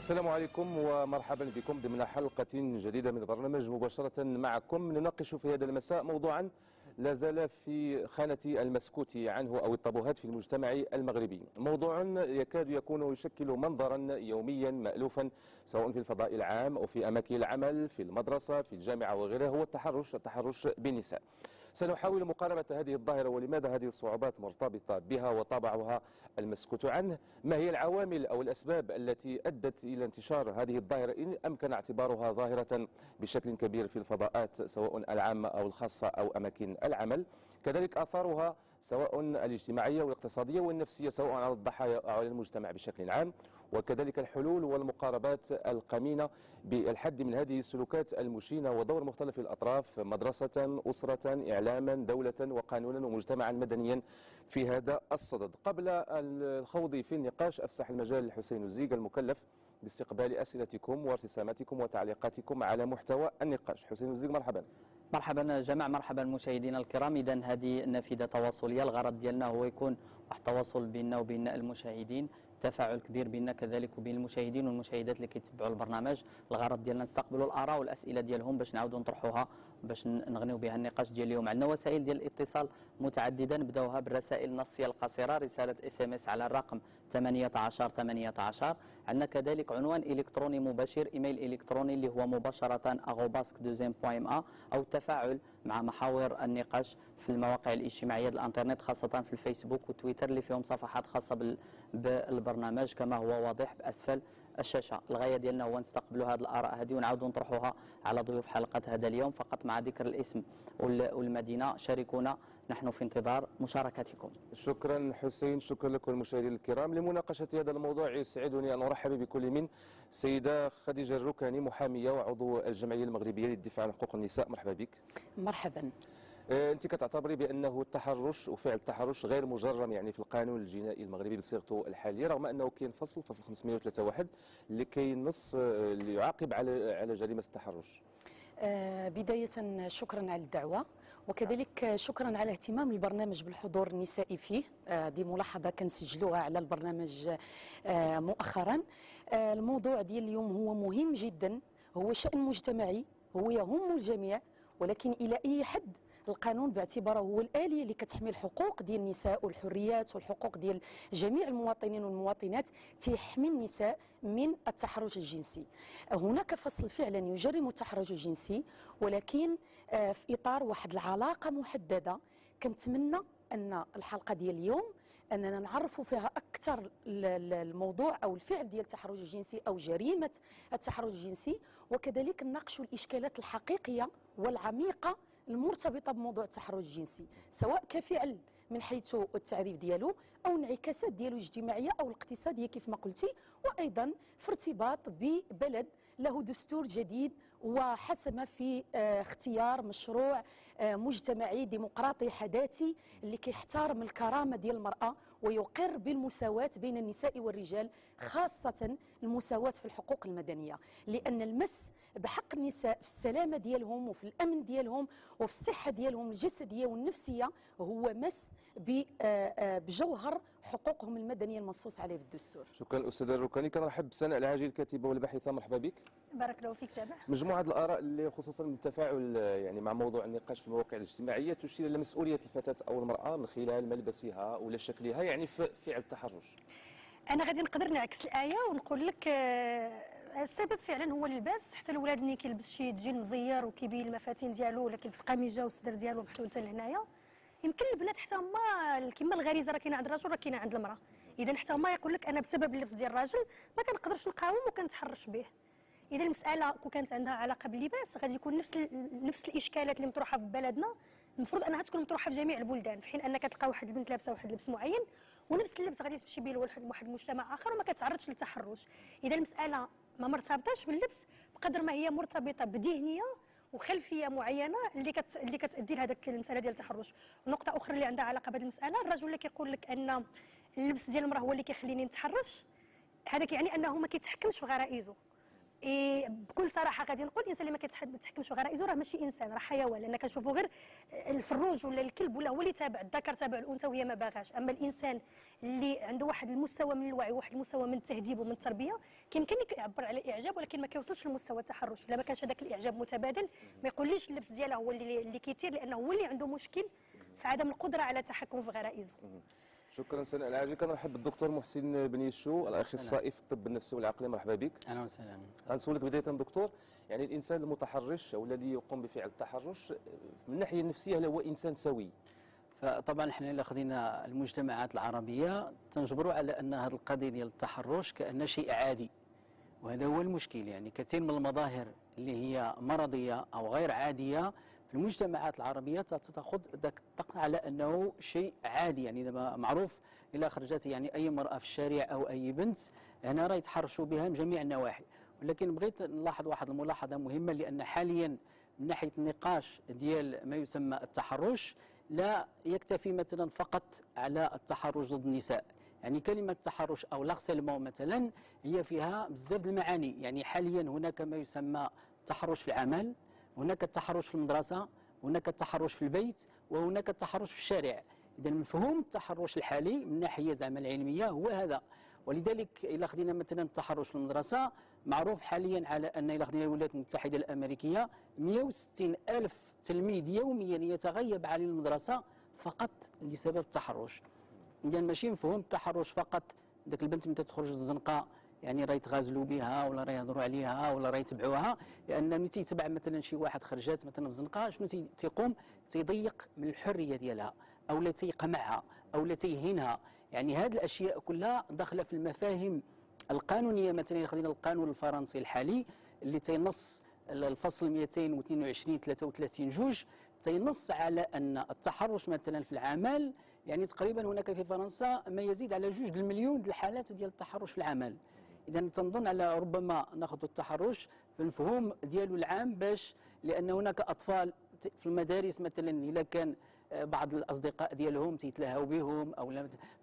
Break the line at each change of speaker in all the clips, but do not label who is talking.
السلام عليكم ومرحبا بكم ضمن حلقة جديدة من برنامج مباشرة معكم. نناقش في هذا المساء موضوعا لا زال في خانة المسكوت عنه أو الطبوهات في المجتمع المغربي. موضوع يكاد يكون يشكل منظرا يوميا مألوفا سواء في الفضاء العام أو في أماكن العمل في المدرسة في الجامعة وغيرها هو التحرش التحرش بالنساء سنحاول مقاربة هذه الظاهرة ولماذا هذه الصعوبات مرتبطة بها وطبعها المسكوت عنه؟ ما هي العوامل أو الأسباب التي أدت إلى انتشار هذه الظاهرة؟ إن أمكن اعتبارها ظاهرة بشكل كبير في الفضاءات سواء العامة أو الخاصة أو أماكن العمل. كذلك آثارها سواء الاجتماعية والاقتصادية والنفسية سواء على الضحايا أو على المجتمع بشكل عام. وكذلك الحلول والمقاربات القمينة بالحد من هذه السلوكات المشينة ودور مختلف الأطراف مدرسة أسرة إعلاما دولة وقانونا ومجتمعا مدنيا في هذا الصدد. قبل الخوض في النقاش أفسح المجال لحسين الزيق المكلف باستقبال أسئلتكم وارتساماتكم وتعليقاتكم على محتوى النقاش. حسين الزيق مرحبا.
مرحبا جماعة مرحبا مشاهدينا الكرام. إذا هذه نافذة تواصلية الغرض ديالنا هو يكون واحد التواصل بيننا وبين المشاهدين. تفاعل كبير بيننا كذلك وبين المشاهدين والمشاهدات اللي كيتبعوا البرنامج. الغرض ديالنا نستقبلوا الآراء والأسئلة ديالهم باش نعاودوا نطرحوها باش نغنيو بها النقاش ديال اليوم. عندنا وسائل ديال الاتصال متعدده نبداوها بالرسائل النصية القصيرة رسالة SMS على الرقم 18 18 عندنا كذلك عنوان إلكتروني مباشر إيميل إلكتروني اللي هو مباشرة اغوباسك دوزيام بويم آ أو التفاعل مع محاور النقاش في المواقع الاجتماعية الإنترنت خاصة في الفيسبوك وتويتر اللي فيهم صفحات خاصة بالبرنامج. البرنامج كما هو واضح بأسفل الشاشة. الغاية ديالنا هو نستقبلوا هذه الآراء هذه ونعاودوا نطرحوها على ضيوف حلقة هذا اليوم فقط مع ذكر الاسم والمدينة. شاركونا نحن في انتظار مشاركتكم.
شكرا حسين شكرا لكم المشاهدين الكرام. لمناقشة هذا الموضوع يسعدني أن أرحب بكل من سيدة خديجة الركاني محامية وعضو الجمعية المغربية للدفاع عن حقوق النساء. مرحبا بك.
مرحبا.
انت كتعتبري بأنه التحرش وفعل التحرش غير مجرم يعني في القانون الجنائي المغربي بصيغته الحالية رغم أنه كاين فصل فصل 503 اللي كينص آه، اللي يعاقب على على جريمة التحرش.
آه، بداية شكرا على الدعوة وكذلك شكرا على اهتمام البرنامج بالحضور النسائي فيه. دي ملاحظة كنسجلوها على البرنامج مؤخرا. الموضوع ديال اليوم هو مهم جدا هو شأن مجتمعي هو يهم الجميع ولكن إلى أي حد القانون باعتباره هو الآلية اللي كتحمي الحقوق ديال النساء والحريات والحقوق ديال جميع المواطنين والمواطنات تيحمي النساء من التحرش الجنسي. هناك فصل فعلا يجرم التحرش الجنسي ولكن آه، في إطار واحد العلاقة محددة. كنتمنى أن الحلقة ديال اليوم أننا نعرفوا فيها أكثر الموضوع أو الفعل ديال التحرش الجنسي أو جريمة التحرش الجنسي وكذلك نناقشوا الإشكالات الحقيقية والعميقة المرتبطة بموضوع التحرش الجنسي سواء كفعل من حيث التعريف ديالو أو انعكاسات ديالو الاجتماعية أو الاقتصادية كيف ما قلتي وأيضا في ارتباط ببلد له دستور جديد وحسم في آه، اختيار مشروع آه، مجتمعي ديمقراطي حداثي اللي كيحترم الكرامة ديال المرأة ويقر بالمساواة بين النساء والرجال خاصة المساواة في الحقوق المدنية لأن المس بحق النساء في السلامة ديالهم وفي الأمن ديالهم وفي الصحة ديالهم الجسدية والنفسية هو مس آه، بجوهر حقوقهم المدنية المنصوص عليه في الدستور.
شكرا أستاذ الركاني. كنرحب بسناء العاجل الكاتبة والباحثة. مرحبا بك.
بارك الله فيك جماعة
مجموعة الآراء اللي خصوصا التفاعل يعني مع موضوع النقاش في المواقع الاجتماعية تشير إلى مسؤولية الفتاة أو المرأة من خلال ملبسها ولا شكلها يعني في فعل التحرش.
أنا غادي نقدر نعكس الايه ونقول لك آه، السبب فعلا هو اللباس حتى الولاد ملي كيلبس شي دجين مزير وكيبين المفاتين ديالو ولا كيلبس قميجة والصدر ديالو محلول حتى لهنايا يمكن البنات حتى هما كما الغريزة راه كاينة عند الرجل راه كاينة عند المرأة. اذا حتى هما يقول لك أنا بسبب اللبس ديال الراجل ما كنقدرش نقاوم وكنتحرش به. اذا المسألة كون كانت عندها علاقة باللباس غادي يكون نفس نفس الإشكالات اللي مطروحة في بلدنا. المفروض أنها تكون مطروحة في جميع البلدان في حين أنك تلقى واحد البنت لابسة واحد اللبس معين ونفس اللبس غادي تمشي به لواحد واحد المجتمع آخر وما كتعرضش للتحرش. إذا المسألة ما مرتبطاش باللبس بقدر ما هي مرتبطة بذهنيه وخلفية معينة اللي كت... اللي كتأدي لهذاك المسألة ديال التحرش. ونقطه أخرى اللي عندها علاقة بهذه المسألة الرجل اللي كيقول لك أن اللبس ديال المرأة هو اللي كيخليني نتحرش هذاك يعني أنه ما كيتحكمش في غرائزه. إيه بكل صراحة غادي نقول الانسان اللي ما كيتحكمش في غرائزه راه ماشي إنسان راه حيوان. لأن كنشوفوا غير الفروج ولا الكلب ولا هو اللي تابع الذكر تابع الأنثى وهي ما باغاش. أما الإنسان اللي عنده واحد المستوى من الوعي وواحد المستوى من التهذيب ومن التربية كيمكن لك يعبر على الإعجاب ولكن ما كيوصلش لمستوى التحرش. إلا ما كانش هذاك الإعجاب متبادل ما يقوليش اللبس ديالها هو اللي اللي كيثير لأنه هو اللي عنده مشكل في عدم القدرة على التحكم في غرائزه
شكرا سناء العاجي كنرحب بالدكتور محسن بنيشو الأخصائي في الطب النفسي والعقلي. مرحبا بك.
أهلا وسهلا.
غنسولك بداية دكتور يعني الإنسان المتحرش أو الذي يقوم بفعل التحرش من الناحية النفسية هل هو إنسان سوي؟
فطبعا إحنا إلا خدينا المجتمعات العربية تنجبروا على أن هذه القضية ديال التحرش كان شيء عادي وهذا هو المشكل. يعني كثير من المظاهر اللي هي مرضية أو غير عادية في المجتمعات العربية تاخذ ذاك الطق على أنه شيء عادي يعني دابا معروف إلى خرجت يعني أي مراه في الشارع أو أي بنت هنا راه يتحرشوا بها من جميع النواحي. ولكن بغيت نلاحظ واحد الملاحظة مهمة لأن حاليا من ناحية النقاش ديال ما يسمى التحرش لا يكتفي مثلا فقط على التحرش ضد النساء. يعني كلمة تحرش أو لاغسيلمون مثلا هي فيها بزاف المعاني. يعني حاليا هناك ما يسمى التحرش في العمل هناك التحرش في المدرسة هناك التحرش في البيت وهناك التحرش في الشارع. إذا مفهوم التحرش الحالي من الناحية زعما العلمية هو هذا. ولذلك إذا خدينا مثلا التحرش في المدرسة معروف حاليا على أن إذا خدينا الولايات المتحدة الأمريكية 160 ألف تلميذ يوميا يتغيب عن المدرسة فقط لسبب التحرش. إذا ماشي مفهوم التحرش فقط. ذاك البنت متى تخرج الزنقه يعني راه يتغازلوا بها ولا راه يهضروا عليها ولا راه يتبعوها لأن ملي تيتبع مثلا شي واحد خرجات مثلا في الزنقه شنو تيقوم؟ تيضيق من الحرية ديالها أو لا تيقمعها أو لا تيهينها. يعني هذه الأشياء كلها داخلة في المفاهيم القانونية مثلا خلينا القانون الفرنسي الحالي اللي تينص الفصل 222 33 جوج تينص على أن التحرش مثلا في العمل يعني تقريبا هناك في فرنسا ما يزيد على جوج المليون الحالات ديال التحرش في العمل. اذا تنظن على ربما ناخذ التحرش في المفهوم ديالو العام باش لأن هناك أطفال في المدارس مثلا اذا كان بعض الأصدقاء ديالهم تيتلاهوا بهم أو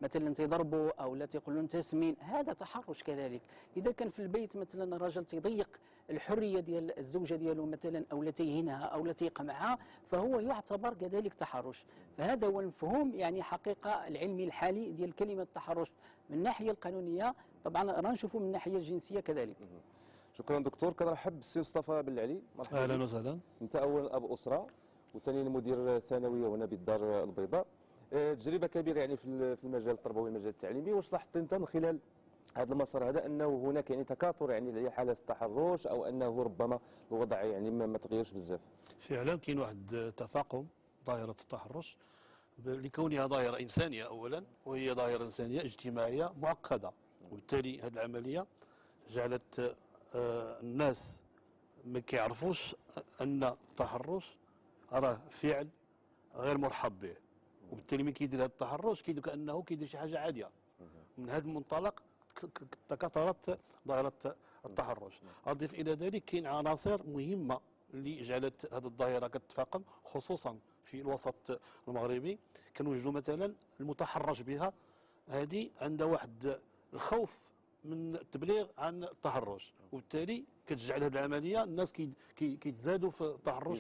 مثلا تيضربوا أو لا تيقولوا أنت سمين. هذا تحرش كذلك. إذا كان في البيت مثلا الرجل تيضيق الحرية ديال الزوجة ديالو مثلا أو لا تيهينها أو لا تيقمعها فهو يعتبر كذلك تحرش. فهذا هو المفهوم يعني حقيقة العلمي الحالي ديال كلمة التحرش من الناحيه القانونية طبعا راه نشوفوا من الناحيه الجنسية كذلك.
شكرا دكتور. كنرحب بالسي مصطفى بالعلي.
مرحبا أهلا وسهلا.
أنت أول أب أسرة وثاني المدير الثانويه هنا بالدار البيضاء. آه، تجربة كبيرة يعني في المجال التربوي والمجال التعليمي. واش لاحظت أنت من خلال هذا المسار هذا أنه هناك يعني تكاثر يعني حالات التحرش أو أنه ربما الوضع يعني ما تغيرش بزاف؟
فعلا كاين واحد التفاقم ظاهرة التحرش. لكونها ظاهرة إنسانية اولا وهي ظاهرة إنسانية اجتماعية معقدة. وبالتالي هذه العملية جعلت آه، الناس ما كيعرفوش أن التحرش راه فعل غير مرحب به. وبالتالي ملي كيدير هذا التحرش كيدير كأنه كيدير شي حاجة عادية. من هذا المنطلق تكاثرت ظاهرة التحرش. أضيف إلى ذلك كاين عناصر مهمة اللي جعلت هذه الظاهرة كتفاقم خصوصا في الوسط المغربي كنوجدوا مثلا المتحرش بها. هذه عندها واحد الخوف من التبليغ عن التحرش. وبالتالي كتجعل هذه العملية الناس كيتزادوا في التحرش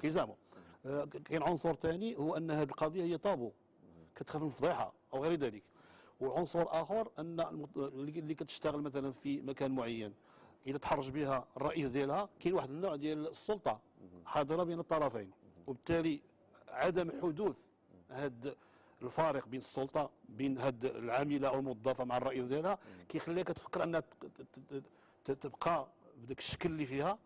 كيزعموا. آه، كاين عنصر ثاني هو أن هذه القضية هي طابو. كتخاف من الفضيحة أو غير ذلك. وعنصر آخر أن اللي كتشتغل مثلا في مكان معين إذا تحرش بها الرئيس ديالها كاين واحد النوع ديال السلطة حاضرة بين الطرفين. وبالتالي عدم حدوث هذا الفارق بين السلطة بين هاد العاملة أو الموظفة مع الرئيس ديالها كيخليها تفكر أنها تبقى بداك الشكل اللي فيها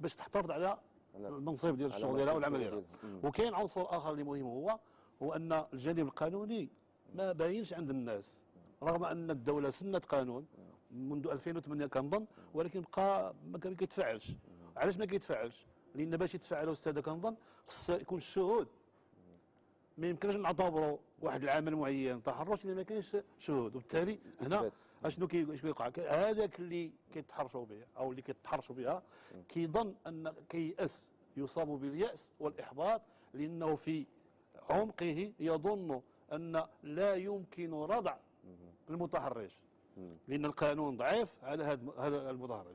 باش تحتفظ على المنصب ديال الشغل ديالها والعمل ديالها. وكاين عنصر آخر اللي مهم هو هو أن الجانب القانوني ما باينش عند الناس رغم أن الدولة سنت قانون منذ 2008 كنظن ولكن بقى ما كيتفعلش علاش ما كيتفعلش لأن باش يتفعل أستاذ كنظن خص يكون الشهود ما يمكنش نعتبروا واحد العمل معين تحرش اللي ما كاينش شهود. وبالتالي هنا أشنو كيوقع هذاك اللي كيتحرشوا به أو اللي كيتحرشوا بها كيظن أن كيأس يصاب باليأس والإحباط لأنه في عمقه يظن أن لا يمكن ردع المتحرش. لأن القانون ضعيف على هذا المظاهره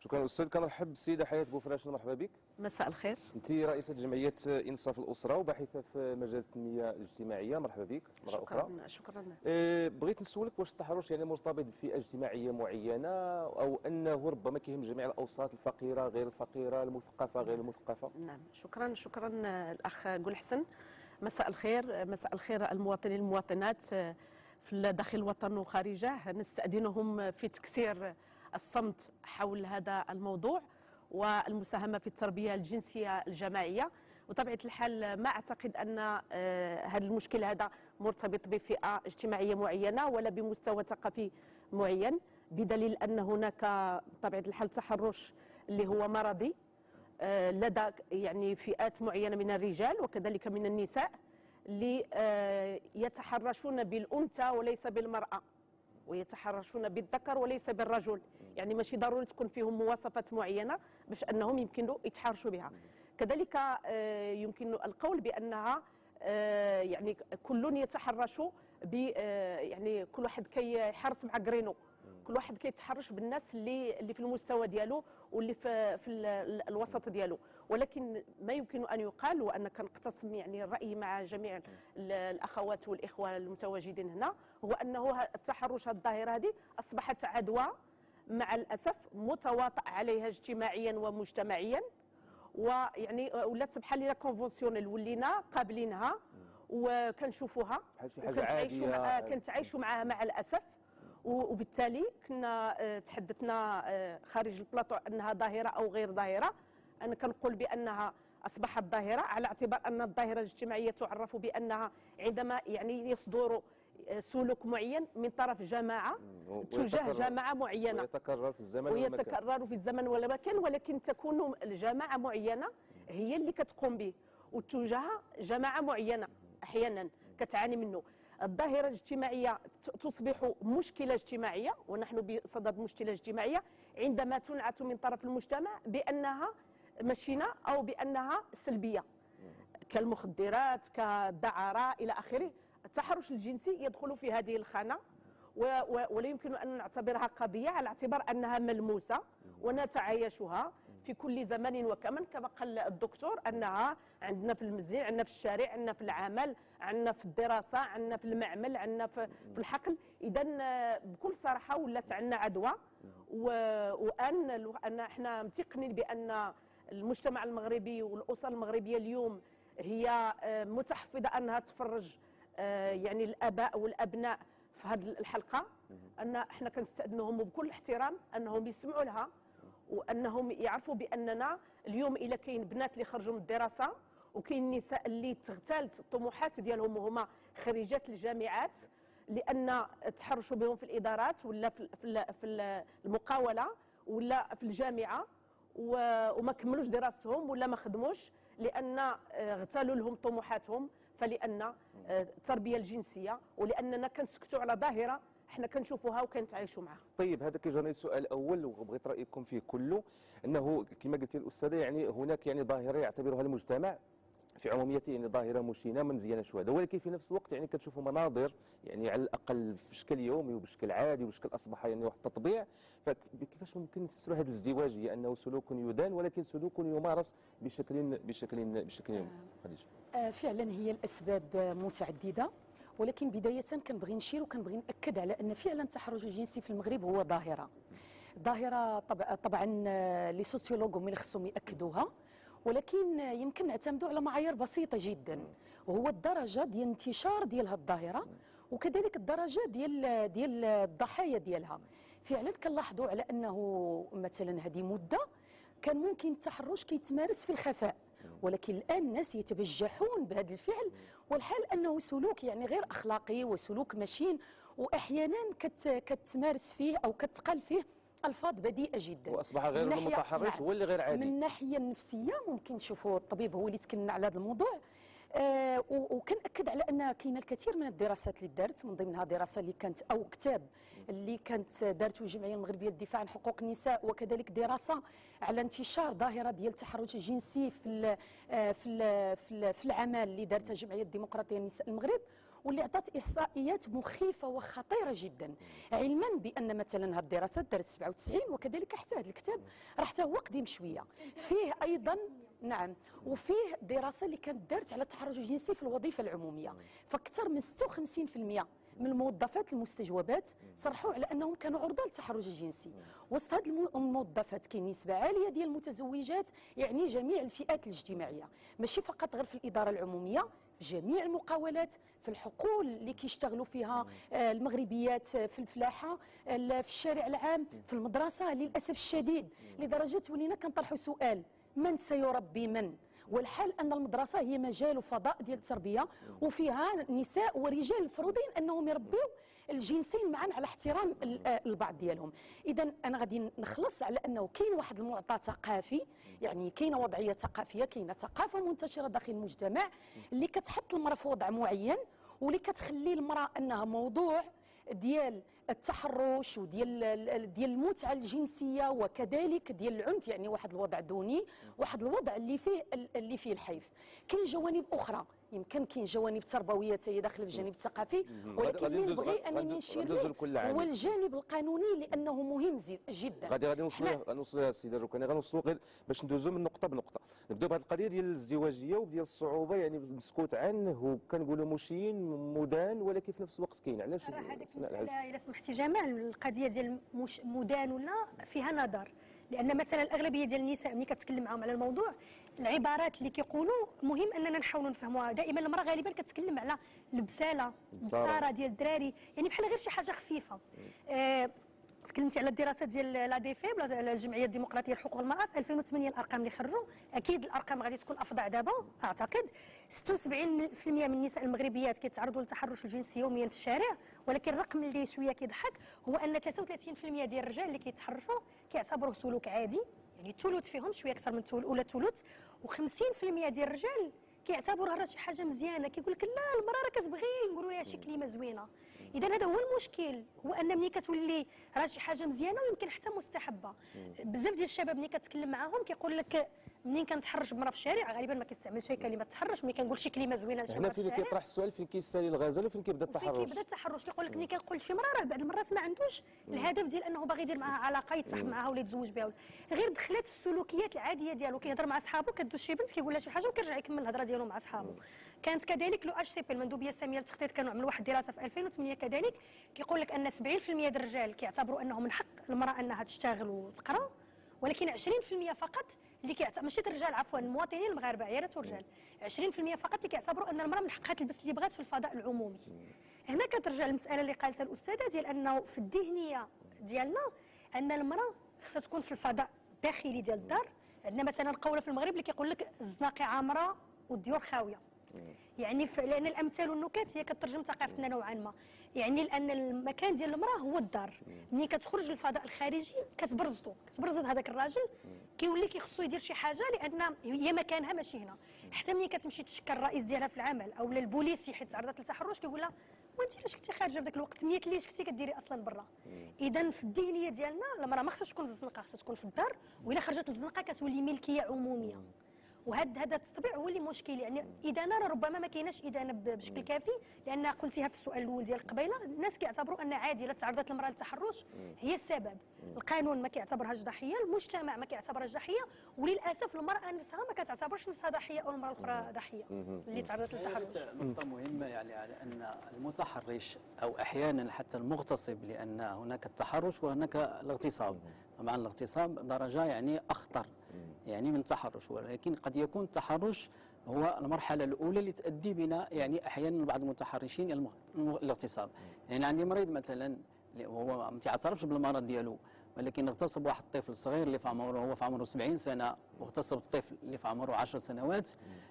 شكرا أستاذ كنرحب بالسيده حياة بوفراش مرحبا بك.
مساء الخير.
أنت رئيسه جمعية إنصاف الأسرة وباحثة في مجال التنمية الاجتماعية. مرحبا بك. مرة أخرى.
شكرا شكرا
أه، بغيت نسولك واش التحرش يعني مرتبط بفئة اجتماعية معينة أو أنه ربما كيهم جميع الأوساط الفقيرة غير الفقيرة المثقفة غير المثقفة؟
نعم. شكرا شكرا الأخ قول حسن. مساء الخير. مساء الخير المواطنين المواطنات في داخل الوطن وخارجه. نستأذنهم في تكسير الصمت حول هذا الموضوع. والمساهمة في التربية الجنسية الجماعية. وطبيعة الحال ما أعتقد أن آه، هذا المشكل هذا مرتبط بفئة اجتماعية معينة ولا بمستوى ثقافي معين بدليل أن هناك طبيعة الحال تحرش اللي هو مرضي. آه، لدى يعني فئات معينة من الرجال وكذلك من النساء اللي آه، يتحرشون بالأنثى وليس بالمرأة ويتحرشون بالذكر وليس بالرجل. يعني ماشي ضروري تكون فيهم مواصفات معينة باش أنهم يمكنوا يتحرشوا بها. كذلك آه، يمكن القول بأنها آه، يعني كل يتحرش ب آه، يعني كل واحد كيحرص مع قرينو كل واحد كيتحرش بالناس اللي اللي في المستوى ديالو واللي في في ال- الوسط ديالو. ولكن ما يمكن أن يقال وأن كنقتسم يعني الرأي مع جميع ال- الأخوات والإخوة المتواجدين هنا هو أنه التحرش الظاهره هذه أصبحت عدوى مع الأسف متواطئ عليها اجتماعيا ومجتمعيا. ويعني ولات بحال لا كونفونسيونيل ولينا قابلينها وكنشوفوها. وكنتعايشوا
عاديه
مع كنتعايشوا معها مع الأسف. وبالتالي كنا آه، تحدثنا آه، خارج البلاطو أنها ظاهرة أو غير ظاهرة. أنا كنقول بأنها أصبحت ظاهرة على اعتبار أن الظاهرة الاجتماعية تعرف بأنها عندما يعني يصدر سلوك معين من طرف
جماعة
تجاه جماعة معينة.
ويتكرر في الزمن والمكان.
ويتكرر في الزمن والمكان ولكن تكون الجماعه معينة هي اللي كتقوم به. وتجاه جماعة معينة أحيانا كتعاني منه. الظاهرة الاجتماعية تصبح مشكلة اجتماعية ونحن بصدد مشكلة اجتماعية عندما تنعت من طرف المجتمع بأنها مشينة أو بأنها سلبية. كالمخدرات كالدعارة إلى آخره. التحرش الجنسي يدخل في هذه الخانة ولا يمكن أن نعتبرها قضية على اعتبار أنها ملموسة ونتعايشها في كل زمان وكمن. كما قال الدكتور أنها عندنا في المسجد عندنا في الشارع عندنا في العمل عندنا في الدراسة عندنا في المعمل عندنا في, الحقل. اذا بكل صراحة ولات عندنا عدوى وأن أن إحنا متيقنين بأن المجتمع المغربي والأسر المغربية اليوم هي آه، متحفظة أنها تفرج يعني الآباء والأبناء في هذه الحلقة أن إحنا كنستأذنهم بكل احترام أنهم يسمعوا لها وأنهم يعرفوا بأننا اليوم إلا كاين بنات اللي خرجوا من الدراسة وكاين نساء اللي تغتالت الطموحات ديالهم وهما خريجات الجامعات لأن تحرشوا بهم في الإدارات ولا في في المقاولة ولا في الجامعة وما كملوش دراستهم ولا ما خدموش لأن آه، اغتالوا لهم طموحاتهم. فلأن آه، التربية الجنسية ولأننا كنسكتوا على ظاهرة إحنا كنشوفوها وكنتعايشوا معها
طيب هذا كيجرني السؤال الأول وبغيت رأيكم فيه كله إنه كما قلتي الأستاذة يعني هناك يعني ظاهرة يعتبرها المجتمع في عموميته يعني ظاهرة مشينة مزيانه شوية. ولكن في نفس الوقت يعني كتشوفوا مناظر يعني على الأقل بشكل يومي وبشكل عادي وبشكل أصبح يعني واحد التطبيع. فكيفاش ممكن نفسروا هذه الازدواجيه انه سلوك يدان ولكن سلوك يمارس بشكل بشكل بشكل يومي.
خديجة. فعلا هي الأسباب آه، متعددة ولكن بداية كنبغي نشير وكنبغي نأكد على أن فعلا التحرش الجنسي في المغرب هو ظاهرة. ظاهرة طبعا طبعا آه، لي سوسيولوج هم اللي خصهم يأكدوها ولكن آه، يمكن نعتمدوا على معايير بسيطة جدا. وهو الدرجة ديال انتشار ديال هذه الظاهرة وكذلك الدرجة ديال ديال الضحايا ديالها. فعلا كنلاحظوا على أنه مثلا هذه مدة كان ممكن التحرش كيتمارس في الخفاء. ولكن الآن الناس يتبجحون بهذا الفعل والحال أنه سلوك يعني غير أخلاقي وسلوك مشين واحيانا كت كتمارس فيه أو كتقال فيه ألفاظ بذيئه جدا.
وأصبح غير
من ناحية-
المتحرش
نعم.
هو اللي غير
من
عادي
الناحيه النفسيه ممكن نشوفوا الطبيب هو اللي تكلم على هذا الموضوع. آه وكنأكد على أن كاين الكثير من الدراسات اللي دارت من ضمنها دراسة اللي كانت أو كتاب اللي كانت دارته الجمعية المغربية للدفاع عن حقوق النساء وكذلك دراسة على انتشار ظاهرة ديال التحرش الجنسي في ال في ال في, ال في العمل اللي دارتها الجمعيه الديمقراطية للنساء المغرب واللي عطات إحصائيات مخيفة وخطيرة جدا علما بأن مثلا هذه الدراسه دارت 97 وكذلك حتى هذا الكتاب راه حتى هو قديم شوية. فيه أيضا نعم. وفيه دراسة اللي كانت دارت على التحرش الجنسي في الوظيفة العمومية. فأكثر من 56% من الموظفات المستجوبات صرحوا على أنهم كانوا عرضة للتحرش الجنسي. وسط هذه الم- الموظفات كاين نسبة عالية ديال المتزوجات يعني جميع الفئات الاجتماعية. ماشي فقط غير في الإدارة العمومية في جميع المقاولات في الحقول اللي كيشتغلوا فيها آه، المغربيات آه، في الفلاحة ال- في الشارع العام في المدرسة للأسف الشديد. لدرجة ولينا كنطرحوا سؤال من سيربي من؟ والحال أن المدرسة هي مجال وفضاء ديال التربية وفيها نساء ورجال المفروضين أنهم يربيو الجنسين معا على احترام ال- البعض ديالهم. اذا أنا غادي نخلص على أنه كاين واحد المعطى ثقافي يعني كاينة وضعية ثقافية كاينة ثقافة منتشرة داخل المجتمع اللي كتحط المراه في وضع معين واللي كتخلي المرأة أنها موضوع ديال التحرش وديال ال- ديال المتعة الجنسية وكذلك ديال العنف يعني واحد الوضع دوني واحد الوضع اللي فيه اللي فيه الحيف. كاين جوانب أخرى. يمكن كاين جوانب تربوية هي داخل في الجانب الثقافي ولكن
غادي
اللي نبغي
أنني
نشير هو. الجانب القانوني لأنه مهم جدا.
غادي غادي نوصلوا غنوصلوا يا سيدي الركاني غنوصلوا غير باش ندوزوا من نقطة بنقطة. نبداو بهذه القضية ديال الازدواجية وديال الصعوبة يعني مسكوت عنه وكنقولوا مشين مدان ولكن في نفس الوقت كاين. علاش
هذيك؟ المساله إلا سمحتي جمال القضية ديال مش مدان ولا فيها نظر. لأن مثلا الأغلبية ديال النساء ملي كتكلم معاهم على الموضوع العبارات اللي كيقولوا مهم أننا نحاولوا نفهموها. دائما المرأة غالبا كتكلم على
البسالة.
البساره ديال الدراري. يعني بحال غير شي حاجة خفيفة. آه تكلمتي على الدراسة ديال لا دي لا- الجمعية الديمقراطية لحقوق المرأة. في 2008 الأرقام اللي خرجوا أكيد الأرقام غادي تكون افظع دابا أعتقد. 76% من النساء المغربيات كيتعرضوا للتحرش الجنسي يوميا في الشارع. ولكن الرقم اللي شوية كيضحك هو أن 33% ديال الرجال اللي كيتحرشوا كيعتبروه سلوك عادي. يعني الثلث فيهم شوية أكثر من الثلث ولا ثلث و50% ديال الرجال كيعتبروها راه شي حاجة مزيانة. كيقول لك لا المرأة راه كتبغي نقولوا لها شي كلمة زوينة. إذا هذا هو المشكل. هو أن ملي كتولي راه شي حاجة مزيانة ويمكن حتى مستحبة. بزاف ديال الشباب ملي كتكلم معاهم كيقول لك منين كنتحرش بمراه في الشارع؟ غالبا ما كيستعملش كلمة تحرش ملي كنقول شي كلمة زوينة لشي
هنا فين كيطرح السؤال؟ فين كيسالي الغزال وفين كيبدا التحرش
كيبدا التحرش؟ كيقول لك ملي كنقول شي مراه راه بعض المرات ما عندوش الهدف ديال أنه باغي يدير معها علاقة يتصاحب معها ولا يتزوج بها غير دخلت السلوكيات العادية ديالو. كيهضر مع صحابه كدوز شي بنت كيقول لها شي حاجة وكيرجع يكمل الهضرة ديالو مع صحابه كانت كذلك le HCP المندوبية السامية للتخطيط كانوا عملوا واحد الدراسه في 2008 كذلك. كيقول لك أن 70% ديال الرجال كيعتبروا انه من حق المرأة أنها تشتغل وتقرأ ولكن 20% فقط اللي كيعتبر ماشي الرجال عفوا المواطنين المغاربة عيالات الرجال 20% فقط اللي كيعتبروا أن المرأة من حقها تلبس اللي بغات في الفضاء العمومي. هنا كترجع المسألة اللي قالتها الأستاذة ديال أنه في الذهنية ديالنا أن المرأة خصها تكون في الفضاء الداخلي ديال الدار. عندنا مثلا قوله في المغرب اللي كيقول لك الزناقي عامرة والديور خاوية. يعني. لأن الأمثال والنكات هي كترجم ثقافتنا نوعا ما. يعني لأن المكان ديال المرأة هو الدار. ملي كتخرج للفضاء الخارجي كتبرزطو كتبرزط هذاك الراجل. كيولي كيخصو يدير شي حاجة لأن هي مكانها ماشي هنا. حتى ملي كتمشي تشكى الرئيس ديالها في العمل أو البوليسي حيت تعرضت للتحرش كيقول لها وانت علاش كنتي خارجة في ذاك الوقت؟ ميت ليش كنتي كديري أصلا برا. اذا في الذهنيه ديالنا المرأة ما خصهاش تكون في الزنقة خصها تكون في الدار وإلا خرجت للزنقة كتولي ملكية عمومية. وهذا هذا التطبيع هو اللي مشكل يعني إدانة راه ربما ما كايناش إدانة بشكل كافي لأن قلتيها في السؤال الأول ديال قبيله الناس كيعتبروا أن عادي الا تعرضت المرأة للتحرش هي السبب. القانون ما كيعتبرهاش ضحية المجتمع ما كيعتبرهاش ضحية وللأسف المرأة نفسها ما كتعتبرش نفسها ضحية أو المرأة الأخرى ضحية اللي تعرضت للتحرش.
نقطة مهمة يعني على أن المتحرش أو أحيانا حتى المغتصب لأن هناك التحرش وهناك الاغتصاب. طبعا الاغتصاب درجة يعني أخطر. يعني من التحرش ولكن قد يكون التحرش هو المرحلة الأولى اللي تؤدي بنا يعني أحيانا بعض المتحرشين المغ- الاغتصاب. يعني عندي مريض مثلا هو ما تعترفش بالمرض ديالو ولكن اغتصب واحد الطفل صغير اللي في عمره هو في عمره 70 سنة واغتصب الطفل اللي في عمره 10 سنوات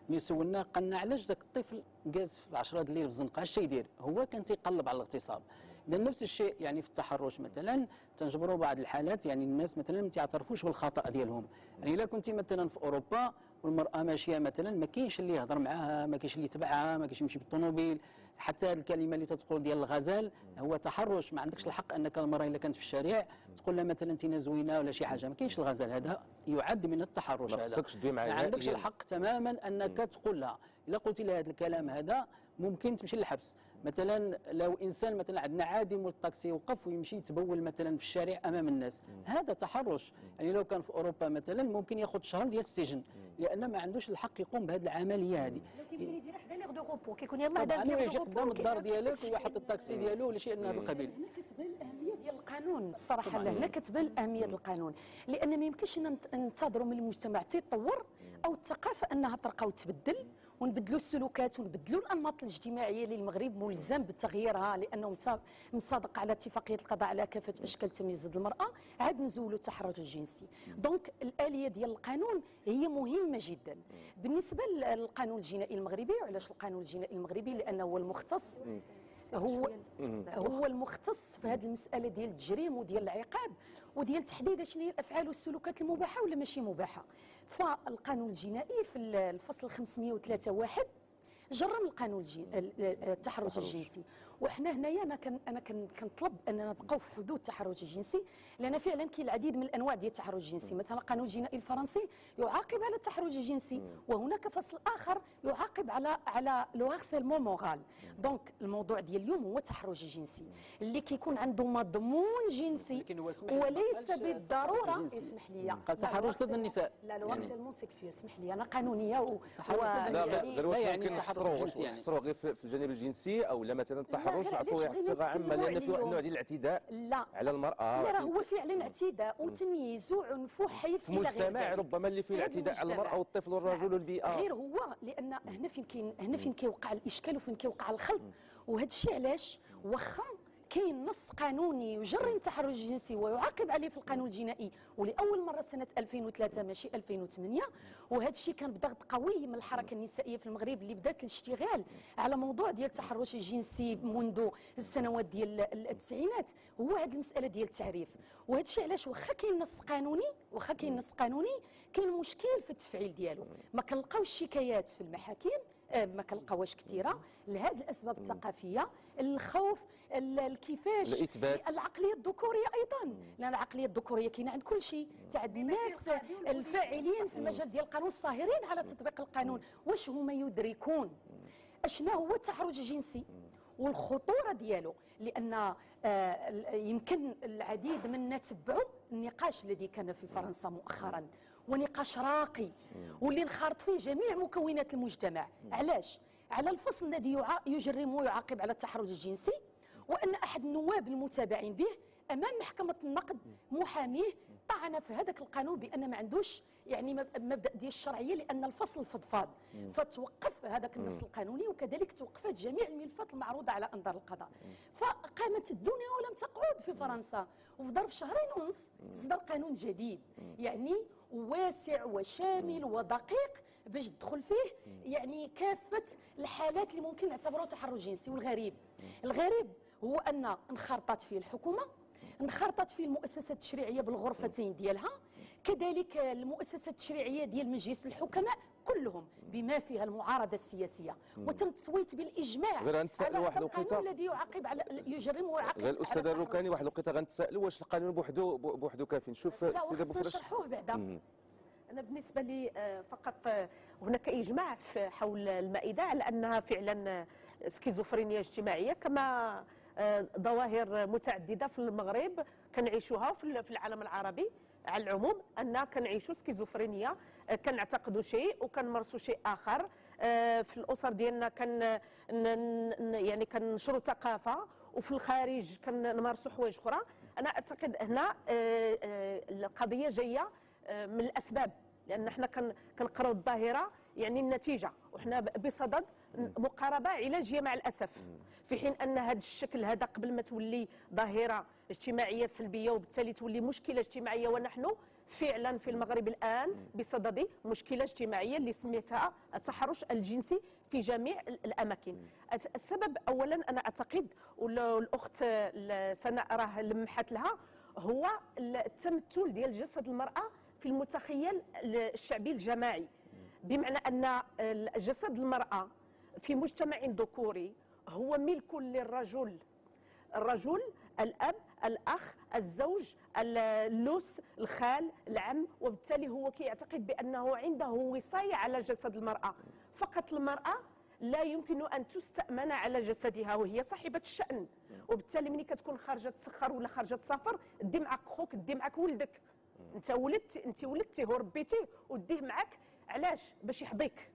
ملي سولناه قالنا علاش ذاك الطفل جالس في 10 الليل في الزنقة اش يدير؟ هو كان تيقلب على الاغتصاب. نفس الشيء يعني في التحرش مثلا تنجبروا بعض الحالات يعني الناس مثلا ما تعترفوش بالخطأ ديالهم. يعني إلا كنت مثلا في أوروبا والمرأة ماشية مثلا ما كاينش اللي يهضر معاها ما كاينش اللي يتبعها ما كاينش يمشي بالطوموبيل. حتى هذه الكلمة اللي تتقول ديال الغزال هو تحرش. ما عندكش الحق أنك المرأة إلا كانت في الشارع تقول لها مثلا انت زوينه ولا شي حاجة. ما كاينش الغزال. هذا يعد من التحرش.
ما
هذا
خصكش تدوي معها
ما عندكش. الحق تماما أنك تقول لها إلا قلت لها هذا الكلام هذا ممكن تمشي للحبس. مثلا لو إنسان مثلا عندنا عادم الطاكسي يوقف ويمشي يتبول مثلا في الشارع أمام الناس. هذا تحرش. يعني لو كان في أوروبا مثلا ممكن ياخذ شهر ديال السجن لأن ما عندوش الحق يقوم بهذه العملية هذه.
كيمكن يدير حدا l'heure de repos كيكون يلاه داز
l'heure
de
قدام الدار ديالك ويحط الطاكسي ديالو ولا شيء من هذا القبيل.
هنا كتبان الأهمية ديال القانون الصراحه هنا كتبان اهميه القانون. لأن ما يمكنش ننتظروا من المجتمع تيطور أو الثقافه انها ترقى وتبدل. ونبدلوا السلوكات ونبدلوا الأنماط الاجتماعية اللي المغرب ملزم بتغييرها لأنه مصادق على اتفاقية القضاء على كافة أشكال التمييز ضد المرأة. عاد نزولوا التحرش الجنسي. دونك الآلية ديال القانون هي مهمة جدا. بالنسبة للقانون الجنائي المغربي وعلاش القانون الجنائي المغربي؟ لأنه هو المختص. هو هو المختص في هذه المسألة ديال التجريم وديال العقاب وديال تحديد شنو هي الأفعال والسلوكات المباحة ولا ماشي مباحة. فالقانون الجنائي في الفصل 503 واحد جرم القانون. التحرش الجنسي. وحنا هنايا أنا كان أنا كان كنطلب اننا نبقاو في حدود التحرش الجنسي لأن فعلا كاين العديد من الانواع ديال التحرش الجنسي مثلا القانون الجنائي الفرنسي يعاقب على التحرش الجنسي وهناك فصل اخر يعاقب على على le harcèlement moral donc الموضوع ديال اليوم هو التحرش الجنسي اللي كيكون عنده مضمون جنسي وليس بالضروره. اسمح لي
قال تحرش ضد النساء
لا le
يعني.
harcèlement sexuel اسمح لي أنا قانونيه و
لا لا
يعني-
غير واش
لا يعني
ممكن
التحرش الجنسي يعني.
غير في في الجانب الجنسي أو لا مثلا التحرش نعطوا
علاش
واحد الصيغه عامه لأن في واحد. النوع ديال الاعتداء
لا.
على المرأة.
لا راه هو فعلا اعتداء وتمييز وعنف وحيف
في مجتمع. ربما اللي فيه الاعتداء على. المرأة والطفل والرجل والبيئة.
غير هو لأن هنا فين كاين هنا فين كيوقع الإشكال وفين كيوقع الخلط. وهذا الشيء علاش؟ واخا كاين نص قانوني يجرم التحرش الجنسي ويعاقب عليه في القانون الجنائي ولأول مرة سنة 2003 ماشي 2008 وهذا الشيء كان بضغط قوي من الحركة النسائية في المغرب اللي بدات الاشتغال على موضوع ديال التحرش الجنسي منذ السنوات ديال التسعينات. هو هذه المسألة ديال التعريف. وهذا الشيء علاش واخا كاين نص قانوني واخا كاين نص قانوني كاين مشكل في التفعيل ديالو. ما كنلقاوش شكايات في المحاكم آه، ما كنلقاوهاش كثيرة. لهذه الأسباب الثقافية. الخوف ال- الكيفاش
الإثبات.
العقلية الذكورية أيضا. لأن العقلية الذكورية كاينة عند كل شيء. تاع الناس الفاعلين في المجال ديال القانون الصاهرين على تطبيق القانون. واش هما يدركون؟ اشنا هو التحرش الجنسي؟ والخطورة ديالو. لأن آه، يمكن العديد منا تبعوا النقاش الذي كان في فرنسا مؤخرا. ونقاش راقي. واللي انخرط فيه جميع مكونات المجتمع. علاش؟ على الفصل الذي يجرم ويعاقب على التحرش الجنسي وأن أحد النواب المتابعين به أمام محكمة النقد محاميه طعن في هذاك القانون بأن ما عندوش يعني مب- مبدأ ديال الشرعية لأن الفصل فضفاض. فتوقف هذاك النص القانوني وكذلك توقفت جميع الملفات المعروضة على أنظار القضاء. فقامت الدنيا ولم تقعد في فرنسا. وفي ظرف شهرين ونص صدر قانون جديد. يعني واسع وشامل ودقيق باش تدخل فيه يعني كافة الحالات اللي ممكن نعتبروها تحرش جنسي والغريب. الغريب هو أن انخرطت فيه الحكومة انخرطت فيه المؤسسات التشريعية بالغرفتين ديالها. كذلك المؤسسات التشريعية ديال مجلس الحكماء كلهم بما فيها المعارضة السياسية. وتم التصويت بالإجماع
غير
على
واحد
القانون
الوقيته.
الذي يعاقب على يجرم ويعاقب
غير
على الأستاذ
الركاني واحد. الوقيته غنتسائلوا واش القانون بوحدو بوحدو كافي. نشوف
السيدة
بوفرش
نشرحوه بعدا.
أنا بالنسبة لي آه، فقط آه، هناك إجماع في حول المائدة على أنها فعلا آه، سكيزوفرينيا اجتماعية كما ظواهر متعددة في المغرب كنعيشوها في العالم العربي. على العموم أن كنعيشوا سكيزوفرينيا كنعتقدوا شيء وكنمارسوا شيء آخر آه، في الأسر ديالنا كن ن- ن- يعني كننشروا ثقافة وفي الخارج كنمارسوا حوايج أخرى. أنا أعتقد هنا القضية جاية آه، من الأسباب لأن إحنا كن- كنقراو الظاهرة يعني النتيجة وحنا بصدد مقاربة علاجيه مع الأسف. في حين أن هذا الشكل هذا قبل ما تولي ظاهرة اجتماعية سلبية وبالتالي تولي مشكلة اجتماعية ونحن فعلا في المغرب الآن بصدد مشكلة اجتماعية اللي سميتها التحرش الجنسي في جميع ال- الأماكن. السبب اولا أنا أعتقد وال- والاخت ال- سناء راه لمحت لها هو التمثل ديال جسد المرأة في المتخيل الشعبي الجماعي. بمعنى أن جسد المرأة في مجتمع ذكوري هو ملك للرجل. الرجل الأب الأخ الزوج اللوس الخال العم وبالتالي هو كيعتقد بأنه عنده وصاية على جسد المرأة. فقط المرأة لا يمكن أن تستأمن على جسدها وهي صاحبة الشأن. وبالتالي ملي كتكون خارجة تسخر ولا خارجة تسافر دي معك خوك دي معك ولدك. انت ولدت انت ولدتيه وربيتيه وديه معك علاش باش يحضيك؟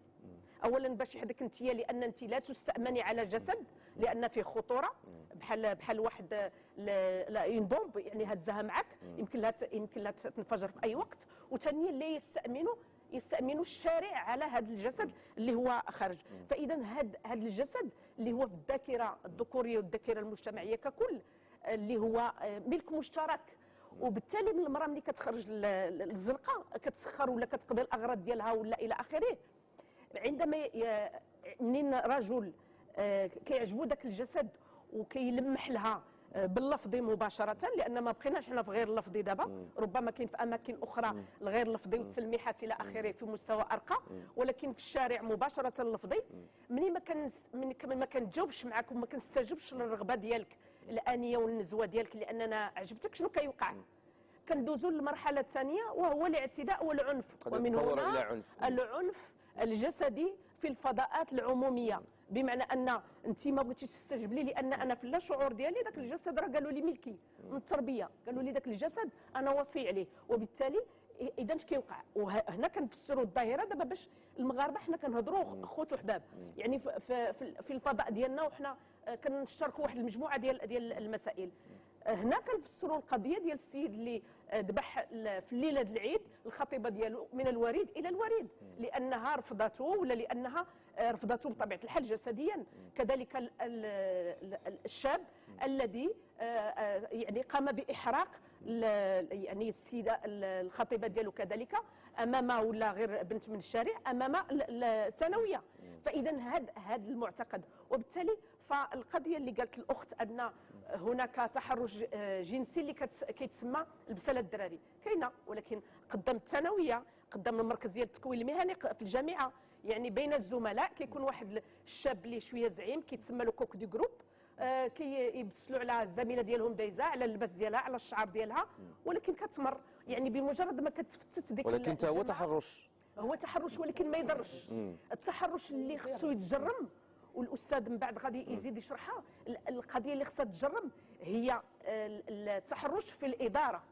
اولا باش يحدك انت لأن انت لا تستأمني على الجسد لأن فيه خطورة بحال بحال واحد une bombe يعني هزها معك يمكن لها يمكن لها تنفجر في أي وقت وثانيا لا يستامنوا يستامنوا الشارع على هذا الجسد اللي هو خارج. فاذا هذا هذا الجسد اللي هو في الذاكرة الذكورية والذاكرة المجتمعية ككل اللي هو آه، ملك مشترك. وبالتالي من المرأة ملي كتخرج للزنقه كتسخر ولا كتقضي الأغراض ديالها ولا إلى آخره. عندما منين رجل آه، كيعجبو ذاك الجسد وكيلمح لها آه، باللفظي مباشرة لأن ما بقيناش حنا في غير اللفظي دابا. ربما كاين في أماكن أخرى الغير لفظي والتلميحات إلى آخره في مستوى أرقى. ولكن في الشارع مباشرة اللفظي. مني ما كان ما كنتجاوبش معاك وما كنستجبش للرغبة ديالك الآنية والنزوة ديالك لأننا عجبتك شنو كيوقع؟ كندوزو للمرحلة الثانية وهو الاعتداء والعنف. ومن هنا
إلى عنف.
العنف الجسدي في الفضاءات العمومية. بمعنى أن أنت ما بغيتيش تستجب لي لأن أنا في اللا شعور ديالي ذاك الجسد راه قالوا لي ملكي. من التربية قالوا لي ذاك الجسد أنا وصي عليه وبالتالي إذا اش كيوقع؟ وهنا كنفسروا الظاهرة دابا باش المغاربة حنا كنهضروا خوت وحباب يعني في في في- الفضاء ديالنا وحنا آه، كنشتركوا واحد المجموعة ديال ديال المسائل. هنا كنفسروا القضية ديال السيد اللي آه، ذبح في الليلة ديال العيد الخطيبة ديالو من الوريد إلى الوريد. لأنها رفضته ولا لأنها آه، رفضته بطبيعة الحال جسديا. كذلك ال- ال- ال- الشاب الذي آه، آه، يعني قام بإحراق يعني السيدة ال- الخطيبة ديالو كذلك أمام ولا غير بنت من الشارع أمام ال- ال- الثانوية. فاذا هذا هذا المعتقد. وبالتالي فالقضية اللي قالت الأخت أن هناك تحرش جنسي اللي كيتسمى البساله الدراري. كاينة ولكن قدام الثانوية قدام المركز ديال التكوين المهني في الجامعة يعني بين الزملاء كيكون واحد الشاب اللي شوية زعيم كيتسمى le coq du groupe. آه، كيبسلوا على الزميلة ديالهم دايزة على اللباس ديالها على الشعر ديالها ولكن كتمر. يعني بمجرد ما كتفتت ديك
ولكن حتى هو تحرش.
هو تحرش ولكن ما يضرش. التحرش اللي خصو يتجرم والأستاذ من بعد غادي يزيد يشرحها. ال- القضية اللي خصها تتجرم هي ال- التحرش في الإدارة.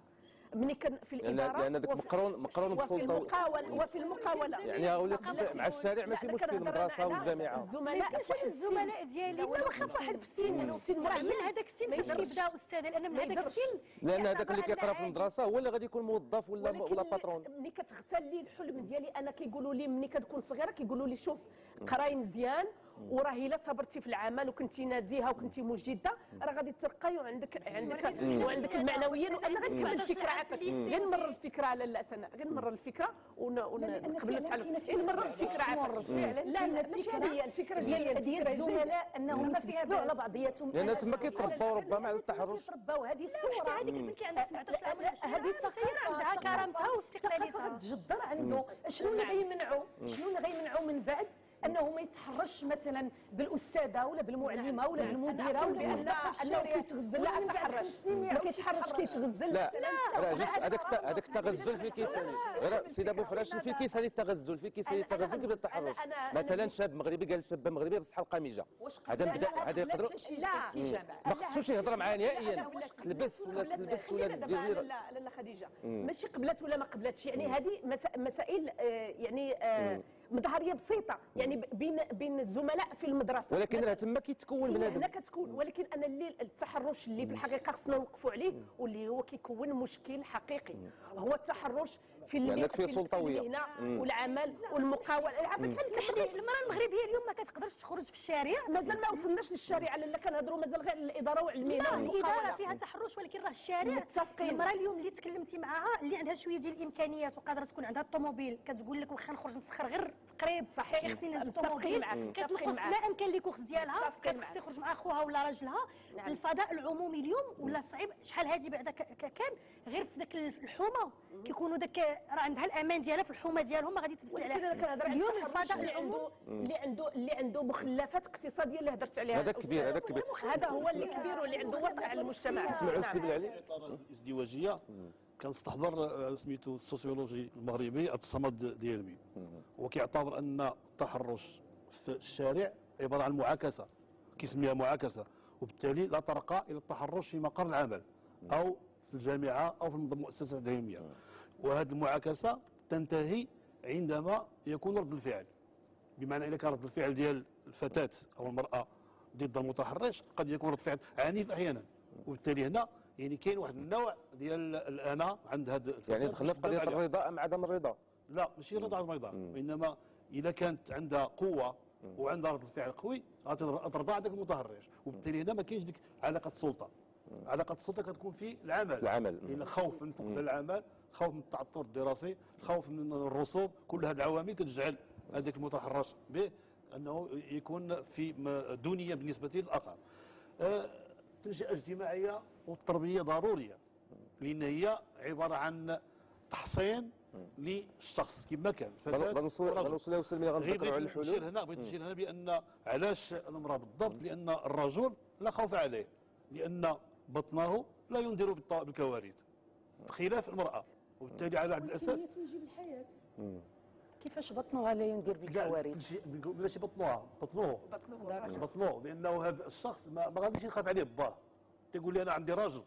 ملي كان في
الإدارة ذاك
وفي-
مقرون- مقرون
وفي
بالسلطة.
المقاول وفي المقاولة
يعني هاوليك مع الشارع ماشي
لا،
مشكل المدرسة
والجامعة
الزملاء واحد.
الزملاء ديالي لا واخا في واحد في السن
السن.
من هذاك السن فاش. كيبداو أستاذ لأن من هذاك. السن
لأن هذاك اللي
كيقرأ
في. المدرسة هو اللي غادي يكون موظف ولا ولا باترون
ملي كتغتال لي الحلم ديالي أنا كيقولوا لي ملي كتكون صغيرة كيقولوا لي شوف قراي مزيان وراه الا صبرتي في العمل وكنتي نازيهه وكنتي مجده راه غادي ترقي وعندك عندك وعندك المعنويين وأنا غير نكمل الفكرة عافاك غير نمرر الفكرة لا لا سنه غير نمرر الفكرة ونقبل غير نمرر الفكرة عافاك لا لا ماشي هذه هي الفكرة ديال
ديال الزملاء انهم يتبسلوا على بعضياتهم
لأن تما كيتربوا ربما على التحرش
كيترباو هذه الصورة
هذيك البنت اللي عندها 17 عام ولا 20 عام
هذه
هي عندها كرامتها واستقلاليتها
تجدر عنده شنو اللي غيمنعوا شنو اللي غيمنعوا من بعد أنه ما يتحرش مثلا بالأستاذة ولا بالمعلمة ولا بالمديرة ولا
لأن أنه كيتغزل لا اتحرش ما كيتحرش. كيتغزل
لا لا هذاك هذاك التغزل في كيسالي غير سيدي أبو فراش في كيسالي التغزل في كيسالي التغزل كيبدا التحرش مثلا شاب مغربي قال سبه مغربي بصح القميجة. هذا
لا،
بدا
لا،
هذا
لا،
لا.
جامع.
ما خصوش يهضر معاه نهائيا. تلبس ولا
قبلت-
تلبس ولا دير
لا لا خديجة. ماشي قبلت ولا ما قبلتش؟ يعني هذه مسا- مسائل يعني آه، مظهرية بسيطة يعني بين بين الزملاء في المدرسة.
ولكن راه تما كيتكون بنادم.
هنا كتكون. ولكن أنا اللي التحرش اللي في الحقيقة خصنا نوقفوا عليه واللي هو كيكون مشكل حقيقي. هو التحرش في اللي
لأنك فيه سلطوية.
المهنه والعمل والمقاوله عافاك
الحديث في المرأة المغربية اليوم ما كتقدرش تخرج في الشارع
مازال ما وصلناش للشارع لا كنهضروا مازال غير الإدارة والمهنه
لا
والمقاولة.
الإدارة فيها تحرش ولكن راه الشارع
متفقين.
المرأة اليوم اللي تكلمتي معها اللي عندها شوية ديال الإمكانيات وقادرة تكون عندها الطوموبيل كتقول لك واخا نخرج نسخر غير قريب
صحيح.
خصني نهز الطوموبيل كتنقص. لا إمكان لي كورس ديالها
متفقين
كتخص
معك.
يخرج مع خوها ولا راجلها
نعم.
الفضاء العمومي اليوم ولا صعيب؟ شحال هادي بعدا ك- ك- كان؟ غير في ذاك الحومة. كيكونوا داك راه عندها الأمان ديالها في الحومة ديالهم ما غادي تبسل عليها. اليوم الفضاء
اللي
العمومي
عنده اللي عنده اللي عنده مخلفات اقتصادية اللي هدرت عليها.
هذا كبير هذا كبير.
هذا هو اللي كبير واللي عنده وقع على المجتمع.
اسمعوا. السي بالعلي
الاطار الإزدواجية. كنستحضر آه، سميتو السوسيولوجي المغربي عبد الصمد الديالمي. وكيعتبر أن التحرش في الشارع عبارة عن معاكسة كيسميها معاكسة. وبالتالي لا ترقى إلى التحرش في مقر العمل أو في الجامعة أو في المؤسسه التعليميه وهذه المعاكسة تنتهي عندما يكون رد الفعل. بمعنى إذا كان رد الفعل ديال الفتاة أو المرأة ضد المتحرش قد يكون رد فعل عنيف أحيانا. وبالتالي هنا يعني كاين واحد النوع ديال الانا عند هذا
يعني دخلنا في
قضية.
الرضا أم عدم الرضا؟
لا ماشي رضا عن الرضا. وإنما إذا كانت عندها قوة وعندها رد الفعل قوي غترضى عندك المتحرش وبالتالي هنا ما كاينش ديك علاقة السلطه علاقة السلطة كتكون في العمل.
في العمل.
خوف من فقدان العمل خوف من التعثر الدراسي خوف من الرسوب كل هذه العوامل كتجعل هذاك المتحرش به أنه يكون في دونية بالنسبة للآخر. آه، التنشئة الاجتماعية والتربية ضرورية لأن هي عبارة عن تحصين للشخص كما كان.
بنوصل يا سلمي
غير
غنذكروا على
نشير
الحلول.
هنا بغيت نشير هنا بأن علاش المرأة بالضبط؟ لأن الرجل لا خوف عليه. لأن بطنه لا ينذر بالكوارث. خلاف المرأة. وبالتالي على هذا الاساس
تجيب الحياة؟ كيفاش بطنها لا يندير بالكوارث؟
ماشي ماشي بطنها. بطنه. بطنه لأنه هذا الشخص ما, ما غاديش يخاف عليه باه تيقول لي أنا عندي راجل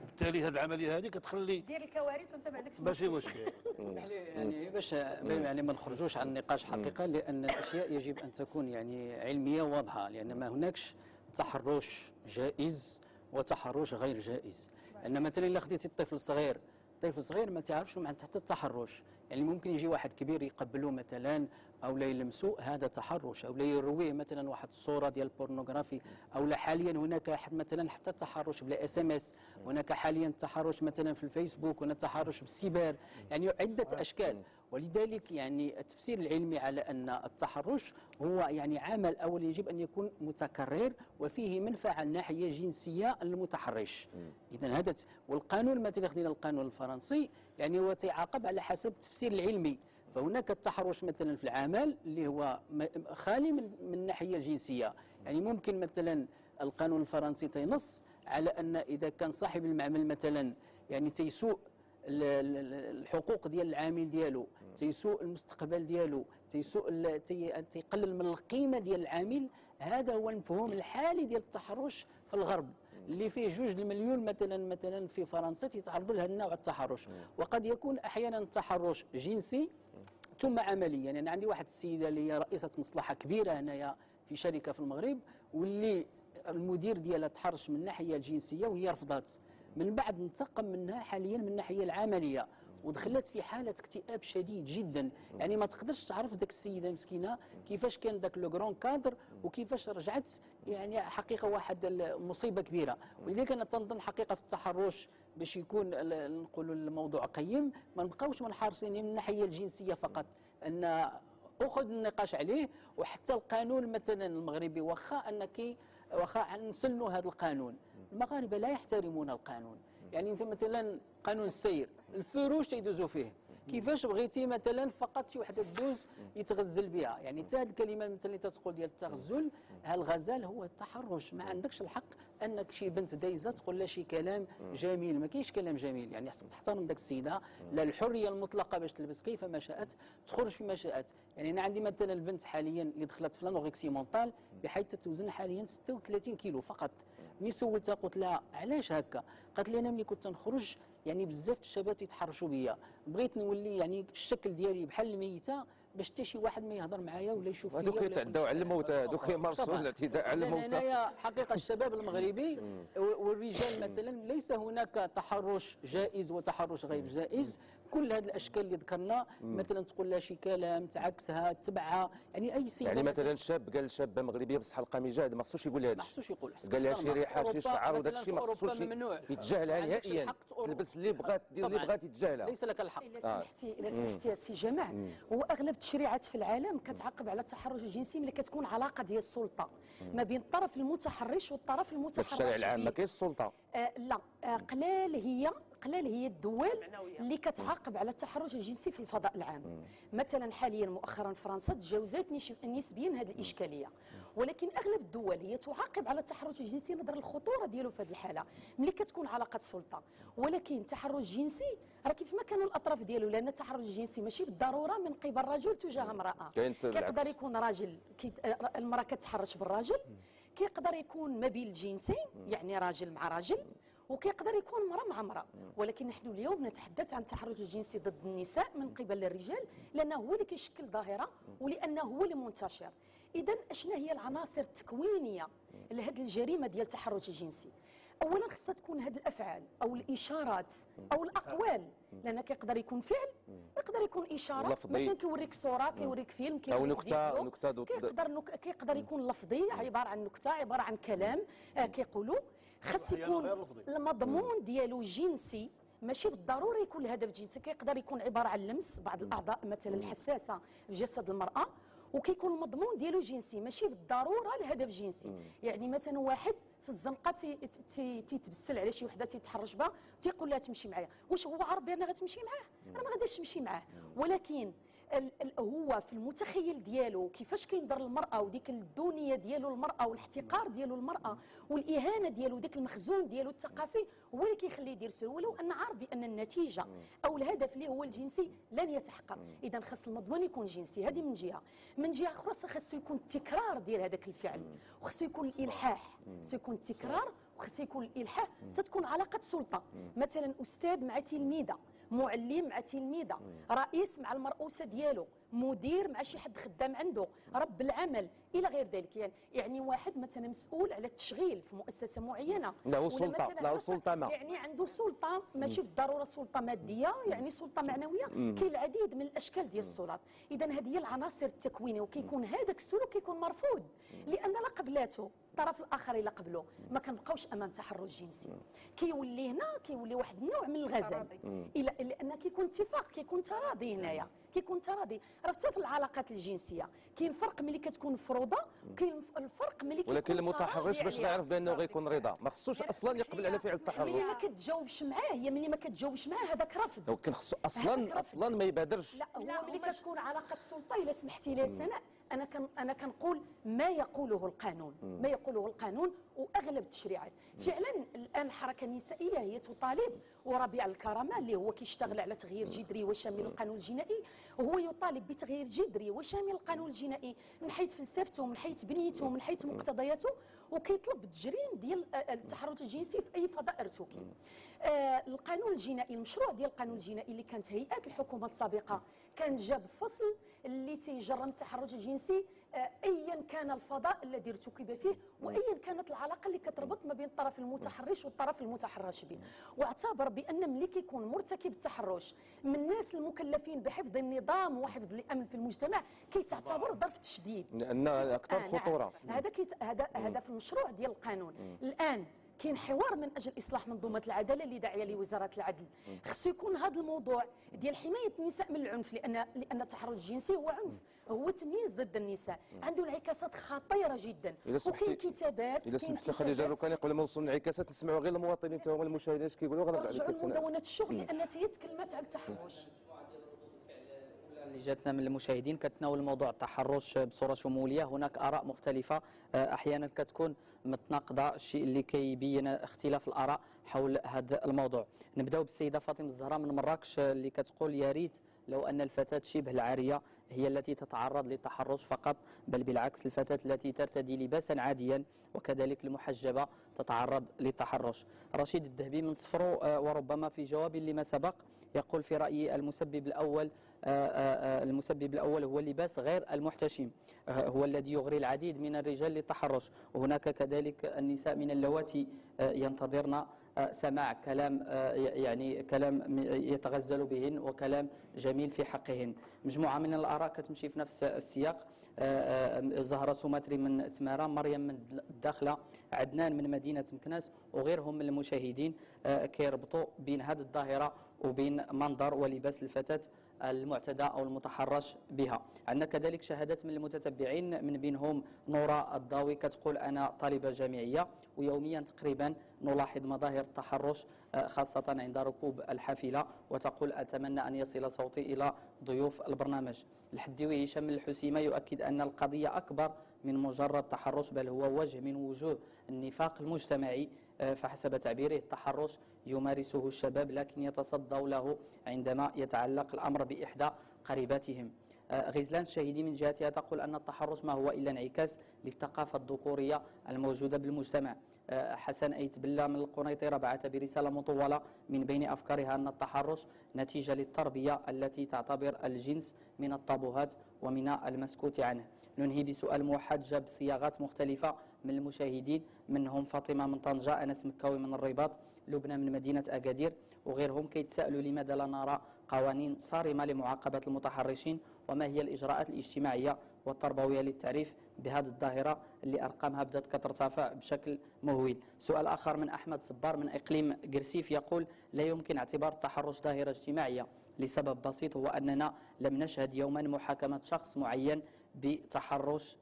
وبالتالي هذه العملية هذه كتخلي
دير الكوارث وانت ما عندكش
ماشي مشكل.
اسمح لي يعني باش يعني ما نخرجوش عن النقاش حقيقة لأن الأشياء يجب أن تكون يعني علمية واضحة لأن ما هناكش تحرش جائز وتحرش غير جائز. ان مثلا إلا خديتي الطفل الصغير الطفل الصغير ما تعرفش حتى التحرش. يعني ممكن يجي واحد كبير يقبله مثلا أو لا يلمسه هذا تحرش. أو لا يرويه مثلا واحد الصورة ديال ال pornographie. أو لا حاليا هناك مثلا حتى التحرش ب les SMS هناك حاليا التحرش مثلا في الفيسبوك هناك التحرش بالسيبر. يعني عدة أشكال. ولذلك يعني التفسير العلمي على أن التحرش هو يعني عمل أول يجب أن يكون متكرر وفيه منفعة الناحية الجنسية المتحرش. اذا هذا والقانون مثلا خدينا القانون الفرنسي يعني هو تيعاقب على حسب التفسير العلمي. فهناك التحرش مثلا في العمل اللي هو خالي من من الناحيه الجنسيه يعني ممكن مثلا القانون الفرنسي تينص على أن إذا كان صاحب المعمل مثلا يعني تيسوء ال- ال- الحقوق ديال العامل ديالو تيسوء المستقبل ديالو تيسوء تي- تيقلل من القيمة ديال العامل هذا هو المفهوم الحالي ديال التحرش في الغرب. اللي فيه جوج المليون مثلا مثلا في فرنسا تيتعرضوا لهذا النوع التحرش. وقد يكون أحيانا التحرش جنسي ثم عمليا. يعني أنا عندي واحد السيدة اللي هي رئيسة مصلحة كبيرة هنايا في شركة في المغرب واللي المدير ديالها تحرش من الناحية الجنسية وهي رفضت. من بعد انتقم منها حاليا من الناحية العملية. ودخلت في حالة اكتئاب شديد جدا. يعني ما تقدرش تعرف داك السيدة مسكينه كيفاش كان داك لو كرون كادر وكيفاش رجعت. يعني حقيقة واحد المصيبة كبيرة. ولذلك أنا تنظن حقيقة في التحرش باش يكون نقولوا الموضوع قيم. ما نبقاوش منحرصين من الناحية الجنسية فقط. أن أخذ النقاش عليه وحتى القانون مثلا المغربي واخا انك واخا نسنوا هذا القانون. المغاربة لا يحترمون القانون. يعني انت مثلا قانون السير الفروج تيدوزوا فيه. كيفاش بغيتي مثلا فقط شي وحدة تدوز يتغزل بها؟ يعني حتى هذه الكلمة مثلا اللي تتقول ديال التغزل ها الغزال هو التحرش. ما عندكش الحق أنك شي بنت دايزة تقول لها شي كلام جميل. ما كاينش كلام جميل. يعني خصك تحترم داك السيدة. لا الحرية المطلقة باش تلبس كيفما شاءت تخرج فيما شاءت. يعني أنا عندي مثلا البنت حاليا اللي دخلت في لانوركسي مونطال بحيث تتوزن حاليا 36 كيلو فقط. ملي سولتها قلت لها علاش هكا؟ قالت لي أنا ملي كنت نخرج يعني بزاف الشباب تيتحرشوا بيا. بغيت نولي يعني الشكل ديالي بحال الميتة باش حتى شي واحد ما يهضر معايا ولا يشوف فيا
هذوك يتعداو على الموتى هذوك يمارسوا. الاعتداء على الموتى
هنايا حقيقة الشباب المغربي والرجال مثلا ليس هناك تحرش جائز وتحرش غير جائز. كل هذه الأشكال اللي ذكرنا مثلا تقول لها شي كلام تعكسها تبعها يعني أي سيده
يعني مثلا شاب قال شابه مغربيه بصح القميجه هذا ما خصوش يقول هذا
ما خصوش يقول
قال لها شي.
ريحة
شي شعر وداك الشيء ما خصوش. يتجاهلها نهائيا. تلبس اللي بغات دير اللي. بغات يتجاهلها.
ليس لك الحق.
إلا سمحتي إلا سمحتي يا سي جماع هو أغلب التشريعات في العالم كتعاقب على التحرش الجنسي ملي كتكون علاقة ديال السلطة. ما بين الطرف المتحرش والطرف
في
المتحرش
الشارع العام. ما كاينش السلطه
آه لا. آه قلال هي الاستقلال هي الدول. اللي كتعاقب على التحرش الجنسي في الفضاء العام. مثلا حاليا مؤخرا فرنسا تجاوزت نش- نسبيا هذه الإشكالية. ولكن أغلب الدول هي تعاقب على التحرش الجنسي نظرا للخطورة ديالو في هذه الحالة. ملي كتكون علاقة سلطة. ولكن التحرش الجنسي راه كيف ما كانوا الأطراف ديالو لأن التحرش الجنسي ماشي بالضرورة من قبل رجل تجاه
امرأة.
كيقدر يكون راجل. المرأة كتحرش بالراجل. كيقدر يكون ما بين الجنسين يعني راجل مع راجل. وكيقدر يكون مرأة مع مرأة ولكن نحن اليوم نتحدث عن التحرش الجنسي ضد النساء من قبل الرجال لأنه هو اللي كيشكل ظاهرة ولأنه هو اللي منتشر. إذا أشنا هي العناصر التكوينية لهذه الجريمة ديال التحرش الجنسي؟ اولا خصها تكون هذه الأفعال أو الإشارات أو الأقوال لأن كيقدر يكون فعل يقدر يكون
إشارة.
مثلا كيوريك صورة كيوريك فيلم كيوريك فيديو.
نكتة ضد-
كيقدر نك... كيقدر يكون لفظي عبارة عن نكتة عبارة عن كلام آه كيقولوا. خاص يكون. المضمون ديالو جنسي ماشي بالضروره يكون الهدف جنسي كيقدر يكون عبارة عن لمس بعض الأعضاء مثلا الحساسه في جسد المرأة وكيكون المضمون ديالو جنسي ماشي بالضرورة الهدف جنسي يعني مثلا واحد في الزنقة تي- تي- تيتبسل على شي وحدة تيتحرش بها تيقول لها تمشي معايا. واش هو عارف بان غتمشي معاه. راه ما غاديش تمشي معاه. ولكن هو في المتخيل ديالو كيفاش كينظر للمراه وديك الدونية ديالو المرأة والاحتقار ديالو المرأة والإهانة ديالو ديك المخزون ديالو الثقافي هو اللي كيخليه يدير سلوك ولو أن عارف بأن النتيجة أو الهدف اللي هو الجنسي لن يتحقق. اذا خاص المضمون يكون جنسي. هذه من جهة. من جهة أخرى خاصو يكون التكرار ديال هذاك الفعل. وخاصو يكون الإلحاح. خاصو يكون التكرار وخاص يكون الإلحاح. ستكون علاقة سلطه مثلا أستاذ مع تلميذة. معلم مع تلميذه رئيس مع المرؤوسة ديالو مدير مع شي حد خدام عنده رب العمل إلى غير ذلك. يعني يعني واحد مثلا مسؤول على التشغيل في مؤسسة معينة.
له
مثلاً
له؟ سلطة ما.
يعني عنده سلطة ماشي بالضرورة سلطة مادية يعني سلطة معنوية. كاين العديد من الأشكال ديال السلطات اذا هذه هي العناصر التكوينية. وكيكون هذاك السلوك كيكون مرفوض لأن لا قبلاته الطرف الآخر إلا قبله. ما كنبقاوش أمام تحرش جنسي. كيولي هنا كيولي واحد النوع من الغزل. إلى لأن كيكون اتفاق كيكون تراضي هنايا. كيكون تراضي عرفتي في العلاقات الجنسية كاين فرق ملي كتكون مفروضه وكاين الفرق ملي كيكون
ولكن المتحرش باش
عليها.
غيعرف بأنه غيكون رضا. ما خصوش أصلا يقبل على فعل التحرش
ملي ما كتجاوبش معاه هي ملي ما كتجاوبش معاه هذاك رفض.
ولكن خصو
أصلا.
أصلا ما يبادرش.
لا هو ملي كتكون علاقة سلطه إلا سمحتي لي سناء أنا كان أنا كنقول ما يقوله القانون. ما يقوله القانون وأغلب التشريعات. فعلا الآن الحركة النسائية هي تطالب وربيع الكرامة اللي هو كيشتغل على تغيير جذري وشامل القانون الجنائي وهو يطالب بتغيير جذري وشامل القانون الجنائي من حيث فلسفته من حيث بنيته من حيث مقتضياته وكيطلب التجريم ديال آه، التحرش الجنسي في أي فضاء ارتكب آه، القانون الجنائي المشروع ديال القانون الجنائي اللي كانت هيئات الحكومة السابقة كان جاب فصل اللي تيجرم التحرش الجنسي آه، ايا كان الفضاء الذي ارتكب فيه وايا كانت العلاقة اللي كتربط ما بين الطرف المتحرش والطرف المتحرش به واعتبر بأن ملي كيكون مرتكب التحرش من الناس المكلفين بحفظ النظام وحفظ الأمن في المجتمع كيتعتبر ظرف تشديد.
لأن أكثر
آه، نعم.
خطورة.
هذا كيت... هذا هذا في المشروع ديال القانون. الآن كاين حوار من أجل إصلاح منظومة العدالة اللي داعية لوزارة العدل. خصو يكون هذا الموضوع ديال حماية النساء من العنف لأن لأن التحرش الجنسي هو عنف. هو تمييز ضد النساء. عنده انعكاسات خطيرة جدا. وكاين كتابات إذا
سمحتي خديجة كان يقبل ما وصلنا انعكاسات نسمعوا غير المواطنين تا هما المشاهدات كيقولوا غنرجع لك سناء
لمدونه الشغل لأن هي تكلمات على التحرش.
اللي جاتنا من المشاهدين كتناول موضوع التحرش بصورة شمولية. هناك آراء مختلفة. آه، أحيانا كتكون متناقضة الشيء اللي كيبين اختلاف الآراء حول هذا الموضوع. نبداو بالسيدة فاطمة الزهراء من مراكش اللي كتقول يا ريت لو أن الفتاة شبه العارية هي التي تتعرض للتحرش فقط بل بالعكس الفتاة التي ترتدي لباسا عاديا وكذلك المحجبة تتعرض للتحرش. رشيد الذهبي من صفرو آه، وربما في جواب لما سبق يقول في رايي المسبب الأول آه، آه، المسبب الأول هو اللباس غير المحتشم هو الذي يغري العديد من الرجال للتحرش وهناك كذلك النساء من اللواتي ينتظرن سماع كلام آه، يعني كلام يتغزل بهن وكلام جميل في حقهن. مجموعة من الآراء كتمشي في نفس السياق. آه، آه، زهرة سماتري من تمارا مريم من الداخلة عدنان من مدينة مكناس وغيرهم من المشاهدين. آه، كيربطوا بين هذه الظاهرة وبين منظر ولباس الفتاة. المعتدى أو المتحرش بها. عندنا كذلك شهادات من المتتبعين من بينهم نورا الضاوي كتقول أنا طالبة جامعية ويوميا تقريبا نلاحظ مظاهر التحرش آه، خاصة عند ركوب الحافلة وتقول أتمنى أن يصل صوتي إلى ضيوف البرنامج. الحديوي هشام الحسيمة يؤكد أن القضية أكبر من مجرد تحرش بل هو وجه من وجوه النفاق المجتمعي فحسب تعبيره التحرش يمارسه الشباب لكن يتصدوا له عندما يتعلق الأمر بإحدى قريباتهم. آه، غزلان الشهيدي من جهتها تقول أن التحرش ما هو إلا انعكاس للثقافة الذكورية الموجودة بالمجتمع. آه، حسن أيت بالله من القنيطرة بعث برسالة مطولة من بين أفكارها أن التحرش نتيجة للتربية التي تعتبر الجنس من الطابوهات ومن المسكوت عنه. ننهي بسؤال موحد جاب صياغات مختلفة من المشاهدين منهم فاطمة من طنجة أنس مكاوي من الرباط لبنى من مدينة أكادير وغيرهم كيتساءلوا لماذا لا نرى قوانين صارمة لمعاقبة المتحرشين وما هي الإجراءات الاجتماعية والتربوية للتعريف بهذه الظاهرة اللي أرقامها بدأت كترتفع بشكل مهول. سؤال آخر من أحمد صبار من إقليم قرسيف يقول لا يمكن اعتبار التحرش ظاهرة اجتماعية لسبب بسيط هو أننا لم نشهد يوما محاكمة شخص معين بتحرش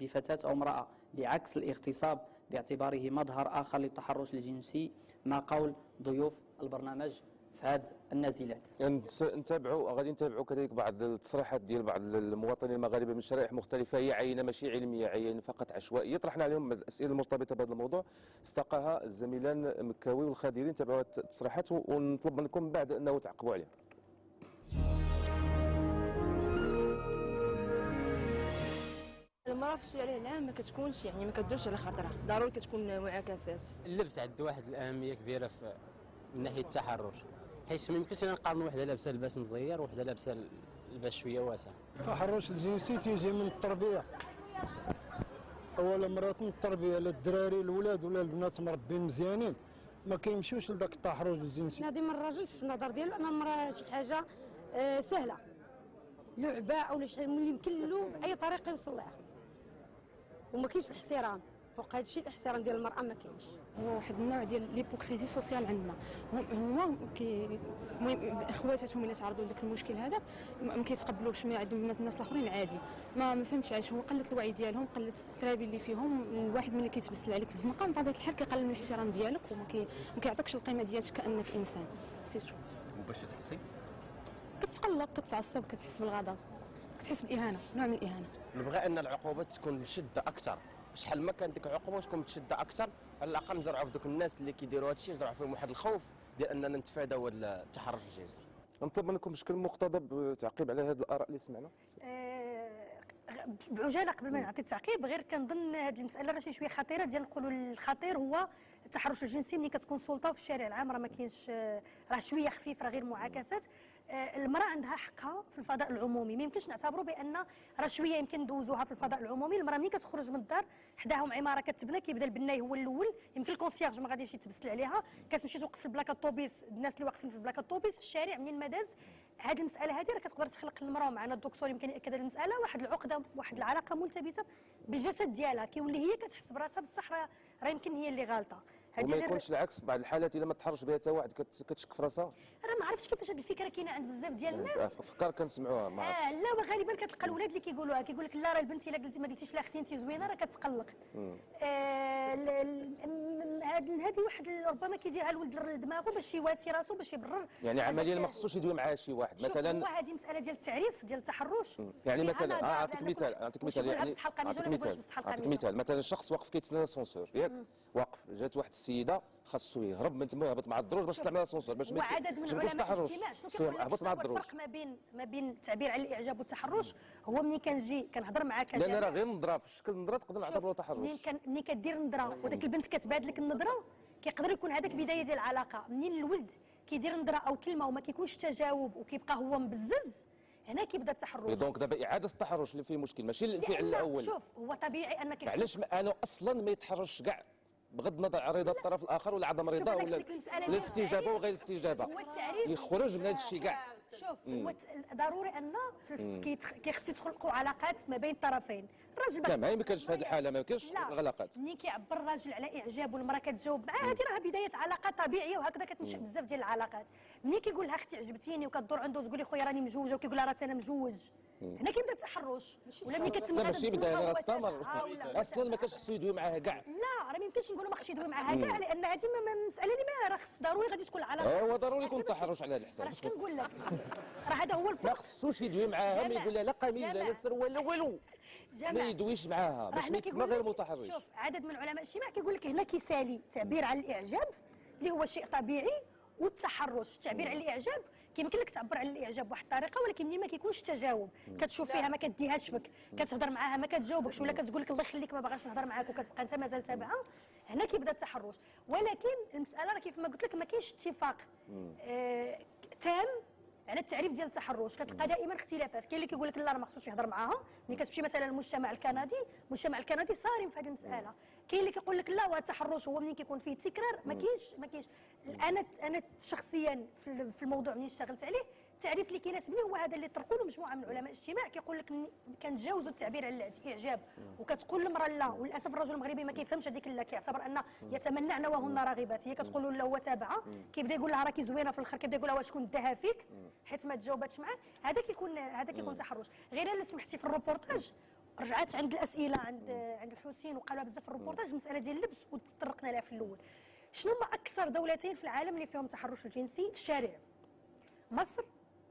بفتاة أو امرأة بعكس الاغتصاب باعتباره مظهر آخر للتحرش الجنسي ما قول ضيوف البرنامج في هذه النازلات.
يعني نتابعوا غادي نتابعوا كذلك بعض التصريحات ديال بعض المواطنين المغاربة من شرائح مختلفة هي عينة ماشي علميه عينه فقط عشوائية. طرحنا عليهم الأسئلة المرتبطة بهذا الموضوع. استقاها الزميلان مكاوي والخديري نتابعوا التصريحات ونطلب منكم بعد أنه تعقبوا عليها.
المرأة في الشارع العام ما كتكونش يعني ما كدوش على خاطرها. ضروري كتكون معاكسات
اللبس عنده واحد الأهمية كبيرة في من ناحية التحرش حيت ما يمكنش نقارنوا وحده لابسة لباس مزير وحده لابسة لباس شوية واسع.
التحرش الجنسي تيجي من التربية. أولا مرات من التربية لا الدراري الاولاد ولا البنات مربين مزيانين. ما كيمشيوش لذاك التحرش الجنسي.
نادي من الراجل في النظر ديالو أن المرأة شي حاجة آه، سهلة. لعبة أو شي اللي يمكن له بأي طريقة يوصل لها. وما كاينش الاحترام فوق هذا الشيء الاحترام ديال المرأة ما كاينش.
هو واحد النوع ديال l'hypocrisie sociale عندنا. هم هما كي المهم إخواتاتهم اللي تعرضوا لذاك المشكل هذاك ما كيتقبلوش ما عندهم بنات الناس الآخرين عادي. ما ما فهمتش علاش. هو قله الوعي ديالهم قله الترابي اللي فيهم الواحد ملي كيتبسل عليك في الزنقة من طبيعه الحال كيقلل من الاحترام ديالك وما كي ما كيعطيكش القيمة ديالك كأنك إنسان. سيتو
وباش تحسي؟
كتقلق كتعصب كتحس بالغضب. كتحس بالاهانه نوع من الإهانة.
نبغى أن العقوبات تكون مشدة أكثر شحال ما كانت ديك العقوبة تكون متشدة أكثر على الأقل نزرعوا في دوك الناس اللي كيديروا هذا الشيء نزرعوا فيهم واحد الخوف ديال أننا نتفاداو هذا التحرش الجنسي.
نطلب منكم بشكل مقتضب تعقيب على هذه الآراء اللي سمعنا؟
آه، بعجاله قبل ما نعطي التعقيب غير كنظن هذه المسألة راه شي شوية خطيرة ديال نقولوا الخطير هو التحرش الجنسي ملي كتكون سلطة في الشارع العام راه ما كاينش راه شوية خفيف راه غير معاكسات. المرأة عندها حقها في الفضاء العمومي. ما يمكنش نعتبروا بأن راه شوية يمكن ندوزوها في الفضاء العمومي. المرأة ملي كتخرج من الدار حداهم عمارة كتبنى كيبدا البناي هو الأول. يمكن ال concierge ما غاديش يتبسل عليها. كتمشي توقف في البلاكة الطوبيس الناس اللي واقفين في البلاكة الطوبيس في الشارع منين ما داز. هذه المسألة هذه راه كتقدر تخلق للمراه ومعنا الدكتور يمكن يأكد هذه المسألة. واحد العقدة واحد العلاقة ملتبسة بالجسد ديالها. كيولي هي كتحس براسها بصح راه يمكن هي اللي غالطة.
وما يكونش العكس بعض الحالات الا ما تحرش بها حتى واحد كت- كتشك في راسها.
أنا ما عرفتش كيفاش هذه الفكرة كاينة عند بزاف ديال الناس.
فكر كنسمعوها ما عرفتش.
آه لا وغالبا كتلقى الولاد اللي كيقولوها كيقول لك لا راه البنت إلا قلتي ما قلتيش لا أختي انت زوينة راه كتقلق. آه، هذه هذه واحد ربما كيديرها الولد لدماغه باش يواسي راسو باش يبرر.
يعني عمليا ما خصوش يدوي مع شي واحد. مثلا
هو هذه مسألة ديال التعريف ديال التحرش.
يعني مثلا آه أعطيك
لأن
مثال
أعطيك
مثال. يعني
أعطيك
مثال. مثلا شخص واقف كيتسنى الاسانسور ياك؟ واقف جات واحد السيدة خاصو يهرب من تما يهبط مع الدروج باش يطلع من الاسانسور باش ما
وعدد من علماء الاجتماع شنو كيقول لك الفرق ما بين ما بين التعبير على الإعجاب والتحرش. هو ملي كنجي كنهضر معاك
لأن راه. غير نظرة في شكل نظرة تقدر نعتبروها
منين
تحرش.
كان ملي كدير نظرة وداك البنت كتبادل لك النظرة كيقدر يكون هذاك بداية ديال العلاقة. منين الولد كيدير نظرة أو كلمة وما كيكونش تجاوب وكيبقى هو مبزز هنا كيبدا التحرش.
دونك دابا إعادة التحرش اللي فيه مشكل ماشي الفعل الأول.
شوف هو طبيعي أنك
علاش أنا أصلا ما يتحرش كاع. بغض النظر على رضا الطرف الآخر ولا عدم
هذاك
ولا
ديك المسألة
ولا
ديال
استجابه
التعريف.
وغير استجابه
هو التعريف
يخرج من هذا الشيء كاع.
شوف. هو ضروري أن كيخص يتخلقوا علاقات ما بين الطرفين الراجل
لا ما يمكنش في هذه الحالة ما يمكنش
لا.
العلاقات
ملي كيعبر الراجل على اعجاب والمرأة كتجاوب معاه هذه راه بداية علاقة طبيعية وهكذا
كتنشأ.
بزاف ديال العلاقات ملي كيقول لها أختي عجبتيني وكدور عنده وتقول لي خويا راني مجوجه وكيقول لها راه أنا مجوج
مم.
هنا كيبدا التحرش ولا ملي كتم
ماشي
الزنقة
بدا راه استمر
ولا
أصلا ما كانش خصو يدوي معاها كاع
لا راه ما يمكنش نقولوا ما خصش يدوي معاها. كاع لأن هذه ما- ما- مسألة اللي ما راه خص ضروري غادي تكون العلاقه
هو ضروري يكون التحرش على هذا
راه
الحساب
اش كنقول لك راه هذا هو
ما
الفرق
خصوش يدوي معاها ما. يقول لها لا قميص لا. سروال لا والو ما. يدويش معاها باش ما يتسمى غير متحرش.
شوف عدد من علماء الاجتماع كيقول لك هنا كيسالي التعبير عن الإعجاب اللي هو شيء طبيعي والتحرش. التعبير عن الإعجاب كيمكن لك تعبر عن الإعجاب بواحد الطريقة ولكن اللي ما كيكونش تجاوب. كتشوف فيها ما كديهاش فيك كتهضر معاها ما كتجاوبكش ولا كتقول لك الله يخليك ما باغاش نهضر معاك وكتبقى أنت مازال تابعها هنا كيبدا التحرش. ولكن المسألة راه كيف ما قلت لك ما كاينش اتفاق. آه تام على التعريف ديال التحرش كتلقى دائما اختلافات. كاين اللي كيقول لك لا راه ما خصوش يهضر معاها ملي كتمشي مثلا للمجتمع الكندي المجتمع الكندي صارم في هذه المسألة. كاين اللي كيقول لك لا والتحرش هو منين كيكون فيه تكرار. ما كاينش ما كاينش. أنا أنا شخصيا في الموضوع ملي اشتغلت عليه التعريف اللي كيناسبني هو هذا اللي طرقوا له مجموعة من علماء الاجتماع كيقول لك كنتجاوزوا التعبير على الاعجاب وكتقول للمرأة لا وللأسف الرجل المغربي ما كيفهمش هذيك لا كيعتبر ان يتمنعن وهن راغبات. هي كتقول له لا هو تابعه كيبدا يقول لها راكي زوينة في الآخر كيبدا يقول لها كنت داها فيك؟ حيت ما تجاوباتش معاه. هذا كيكون هذا كيكون تحرش. غير الا سمحتي في الروبورتاج رجعت عند الأسئلة عند عند الحسين وقالوا بزاف في الروبورتاج المساله ديال اللبس وتطرقنا لها في الأول. شنو هما أكثر دولتين في العالم اللي فيهم التحرش الجنسي؟ في الشارع. مصر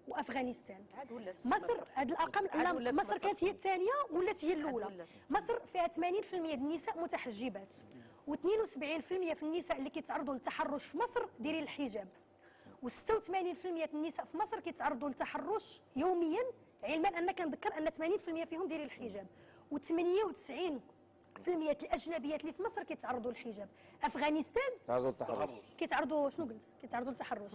وأفغانستان. ولات
مصر. هاد
الأرقام
مصر
مصر.
كانت هي الثانية ولات هي
الأولى.
مصر فيها 80% ديال النساء متحجبات و72% في النساء اللي كيتعرضوا للتحرش في مصر دايرين الحجاب. و86% ديال النساء في مصر كيتعرضوا للتحرش يوميا علما ان كنذكر أن 80% فيهم دايرين الحجاب. و98 في المية الاجنبيات اللي في مصر كيتعرضوا للحجاب. أفغانستان؟
تعرضوا للتحرش.
كيتعرضوا شنو قلت؟ كيتعرضوا للتحرش.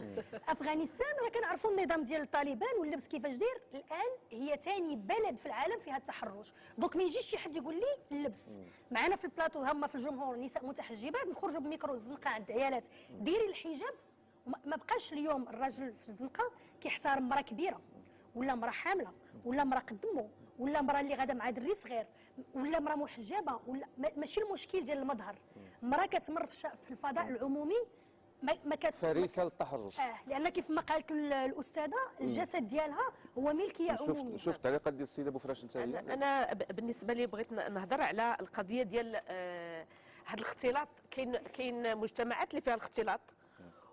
أفغانستان راه كنعرفوا النظام ديال الطالبان واللبس كيفاش داير. الآن هي ثاني بلد في العالم فيها التحرش. دوك ما يجيش شي حد يقول لي اللبس. معنا في البلاطو هما في الجمهور نساء متحجبات نخرجوا بميكرو الزنقة عند عيالات. ديري الحجاب وما- ما بقاش اليوم الراجل في الزنقة كيحترم مرأة كبيرة ولا مرأة حاملة ولا مرأة قدمو ولا مراه اللي غاده مع دري صغير ولا مراه محجبة ولا ما- ماشي المشكل ديال المظهر. مراه كتمر في, الفضاء العمومي ما ما كت
فريسة للتحرش.
آه لأن كيف ما قالت ال- الأستاذة الجسد ديالها هو ملكية
شوف
عمومية.
شوف الطريقة ديال السيدة بوفراش
أنت أنا أنا بالنسبة لي بغيت ن- نهضر على القضية ديال آه، هذا الاختلاط. كاين كاين مجتمعات اللي فيها الاختلاط.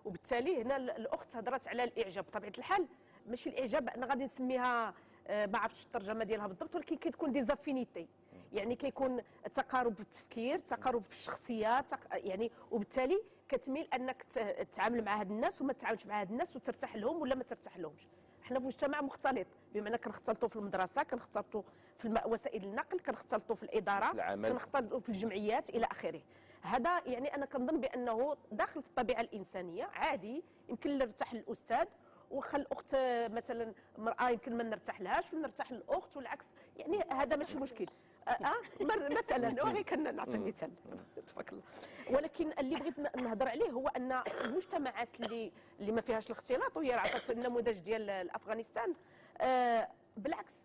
وبالتالي هنا ال- الأخت هضرت على الإعجاب. بطبيعة الحال ماشي الإعجاب أنا غادي نسميها آه، ما عرفتش الترجمة ديالها بالضبط ولكن كتكون دي زافينيتي يعني كيكون تقارب في التفكير تقارب في الشخصيات تق- يعني وبالتالي كتميل أنك تتعامل مع هاد الناس وما تتعاملش مع هاد الناس وترتاح لهم ولا ما ترتاح لهمش. حنا في مجتمع مختلط بمعنى كنختلطوا في المدرسة كنختلطوا في الم- وسائل النقل كنختلطوا في الإدارة
في العمل.
كنختلطوا في الجمعيات إلى آخره. هذا يعني أنا كنظن بأنه داخل في الطبيعة الإنسانية عادي يمكن نرتاح للأستاذ وخا الاخت مثلا امراه يمكن ما نرتاح لهاش ونرتاح للاخت والعكس يعني هذا ماشي مشكل. آه آه، مثلا وغير كنعطي مثال. تبارك الله ولكن اللي بغيت نهضر عليه هو أن المجتمعات اللي اللي ما فيهاش الاختلاط وهي عطات النموذج ديال افغانستان آه بالعكس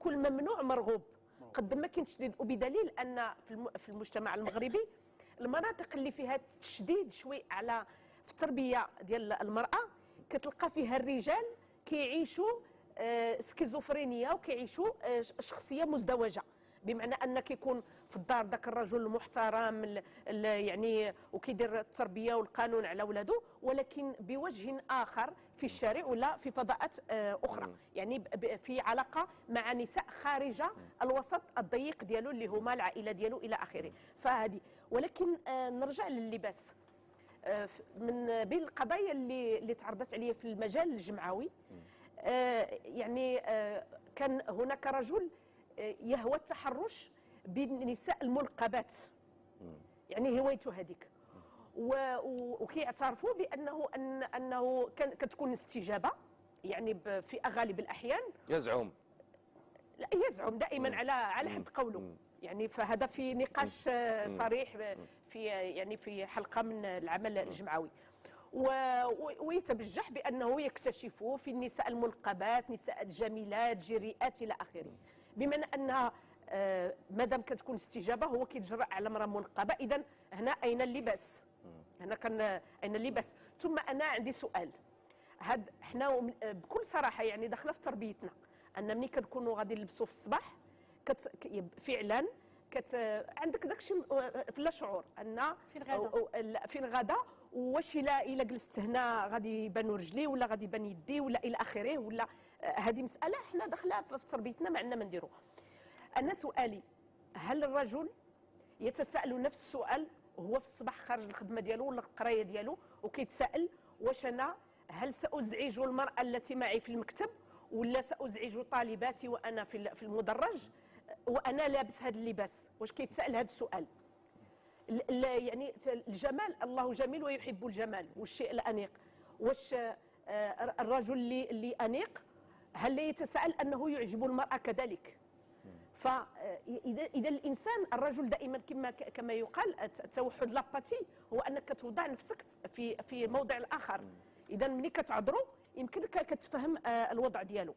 كل ممنوع مرغوب. قد ما كاين تشديد. وبدليل أن في المجتمع المغربي المناطق اللي فيها تشديد شوي على في التربية ديال المرأة كتلقى فيها الرجال كيعيشوا آه، سكيزوفرينيا وكيعيشوا آه، شخصية مزدوجة. بمعنى أن كيكون في الدار ذاك الرجل المحترم ال- ال- يعني وكيدير التربية والقانون على ولده ولكن بوجه آخر في الشارع ولا في فضاءات آه، أخرى. يعني في علاقة مع نساء خارج الوسط الضيق ديالو اللي هما العائلة ديالو إلى آخره. فهذه ولكن نرجع لللباس. من بين القضايا اللي اللي تعرضت عليا في المجال الجمعوي. آه، يعني آه، كان هناك رجل آه، يهوى التحرش بالنساء الملقبات. يعني هوايته هذيك. وكيعترفوا بانه ان أنه كان كتكون استجابة يعني في أغالب الأحيان.
يزعم.
لا يزعم دائما على على حد قوله. يعني فهذا في نقاش آه، صريح في يعني في حلقة من العمل الجمعوي. ويتبجح بأنه يكتشف في النساء الملقبات نساء الجميلات جريئات إلى آخره. بمعنى انها آه، مادام كتكون استجابة هو كيتجرأ على امراه منقبه اذا هنا أين اللباس؟ هنا كان أين اللباس؟ ثم أنا عندي سؤال. هاد حنا بكل صراحة يعني داخلة في تربيتنا أن ملي كنكونوا غادي نلبسوا في الصباح كت فعلا كت عندك داكشي م- في لا شعور أن
في الغداء.
أو- أو- لا، في الغداء واش الا إلا جلست هنا غادي يبانوا رجلي ولا غادي يبان يدي ولا إلى آخره ولا آه، هذه مسألة حنا داخلة في تربيتنا ما عندنا ما نديرو. أنا سؤالي هل الرجل يتساءل نفس السؤال وهو في الصباح خارج الخدمة ديالو ولا القراية ديالو وكيتساءل واش أنا؟ هل سأزعج المرأة التي معي في المكتب ولا سأزعج طالباتي وأنا في المدرج؟ وأنا لابس هذا اللباس. واش كيتساءل هذا السؤال؟ ال- ال- يعني الجمال الله جميل ويحب الجمال. والشيء الأنيق؟ واش آه، الرجل اللي اللي أنيق هل لا يتساءل أنه يعجب المرأة كذلك؟ فاذا إذا الإنسان الرجل دائما كما كما يقال الت- التوحد l'empathie هو أنك توضع نفسك في في موضع الآخر. اذا ملي كتعذروا يمكنك كتفهم آه، الوضع ديالو.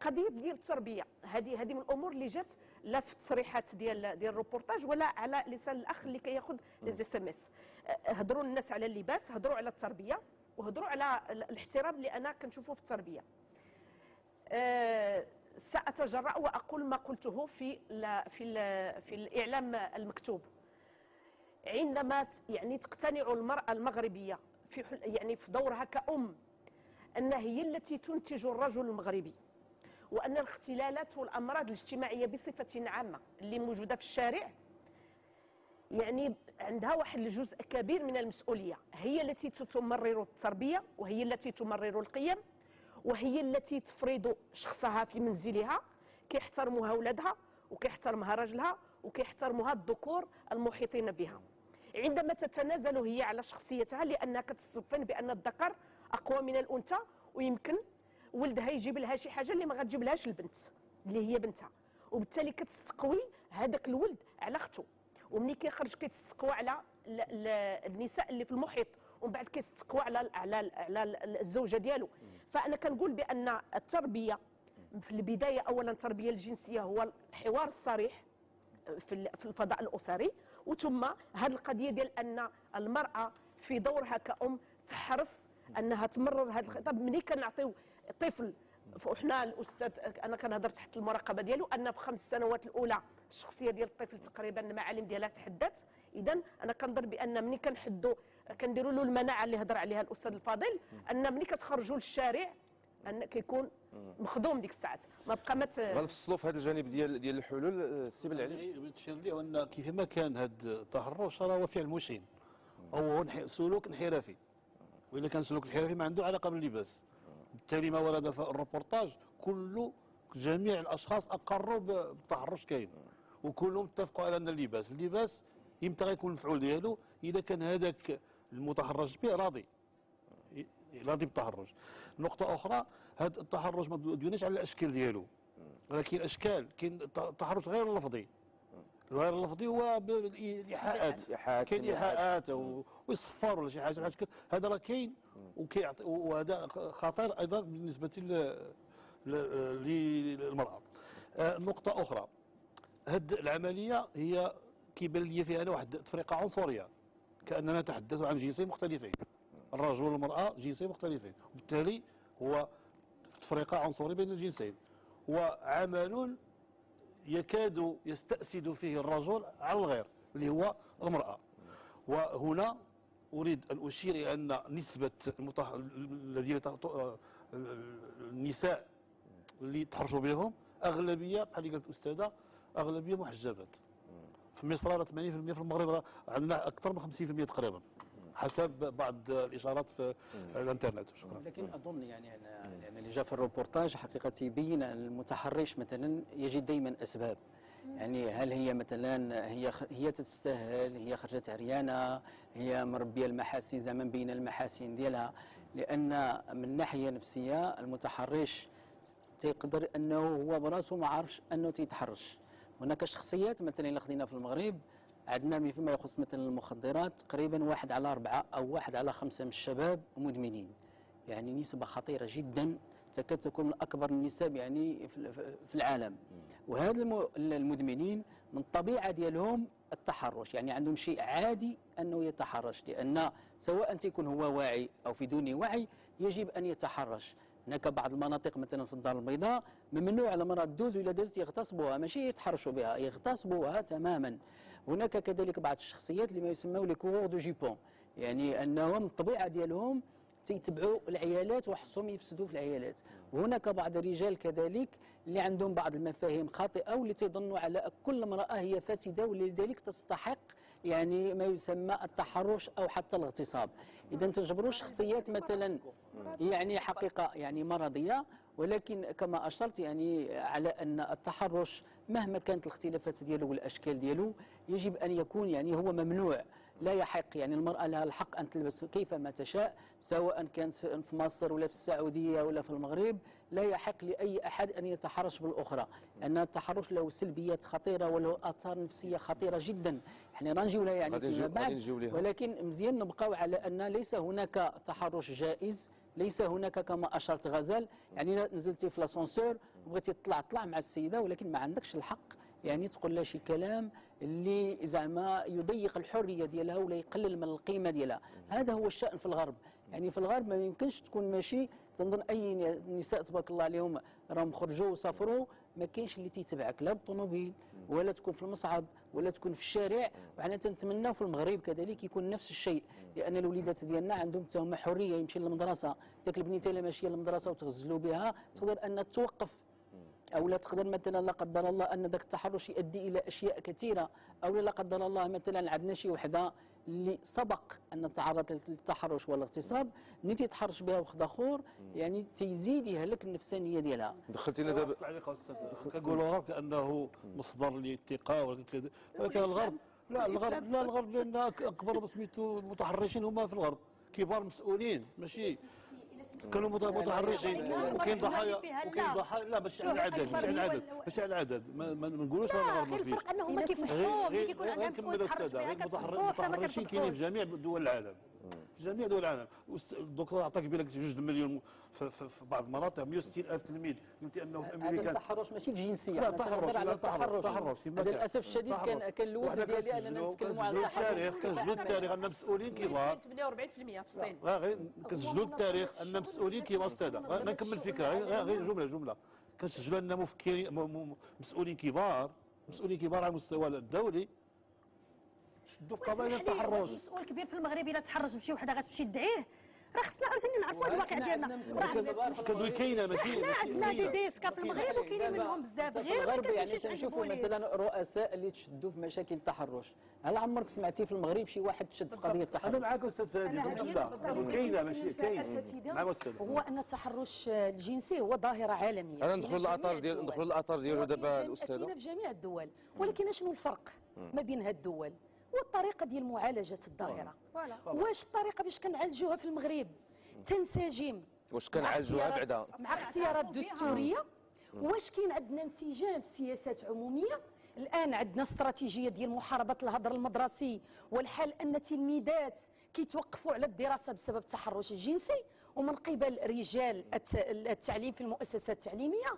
قضية ديال التربية. هذه هذه من الأمور اللي جات لا في التصريحات ديال ديال الروبورتاج ولا على لسان الأخ اللي كياخذ les SMS هضروا الناس على اللباس هضروا على التربية وهضروا على ال- الاحترام اللي أنا كنشوفه في التربية. آه، سأتجرأ وأقول ما قلته في ال في ال في الإعلام المكتوب. عندما يعني تقتنع المرأة المغربية في يعني في دورها كأم أن هي التي تنتج الرجل المغربي. وأن الاختلالات والأمراض الاجتماعية بصفة عامة اللي موجودة في الشارع يعني عندها واحد الجزء كبير من المسؤولية. هي التي تمرر التربية وهي التي تمرر القيم وهي التي تفرض شخصها في منزلها كيحترموها ولادها وكيحترمها رجلها وكيحترموها الذكور المحيطين بها. عندما تتنازل هي على شخصيتها لأنها كتصفن بأن الذكر أقوى من الأنثى ويمكن ولدها يجيب لها شي حاجة اللي ما غتجيب لهاش البنت اللي هي بنتها. وبالتالي كتستقوي هذاك الولد على اخته وملي كيخرج كيتستقوى على ال- ال- النساء اللي في المحيط ومن بعد كيستقوى على على على الزوجة ديالو. فأنا كنقول بأن التربية في البداية اولا التربية الجنسية هو الحوار الصريح في في الفضاء الأسري. وثم هذه القضية ديال أن المرأة في دورها كأم تحرص أنها تمرر هذا الخطاب ملي كنعطيو طفل. وحنا الأستاذ أنا كنهضر تحت المراقبة ديالو ان في خمس سنوات الأولى الشخصيه ديال الطفل تقريبا المعالم ديالها تحدث. اذا أنا كنظن بأن ملي كنحدوا كنديروا له المناعة اللي هضر عليها الأستاذ الفاضل أن ملي كتخرجوا للشارع أن كيكون مخدوم ديك الساعات. ما بقى ما
غنفصلوا في هذا الجانب ديال ديال الحلول آه، السي بالعلي
يعني تشير ليه ان كيفما كان هذا التحرش راه هو فعل مشين. أو سلوك انحرافي. واذا كان سلوك انحرافي ما عنده علاقة باللباس. بالتالي ما ورد في الريبورتاج كله جميع الأشخاص أقروا بالتحرش كاين. وكلهم اتفقوا على أن اللباس اللباس يمتى غيكون المفعول ديالو إذا كان هذاك المتحرش به راضي. راضي بالتحرش. نقطة أخرى هذا التحرش ما دوناش على الأشكال ديالو. ولكن أشكال كاين التحرش غير اللفظي الغير اللفظي هو
الإيحاءات.
كاين.
إيحاءات
ويصفر ولا شي حاجة بحال هذا راه كاين وكيعطي وهذا خطير أيضا بالنسبة للمرأة. آه، نقطة أخرى. هاد العملية هي كيبان لي فيها أنا واحد تفرقة عنصرية. كأننا نتحدث عن جنسين مختلفين. الرجل والمرأة جنسين مختلفين. وبالتالي هو تفرقة عنصرية بين الجنسين. وعمل يكاد يستأسد فيه الرجل على الغير اللي هو المرأة وهنا أريد أن أشير أن نسبة المتح... الذين النساء اللي تحرشوا بهم أغلبية بحال اللي قالت الأستاذة أغلبية محجبات. في مصر راه 80% في المغرب عندنا أكثر من 50% تقريبا. حسب بعض الإشارات في الإنترنت. شكرا.
لكن أظن يعني أنا يعني اللي جاء في الروبورتاج حقيقة يبين المتحرش مثلا يجد دائما أسباب. يعني هل هي مثلا هي هي تستاهل هي خرجت عريانة هي مربية المحاسن زعما بين المحاسن ديالها. لأن من ناحية نفسية المتحرش تيقدر أنه هو براسه ما عارفش أنه تيتحرش. هناك شخصيات مثلا الا خدينا في المغرب عندنا فيما يخص مثلا المخدرات تقريبا واحد على أربعة أو واحد على خمسة من الشباب مدمنين. يعني نسبة خطيرة جدا تكاد تكون من أكبر النسب يعني في- العالم. وهذا الم- المدمنين من الطبيعة ديالهم التحرش. يعني عندهم شيء عادي أنه يتحرش لأن سواء تكون هو واعي أو في دون وعي يجب أن يتحرش. هناك بعض المناطق مثلا في الدار البيضاء ممنوع المرأة تدوز ولا دازت يغتصبوها ماشي يتحرشوا بها يغتصبوها تماما. هناك كذلك بعض الشخصيات اللي ما يسموا les coureurs de jupons يعني أنهم الطبيعه ديالهم تيتبعوا العيالات وحصهم يفسدوا في العيالات. وهناك بعض الرجال كذلك اللي عندهم بعض المفاهيم خاطئة واللي تيظنوا على كل امرأة هي فاسدة ولذلك تستحق يعني ما يسمى التحرش أو حتى الاغتصاب. إذا تجبروا شخصيات مثلا يعني حقيقة يعني مرضية ولكن كما أشرت يعني على أن التحرش مهما كانت الاختلافات ديالو والأشكال ديالو يجب أن يكون يعني هو ممنوع. لا يحق يعني المرأة لها الحق أن تلبس كيفما تشاء سواء كانت في مصر ولا في السعودية ولا في المغرب. لا يحق لأي أحد أن يتحرش بالأخرى. لأن التحرش له سلبيات خطيرة وله آثار نفسية خطيرة جدا. إحنا رانجيو لها يعني فيما بعد. ولكن مزيان نبقاو على أن ليس هناك تحرش جائز ليس هناك كما أشرت غزال. يعني نزلتي في لاسانسور بغيتي تطلع طلع مع السيدة ولكن ما عندكش الحق يعني تقول لها شي كلام اللي زعما يضيق الحرية ديالها ولا يقلل من القيمة ديالها. هذا هو الشأن في الغرب. يعني في الغرب ما يمكنش تكون ماشي تنظن أي نساء تبارك الله عليهم راهم خرجوا وسافروا ما كاينش اللي تيتبعك لا بالطوموبيل ولا تكون في المصعد ولا تكون في الشارع. وحنا تنتمناو في المغرب كذلك يكون نفس الشيء لأن الوليدات ديالنا عندهم حتى حرية يمشي للمدرسة. ديك البنيتة اللي ماشية للمدرسة وتغزلوا بها تقدر أن توقف أو لا تقدر مثلا لا قدر الله أن ذاك التحرش يؤدي إلى أشياء كثيرة أو لا قدر الله مثلا عندنا شي وحدة اللي سبق أن تعرضت للتحرش والاغتصاب ملي تيتحرش بها واحد اخر يعني تيزيد يهلك النفسانية ديالها.
دخلتينا دابا
كنقولوا الغرب كأنه مصدر للثقه ولكن ولكن الغرب لا الغرب لا الغرب لأن أكبر سميتو المتحرشين هما في الغرب. كبار مسؤولين ماشي؟ كانوا مت- متحرشين وكاين ضحايا وكاين ضحايا. لا ماشي على العدد ماشي على العدد ماشي على العدد. ما نقولوش ما
غير الفرق أنهم
غير
كيكون
غير
عندها
نكمل
مسؤول تحرش بها
المتحرشين كاينين في جميع دول العالم. في جميع دول العالم. الدكتور عطاك بالك جوج مليون في, بعض المناطق 160 ألف تلميذ. قلت أنه في
هذا
أمريكا
التحرش ماشي الجنسيه
لا
أنا
تحرش لا تحرش
التحرش.
تحرش
هذا. للأسف الشديد كان. كان
وحنا
ديالي أننا
كنسجلوا-
نتكلموا على التحرش.
التاريخ كنسجلوا التاريخ أن مسؤولين كبار
48% في الصين.
لا غير كنسجلوا التاريخ أن مسؤولين كبار أستاذ غير نكمل فكره غير غير جملة جملة. كنسجلوا أن مفكرين مسؤولين كبار مسؤولين كبار على المستوى الدولي. شدوا في قضايا التحرش
مسؤول كبير في المغرب؟ إلا تحرش بشي وحدة غتمشي تدعيه. راه خصنا عاوتاني نعرفوا هذا الواقع ديالنا. راه
كاينة ماشي
حنا عندنا دي. ديسكا في المغرب وكاينين منهم بزاف. غير ما
يعني
كتمشيش عند
تنشوفوا
البوليس
مثلا رؤساء اللي تشدوا في مشاكل التحرش. هل عمرك سمعتي في المغرب شي واحد تشد في قضية
أنا
التحرش
معاك أستاذ فادي
كاينة
ماشي
نتكلم فيها
كاين
أساتذة.
مع أستاذ.
هو أن التحرش الجنسي هو ظاهرة
عالمية.
أنا
ندخل الأطار ديال. ندخل الأطار ديالو دابا الأستاذة.
كاينة في جميع الدول. ولكن شنو الفرق ما بين هاد الدول؟ والطريقة ديال معالجة
الظاهرة.
واش الطريقة باش كنعالجوها في المغرب؟ تنسجم
واش
مع
كنعالجوها
اختيارات-
بعدا؟
مع اختيارات دستورية. واش كاين عندنا انسجام في سياسات عمومية؟ الآن عندنا استراتيجية ديال محاربة الهدر المدرسي والحال أن تلميذات كيتوقفوا على الدراسة بسبب التحرش الجنسي ومن قبل رجال الت- التعليم في المؤسسات التعليمية.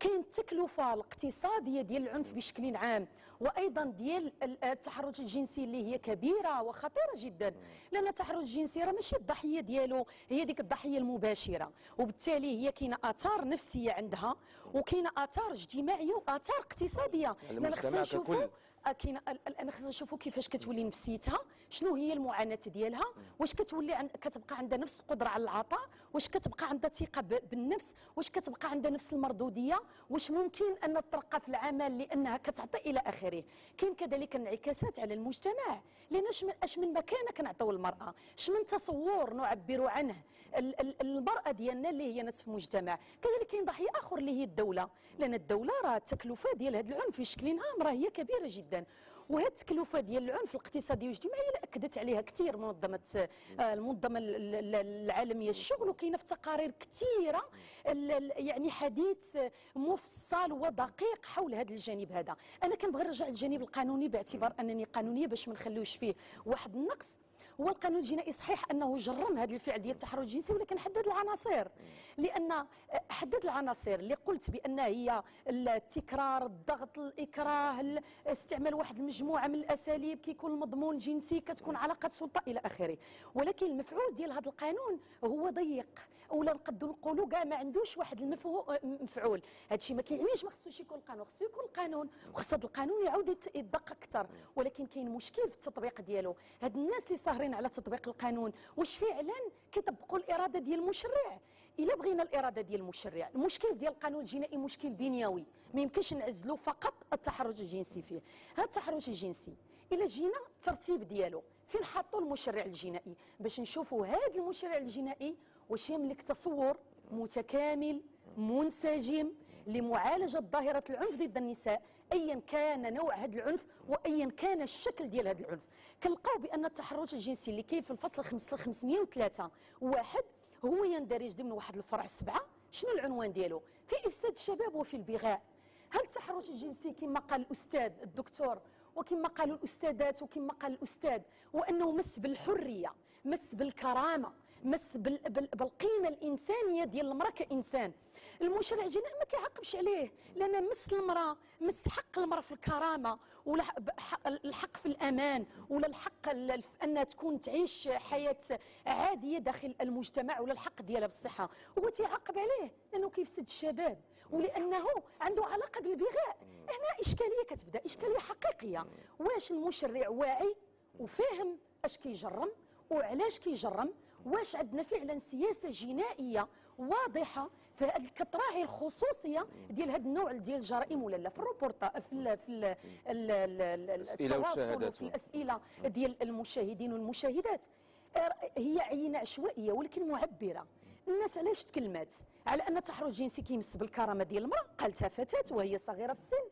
كاين التكلفه الاقتصادية ديال العنف بشكل عام وأيضا ديال ال- التحرش الجنسي اللي هي كبيرة وخطيرة جدا لأن التحرش الجنسي راه ماشي الضحية ديالو هي ديك الضحية المباشرة وبالتالي هي كاينة آثار نفسية عندها وكاينة آثار اجتماعية وآثار اقتصادية لأن
المجتمع
خصنا نشوفوا. آه، كاين انا خصنا نشوفوا كيفاش كتولي نفسيتها شنو هي المعاناة ديالها واش كتولي عند كتبقى عندها نفس القدرة على العطاء واش كتبقى عندها ثقة بالنفس واش كتبقى عندها نفس المردوديه واش ممكن أن ترقى في العمل لأنها كتعطي إلى آخره. كاين كذلك انعكاسات على المجتمع. لأن أش من مكانة كنعطيو المرأة؟ أش من تصور نعبر عنه ال- ال- المرأة ديالنا اللي هي نصف مجتمع؟ كذلك كاين ضحية آخر اللي هي الدولة. لأن الدولة راه التكلفة ديال هذا العنف بشكل عام راه هي كبيرة جدا. وهذه التكلفة ديال العنف الاقتصادي والإجتماعي اللي أكدت عليها كثير منظمة آه، المنظمة ال- ال- العالمية. للشغل وكاينه في تقارير كثيره يعني حديث آه، مفصل ودقيق حول هذا الجانب هذا. أنا كنبغي نرجع للجانب القانوني باعتبار أنني قانونية باش ما نخليوش فيه واحد النقص. هو القانون الجنائي صحيح أنه جرم هذا الفعل ديال التحرش الجنسي ولكن حدد العناصر لأن حدد العناصر اللي قلت بأن هي التكرار الضغط الإكراه ال- استعمال واحد المجموعة من الأساليب كيكون المضمون جنسي كتكون علاقة سلطة إلى آخره. ولكن المفعول ديال هذا القانون هو ضيق. ولا نقدروا نقولوا كاع ما عندوش واحد المفهو- مفعول. هذا الشيء ما كيعنيش ما خصوش يكون القانون خصو يكون القانون وخص هذا القانون يعاود يدقق أكثر. ولكن كاين مشكل في التطبيق ديالو. هاد الناس اللي ساهرين على تطبيق القانون؟ واش فعلا كيطبقوا الإرادة ديال المشرع؟ إلا بغينا الإرادة ديال المشرع المشكل ديال القانون الجنائي مشكل بنيوي ما يمكنش نعزلوا فقط التحرش الجنسي فيه. هذا التحرش الجنسي الا جينا الترتيب ديالو فين حطوا المشرع الجنائي؟ باش نشوفوا هذا المشرع الجنائي واش يملك تصور متكامل منسجم لمعالجة ظاهرة العنف ضد النساء ايا كان نوع هذا العنف وايا كان الشكل ديال هذا العنف. كنلقاو بأن التحرش الجنسي اللي كاين في الفصل 503 واحد هو يندرج ضمن واحد الفرع السبعه شنو العنوان ديالو؟ في إفساد الشباب وفي البغاء. هل التحرش الجنسي كما قال الأستاذ الدكتور وكما قالوا الأستاذات وكما قال الأستاذ وأنه مس بالحرية مس بالكرامة مس بال بال بالقيمة الإنسانية ديال المرأة كإنسان. المشرع الجنائي ما كيعاقبش عليه لأن مس المرأة مس حق المرأة في الكرامة ولا الحق في الأمان ولا الحق ال- في أنها تكون تعيش حياة عادية داخل المجتمع ولا الحق ديالها بالصحة. هو تيعاقب عليه لأنه كيفسد الشباب ولأنه عنده علاقة بالبغاء. هنا إشكالية كتبدأ إشكالية حقيقية. واش المشرع واعي وفاهم أش كيجرم وعلاش كيجرم؟ واش عندنا فعلا سياسة جنائية واضحة كتراعي الخصوصية ديال هذا النوع ديال الجرائم ولا لا؟ في الروبورتا في ال في ال ال ال
الأسئلة
التواصل. وفي الأسئلة ديال المشاهدين والمشاهدات. هي عينة عشوائية ولكن معبره الناس علاش تكلمات؟ على أن التحرش الجنسي كيمس بالكرامة ديال المرأة؟ قالتها فتاة وهي صغيرة في السن.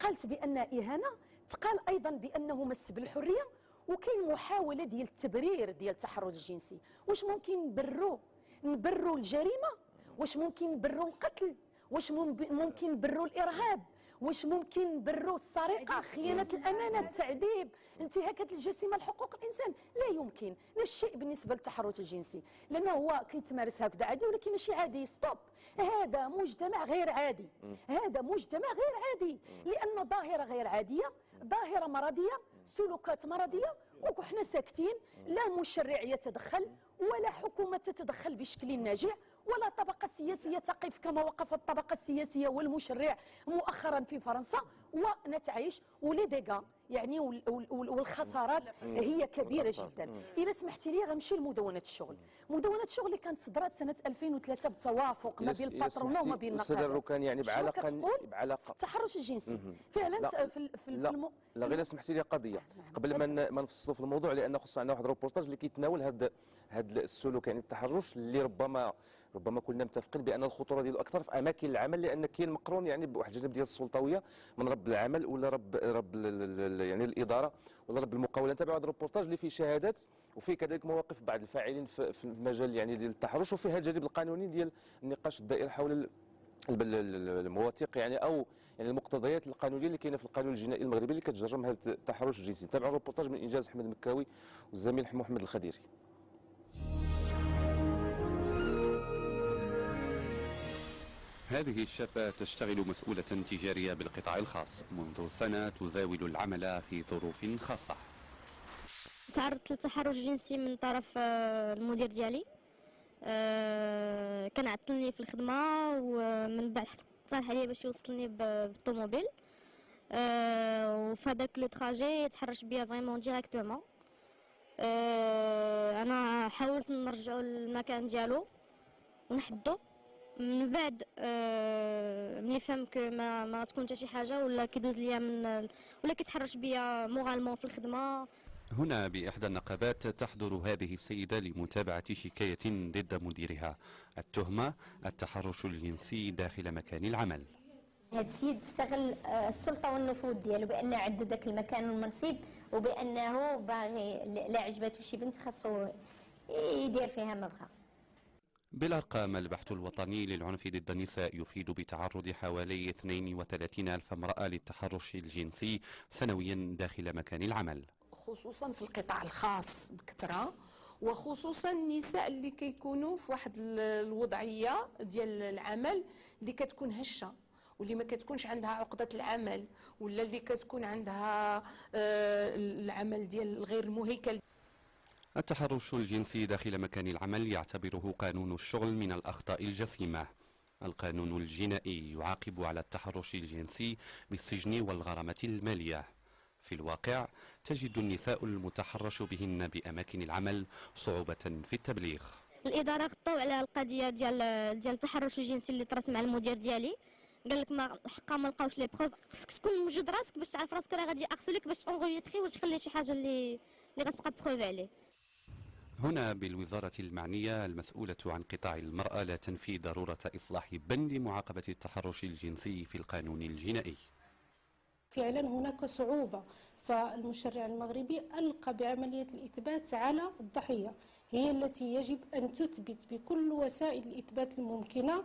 قالت بأن إهانة. تقال أيضا بأنه مس بالحرية وكاين محاولة ديال التبرير ديال التحرش الجنسي. واش ممكن نبروا نبروا الجريمة؟ واش ممكن نبروا القتل؟ واش مم- ممكن نبروا الإرهاب؟ واش ممكن نبروا السرقة؟ خيانة الأمانة التعذيب. انتهاكات الجسيمه لحقوق الإنسان. لا يمكن. نفس الشيء بالنسبة للتحرش الجنسي. لأنه هو كيتمارس هكذا عادي ولكن ماشي عادي. ستوب هذا مجتمع غير عادي. هذا مجتمع غير عادي. لأن ظاهرة غير عادية ظاهرة مرضية سلوكات مرضية وحنا ساكتين. لا مشرع يتدخل ولا حكومة تتدخل بشكل ناجع ولا طبقة سياسية تقف كما وقف الطبقة السياسية والمشرع مؤخرا في فرنسا ونتعيش ولي ديغا يعني وال- وال- وال- والخسارات هي كبيرة
والآثار.
جدا. إذا سمحتي لي غنمشي لمدونة الشغل مدونة الشغل اللي كانت صدرت سنة 2003 بتوافق ما بين الباترون وما بين النقابات
الركان يعني
كتقول؟
بعلاقة
التحرش الجنسي. فعلا
لا.
في في
لا
الم-
لا غير سمحتي لي قضية قبل ما ما نفصلوا في الموضوع لأن خص عندنا واحد الروبورتاج اللي كيتناول هذا هذا السلوك يعني التحرش اللي ربما ربما كلنا متفقين بأن الخطورة ديالو أكثر في أماكن العمل لأن كاين مقرون يعني بواحد الجانب ديال السلطويه من رب العمل ولا رب رب يعني الإدارة ولا رب المقاولة. نتابعوا هذا الروبورتاج اللي فيه شهادات وفيه كذلك مواقف بعض الفاعلين في المجال يعني ديال التحرش وفيه الجانب القانوني ديال النقاش الدائر حول المواثيق يعني أو يعني المقتضيات القانونية اللي كاينة في القانون الجنائي المغربي اللي كتجرم هذا التحرش الجنسي. نتابعوا الروبورتاج من إنجاز أحمد مكاوي والزميل محمد الخديري.
هذه الشابة تشتغل مسؤولة تجارية بالقطاع الخاص. منذ سنة تزاول العمل في ظروف خاصة.
تعرضت للتحرش جنسي من طرف آه، المدير ديالي. آه، كان عطلني في الخدمة ومن بعد اقترح عليا باش يوصلني بالطوموبيل. آه، وفي هذاك le trajet تحرش بيا vraiment directement. أنا حاولت نرجعو للمكان ديالو ونحدو من بعد آه، ملي فهم que ما ما تكون حتى شي حاجة ولا كيدوز ليا من ولا كيتحرش بيا مورالمون في الخدمة.
هنا بإحدى النقابات تحضر هذه السيدة لمتابعة شكاية ضد مديرها. التهمة التحرش الجنسي داخل مكان العمل.
هذا السيد استغل آه، السلطة والنفوذ ديالو بانه عنده ذاك المكان والمنصب وبأنه باغي لا عجباتو شي بنت خاصو يدير فيها ما بغى
بالأرقام البحث الوطني للعنف ضد النساء يفيد بتعرض حوالي 32 ألف امرأة للتحرش الجنسي سنويا داخل مكان العمل.
خصوصا في القطاع الخاص بكثرة وخصوصا النساء اللي كيكونوا في واحد الوضعية ديال العمل اللي كتكون هشة واللي ما كتكونش عندها عقدة العمل ولا اللي كتكون عندها آه، العمل ديال غير المهيكل
التحرش الجنسي داخل مكان العمل يعتبره قانون الشغل من الأخطاء الجسيمة. القانون الجنائي يعاقب على التحرش الجنسي بالسجن والغرامة المالية. في الواقع تجد النساء المتحرش بهن بأماكن العمل صعوبة في التبليغ.
الإدارة غطاو على القضية ديال ديال التحرش الجنسي اللي طرات مع المدير ديالي. قال لك ما حقا ما لقاوش les preuves خصك تكون موجود راسك باش تعرف راسك راه غادي ياخسوا باش ت enregistrer وتخلي شي حاجة اللي اللي غتبقى preuve عليه.
هنا بالوزارة المعنية المسؤولة عن قطاع المرأة لا تنفي ضرورة إصلاح بند معاقبة التحرش الجنسي في القانون الجنائي.
فعلا هناك صعوبة فالمشرع المغربي ألقى بعملية الإثبات على الضحية. هي التي يجب أن تثبت بكل وسائل الإثبات الممكنة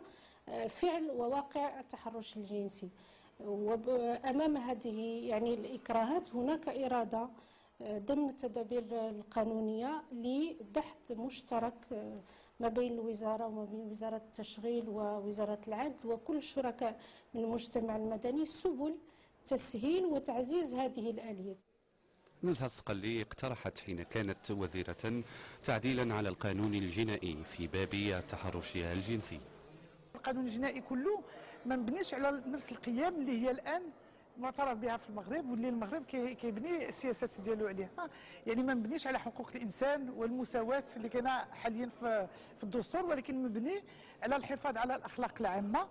آه، فعل وواقع التحرش الجنسي. وأمام هذه يعني الإكراهات هناك إرادة ضمن التدابير القانونية لبحث مشترك آه، ما بين الوزارة وما بين وزارة التشغيل ووزارة العدل وكل الشركاء من المجتمع المدني سبل تسهيل وتعزيز هذه الآليات
نزهة الصقلي اقترحت حين كانت وزيرة تعديلا على القانون الجنائي في باب التحرش الجنسي.
القانون الجنائي كله ما مبنيش على نفس القيم اللي هي الآن معترف بها في المغرب واللي المغرب كيبني السياسات ديالو عليها. يعني ما مبنيش على حقوق الإنسان والمساواة اللي كاينة حاليا في الدستور ولكن مبني على الحفاظ على الأخلاق العامة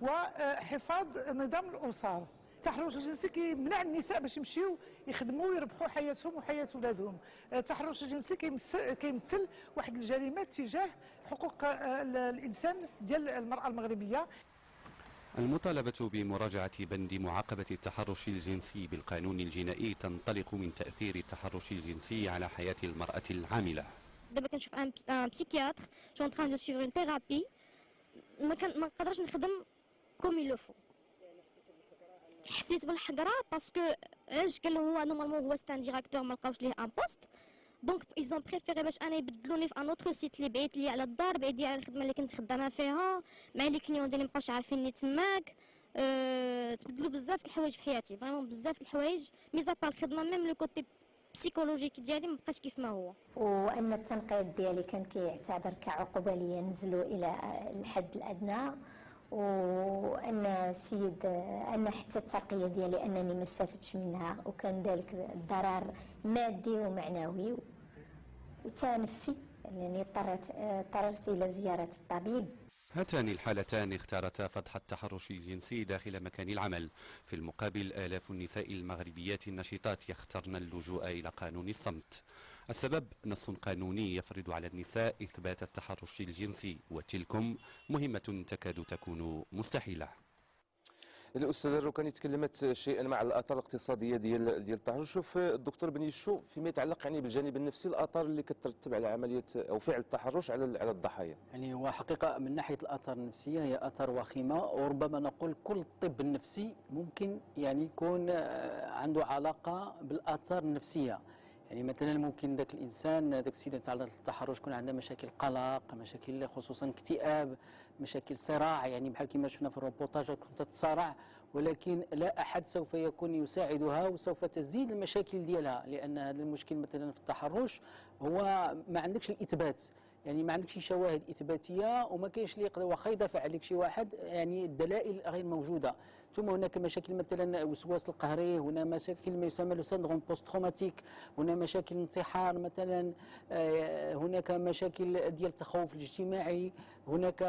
وحفاظ نظام الأسر. التحرش الجنسي كيمنع النساء باش يمشيو يخدموا ويربحوا حياتهم وحياة أولادهم. التحرش الجنسي كيمثل واحد الجريمة تجاه حقوق الإنسان ديال المرأة المغربية.
المطالبة بمراجعة بند معاقبة التحرش الجنسي بالقانون الجنائي تنطلق من تأثير التحرش الجنسي على حياة المرأة العاملة.
دابا كنشوف un psychiatre je suis en train de suivre une thérapie ما كان ما نقدرش نخدم comme il faut حسيت بالحقرة parce que علاش قال هو normalement هو c'est un directeur ما لقاوش ليه un poste donc ils ont préféré باش أنا يبدلوني في un autre site اللي بعيد لي على الدار بعيد لي على الخدمة اللي كنت خدامة فيها. مع les clients ديالي مابقاوش عارفيني تماك. أه تبدلوا بزاف الحوايج في حياتي vraiment بزاف الحوايج. mis à part الخدمة même le côté psychologique ديالي ما بقاش كيف ما هو.
وان التنقيط ديالي كان كيعتبر كعقوبة ليا نزلوا إلى الحد الأدنى. وأن السيد أن حتى الترقية ديالي أنني ما استفدتش منها وكان ذلك ضرر مادي ومعنوي. وتا نفسي لاني اضطرت اضطررت إلى زيارة الطبيب.
هاتان الحالتان اختارتا فضح التحرش الجنسي داخل مكان العمل. في المقابل آلاف النساء المغربيات النشيطات يخترن اللجوء إلى قانون الصمت. السبب نص قانوني يفرض على النساء إثبات التحرش الجنسي وتلكم مهمة تكاد تكون مستحيلة.
الأستاذة الركاني تكلمت شيئا مع الآثار الاقتصادية ديال ديال التحرش. شوف الدكتور بنيشو فيما يتعلق يعني بالجانب النفسي الآثار اللي كترتب على عملية أو فعل التحرش على على الضحايا.
يعني هو حقيقة من ناحية الآثار النفسية هي آثار وخيمة. وربما نقول كل الطب النفسي ممكن يعني يكون آه، عنده علاقة بالآثار النفسية. يعني مثلا ممكن ذاك الإنسان ذاك السيد اللي تعرض للتحرش يكون عنده مشاكل قلق مشاكل خصوصا اكتئاب مشاكل صراع يعني بحال كما شفنا في الروبوتاج كنت تتصارع. ولكن لا أحد سوف يكون يساعدها وسوف تزيد المشاكل ديالها لأن هذا المشكل مثلا في التحرش هو ما عندكش الإثبات. يعني ما عندكش شواهد إثباتية وما كاينش اللي يقدر واخا يدافع عليك شي واحد يعني الدلائل غير موجودة. ثم هناك مشاكل مثلا وسواس القهري هنا مشاكل ما يسمى le syndrome post-traumatique هنا مشاكل انتحار مثلا آه، هناك مشاكل ديال التخوف الاجتماعي هناك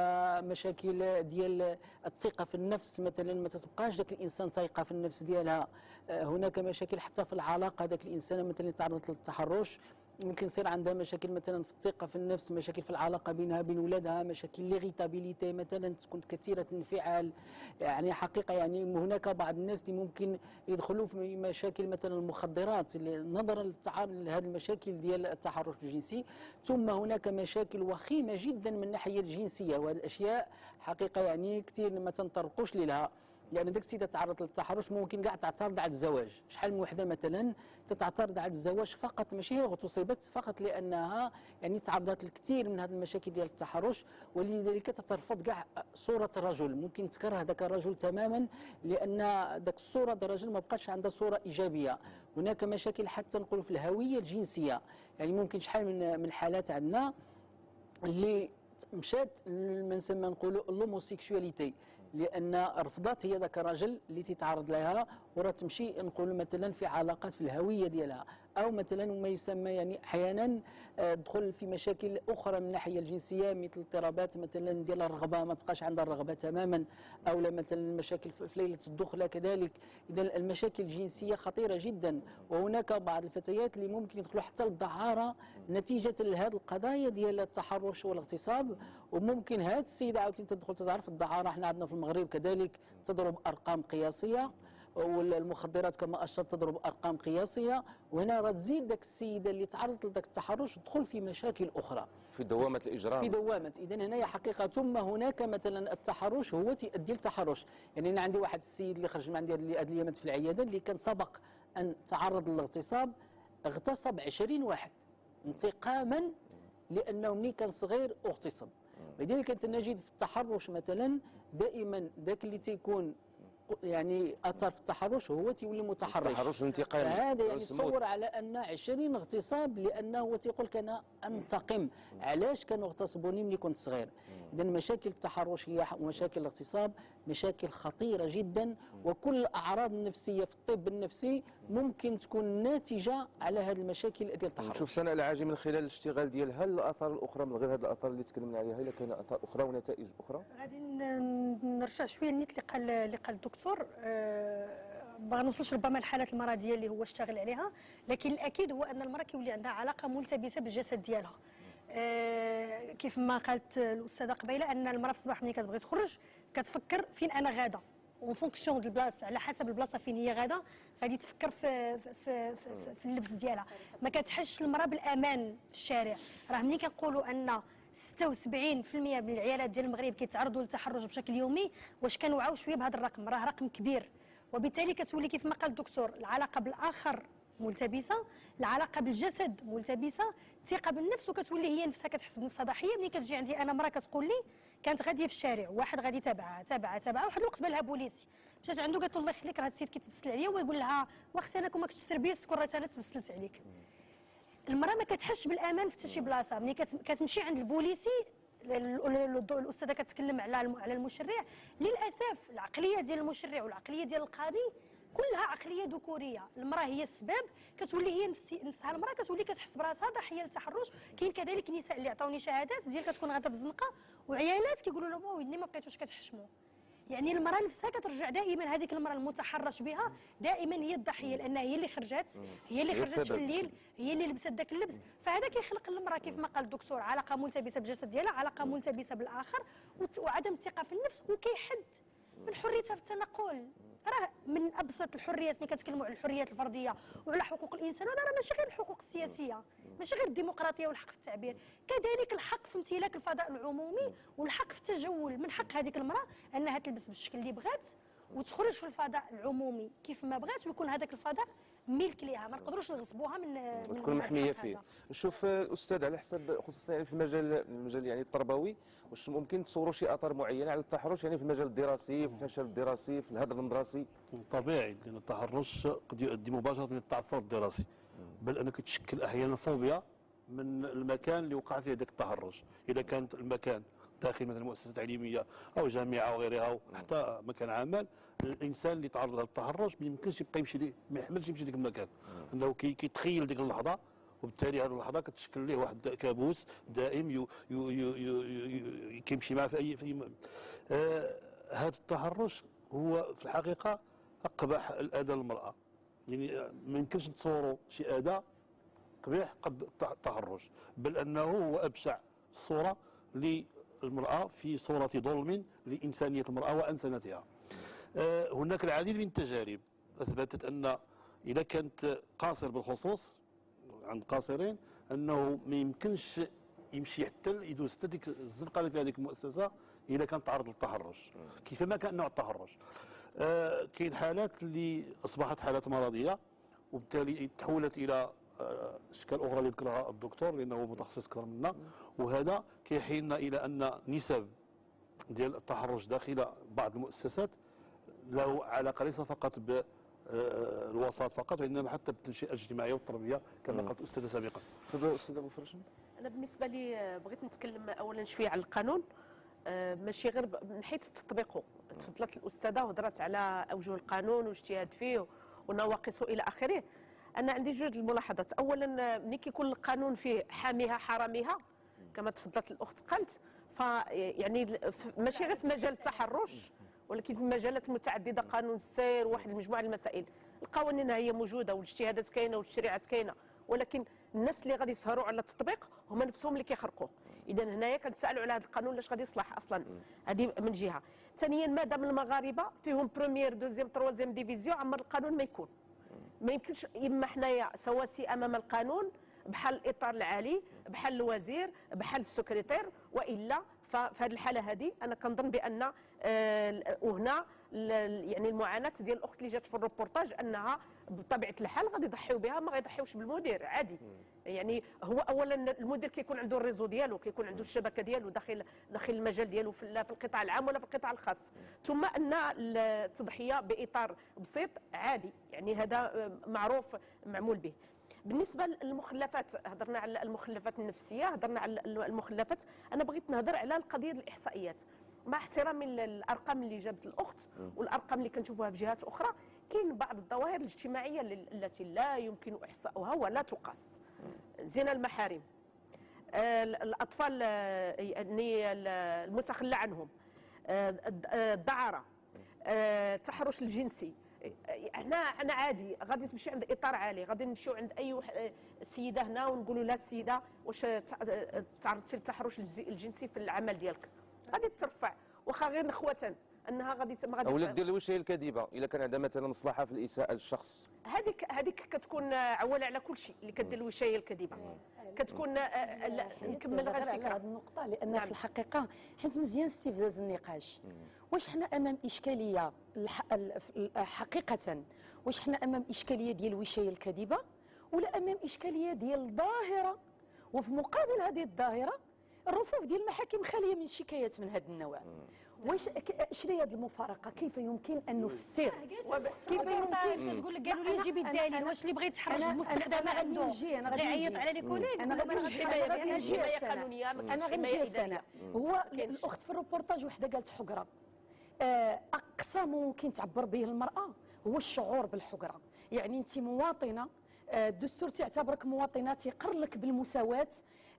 مشاكل ديال الثقة في النفس مثلا ما تتبقاش ذاك الإنسان ثقه في النفس ديالها. آه، هناك مشاكل حتى في العلاقة ذاك الإنسان مثلا تعرض للتحرش. ممكن يصير عندها مشاكل مثلا في الثقة في النفس مشاكل في العلاقة بينها وبين ولادها مشاكل ليغيتابيليتي مثلا تكون كثيرة الانفعال. يعني حقيقة يعني هناك بعض الناس اللي ممكن يدخلوا في مشاكل مثلا المخدرات نظرا للتعرض لهذه المشاكل ديال التحرش الجنسي. ثم هناك مشاكل وخيمة جدا من الناحية الجنسية وهذه الأشياء حقيقة يعني كثير ما تنطرقوش لها يعني ديك السيده تعرضت للتحرش ممكن كاع تعترض على الزواج. شحال من وحده مثلا تتعترض على الزواج فقط ماشي هي تصيبت فقط لأنها يعني تعرضت لكثير من هذه المشاكل ديال التحرش ولذلك تترفض كاع صورة الرجل ممكن تكره ذاك الرجل تماما لأن ذاك الصورة ديال الرجل ما بقاش عندها صورة إيجابية. هناك مشاكل حتى نقولوا في الهوية الجنسية. يعني ممكن شحال من من حالات عندنا اللي مشات ما نسمى نقولوا لوموسيكسواليتي لأن رفضت هي ذاك الراجل اللي تتعرض لها وراه تمشي نقولوا مثلا في علاقات في الهوية ديالها. أو مثلا ما يسمى يعني أحيانا آه، دخل في مشاكل أخرى من الناحية الجنسية مثل اضطرابات مثلا ديال الرغبة ما تبقاش عندها الرغبة تماما أو مثلا المشاكل في ليلة الدخله كذلك. اذا المشاكل الجنسية خطيرة جدا وهناك بعض الفتيات اللي ممكن يدخلوا حتى للدعارة نتيجة لهذه القضايا ديال التحرش والاغتصاب. وممكن هذه السيدة عاوتاني تدخل تعرف الدعارة إحنا عندنا في المغرب كذلك تضرب أرقام قياسية. والمخدرات كما أشرت تضرب أرقام قياسية. وهنا راه تزيد ذاك السيده اللي تعرضت لذاك التحرش تدخل في مشاكل أخرى.
في دوامة الإجرام.
في دوامة. اذا هنا حقيقة ثم هناك مثلا التحرش هو تؤدي للتحرش يعني أنا عندي واحد السيد اللي خرج من عندي هذه الأيامات في العيادة اللي كان سبق أن تعرض للاغتصاب اغتصب 20 واحد انتقاما لأنه ملي كان صغير اغتصب. لذلك أنت نجد في التحرش مثلا دائما ذاك اللي تيكون يعني أثر في التحرش هو تيولي متحرش.
التحرش الانتقامي
هذا يعني تصور على أن 20 اغتصاب لأنه هو تيقول لك أنا انتقم علاش كانوا اغتصبوني ملي كنت صغير؟ اذا مشاكل التحرش هي ومشاكل الاغتصاب. مشاكل خطيرة جدا وكل الاعراض النفسيه في الطب النفسي ممكن تكون ناتجة على هذه المشاكل ديال التحرش
نشوف سناء العاجي من خلال الاشتغال ديال هل الآثار الأخرى من غير هذه الآثار اللي تكلمنا عليها إلا كاين آثار أخرى ونتائج أخرى.
غادي نرجع شوية نيت اللي قال اللي قال الدكتور. أه ما نوصلش ربما الحالات المرضيه اللي هو اشتغل عليها لكن الأكيد هو أن المرأة كيولي عندها علاقة ملتبسة بالجسد ديالها. أه كيف ما قالت الأستاذة قبيلة أن المرأة في الصباح ملي كتبغي تخرج كتفكر فين أنا غاده en fonction البلاصة على حسب البلاصة فين هي غاده غادي تفكر في في في, في, في اللبس ديالها. ما كتحسش المرأة بالأمان في الشارع. راه ملي كنقولوا أن 76% من العيالات ديال المغرب كيتعرضوا للتحرش بشكل يومي واش كنوعوا شوية بهذا الرقم؟ راه رقم كبير. وبالتالي كتولي كيف ما قال الدكتور العلاقة بالآخر ملتبسة العلاقة بالجسد ملتبسة الثقة بالنفس وكتولي هي نفسها كتحس بنفسها ضحيه ملي كتجي عندي أنا مراه كتقول لي كانت غادية في الشارع واحد غادي تابعها تابعها تابعها واحد الوقت بان لها بوليسي. مشات عنده قالت له الله يخليك راه السيد كيتبسل عليا ويقول لها واختي أنا كون ما كنتش تربيه كون راه أنا تبسلت عليك. المرأة ما كتحسش بالأمان في حتى شي بلاصة. ملي كتمشي عند البوليسي الأستاذة كتكلم على على المشرع. للأسف العقلية ديال المشرع والعقلية ديال القاضي كلها عقلية ذكورية. المرأة هي السبب كتولي هي نفسي نفسها المرأة كتولي كتحس براسها ضحية للتحرش. كاين كذلك نساء اللي عطاوني شهادات ديال كتكون غادا في الزنقة وعيالات كيقولوا لهم ودني ما بقيتوش كتحشموا يعني المرأة نفسها كترجع دائما هذيك المرأة المتحرش بها دائما هي الضحية لأنها هي اللي خرجت هي اللي خرجت في الليل هي اللي لبست ذاك اللبس. فهذا كيخلق المرأة كيف ما قال الدكتور علاقة ملتبسة بالجسد ديالها علاقة ملتبسة بالآخر وعدم الثقه في النفس وكيحد من حريتها في التنقل. راه من أبسط الحريات ملي كتكلموا على الحريات الفردية وعلى حقوق الإنسان هذا راه ماشي غير الحقوق السياسية ماشي غير الديمقراطية والحق في التعبير. كذلك الحق في امتلاك الفضاء العمومي والحق في التجول. من حق هذيك المرأة أنها تلبس بالشكل اللي بغات وتخرج في الفضاء العمومي كيف ما بغات ويكون هذاك الفضاء ملك ليها ما نقدروش نغصبوها من
وتكون محمية فيه. نشوف الاستاذ على حسب خصوصا يعني في المجال المجال يعني التربوي واش ممكن تصوروا شي اثار معينه على التحرش يعني في المجال الدراسي في الفشل الدراسي في الهدر المدرسي؟
طبيعي لأن التحرش قد يؤدي مباشرة للتعثر الدراسي. بل أنك تشكل أحيانا فوبيا من المكان اللي وقع فيه ذاك التحرش. إذا كانت المكان داخل مثلا مؤسسة تعليميه أو جامعة أو غيرها أو حتى مكان عمل الإنسان اللي تعرض للتحرش ما يمكنش يبقى يمشي ما يحملش يمشي لذاك المكان. إنه كيتخيل ديك اللحظة وبالتالي هذه اللحظة كتشكل ليه واحد كابوس دائم يو يو يو يو يو كيمشي معاه في اي في آه هذا التحرش هو في الحقيقة أقبح الأذى للمرأة. يعني ما يمكنش نتصوروا شي أذى قبيح قد الت- التحرش بل أنه هو أبشع صورة للمراه في صورة ظلم لإنسانية المرأة وانسنتها آه، هناك العديد من التجارب. أثبتت أن إذا كانت قاصر بالخصوص عند قاصرين أنه ما يمكنش يمشي حتى يدوز حتى ديك الزنقة اللي في هذيك المؤسسة إذا كان تعرض للتحرش كيفما كان نوع التحرش آه، كاين حالات اللي أصبحت حالات مرضية وبالتالي تحولت إلى آه، أشكال أخرى اللي ذكرها الدكتور لأنه متخصص أكثر منا. وهذا كيحيلنا إلى أن نسب ديال التحرش داخل بعض المؤسسات له علاقة ليس فقط ب آه، الوساط فقط وإنما حتى بالتنشئة الاجتماعية والتربية كما قالت الاستاذه سابقا.
أستاذ أستاذ أبو فرج.
أنا بالنسبة لي آه، بغيت نتكلم اولا شوية على القانون آه، ماشي غير من حيث تطبيقه تفضلت الأستاذة وهضرت على أوجه القانون والاجتهاد فيه ونواقصه إلى آخره. أنا عندي جوج الملاحظات. اولا ملي كيكون القانون فيه حاميها حراميها كما تفضلت الأخت قالت ف يعني ال- ف- ماشي غير في مجال التحرش ولكن في مجالات متعددة قانون السير واحد المجموعة المسائل. القوانين هي موجودة والاجتهادات كاينة والتشريعات كاينة ولكن الناس اللي غادي يسهروا على التطبيق هما نفسهم اللي كيخرقوه. اذا هنايا كنتسألوا على هذا القانون لاش غادي يصلح أصلا. هذه من جهة. ثانيا مادام المغاربة فيهم première deuxième troisième division عمر القانون ما يكون. ما يمكنش إما حنايا سواسي أمام القانون بحال الإطار العالي بحال الوزير بحال السكرتير وإلا ففي هذه الحالة هذه أنا كنظن بأن آه، وهنا يعني المعاناة ديال الأخت اللي جات في الروبورتاج أنها بطبيعة الحال غادي يضحيو بها ما غيضحيوش بالمدير عادي. يعني هو اولا المدير كيكون عنده الريزو ديالو كيكون عنده الشبكة ديالو داخل داخل المجال ديالو في في القطاع العام ولا في القطاع الخاص. ثم أن التضحية بإطار بسيط عادي. يعني هذا آه، معروف معمول به. بالنسبة للمخلفات هضرنا على المخلفات النفسية هضرنا على المخلفات. أنا بغيت نهضر على القضية الإحصائيات. مع احترامي للأرقام اللي جابت الأخت والأرقام اللي كنشوفوها في جهات أخرى كاين بعض الظواهر الاجتماعية التي لا يمكن إحصاؤها ولا تقاس. زنا المحارم. آه، الأطفال آه، يعني ال- المتخلى عنهم. آه، الد- الدعارة. التحرش الجنسي. هنا أنا عادي غادي تمشي عند إطار عالي غادي نمشيو عند أي سيدة هنا ونقولوا لها السيده واش تع- تعرضتي للتحرش الج- الجنسي في العمل ديالك. غادي ترفع واخا غير نخوة أنها غادي ما غادي
أو
ت-
دير الوشايه الكاذبة إلا كان عندها مثلا مصلحة في الإساءة للشخص.
هذيك هذيك كتكون عوالة على كل شيء اللي كدير الوشاية الكذبه كتكون آه، لا، نكمل غير الفكرة.
هذه النقطة لأن
نعم.
في الحقيقة حيت مزيان استفزاز النقاش. واش حنا ال- ف- حقيقة؟ واش حنا أمام إشكالية ديال الوشاية الكاذبة ولا أمام إشكالية ديال الظاهرة؟ وفي مقابل هذه الظاهرة الرفوف ديال المحاكم خالية من شكايات من هذا النوع. واش شنو هي هذه المفارقة؟ كيف يمكن أن نفسر؟ كيف يمكن؟
تقول لك قالوا لي جيبي الدليل واش اللي بغى
أنا غادي
عنده
نجي أنا غادي نجي.
على لي كوليغ أنا
غادي نجي. أنا غادي نجي
ما أنا
غادي نجي سناء هو الأخت في الروبورتاج وحدة قالت حقرة. آه، أقصى ما ممكن تعبر به المرأة هو الشعور بالحقرة. يعني انت مواطنة الدستور تعتبرك مواطنه تيقر لك بالمساواة.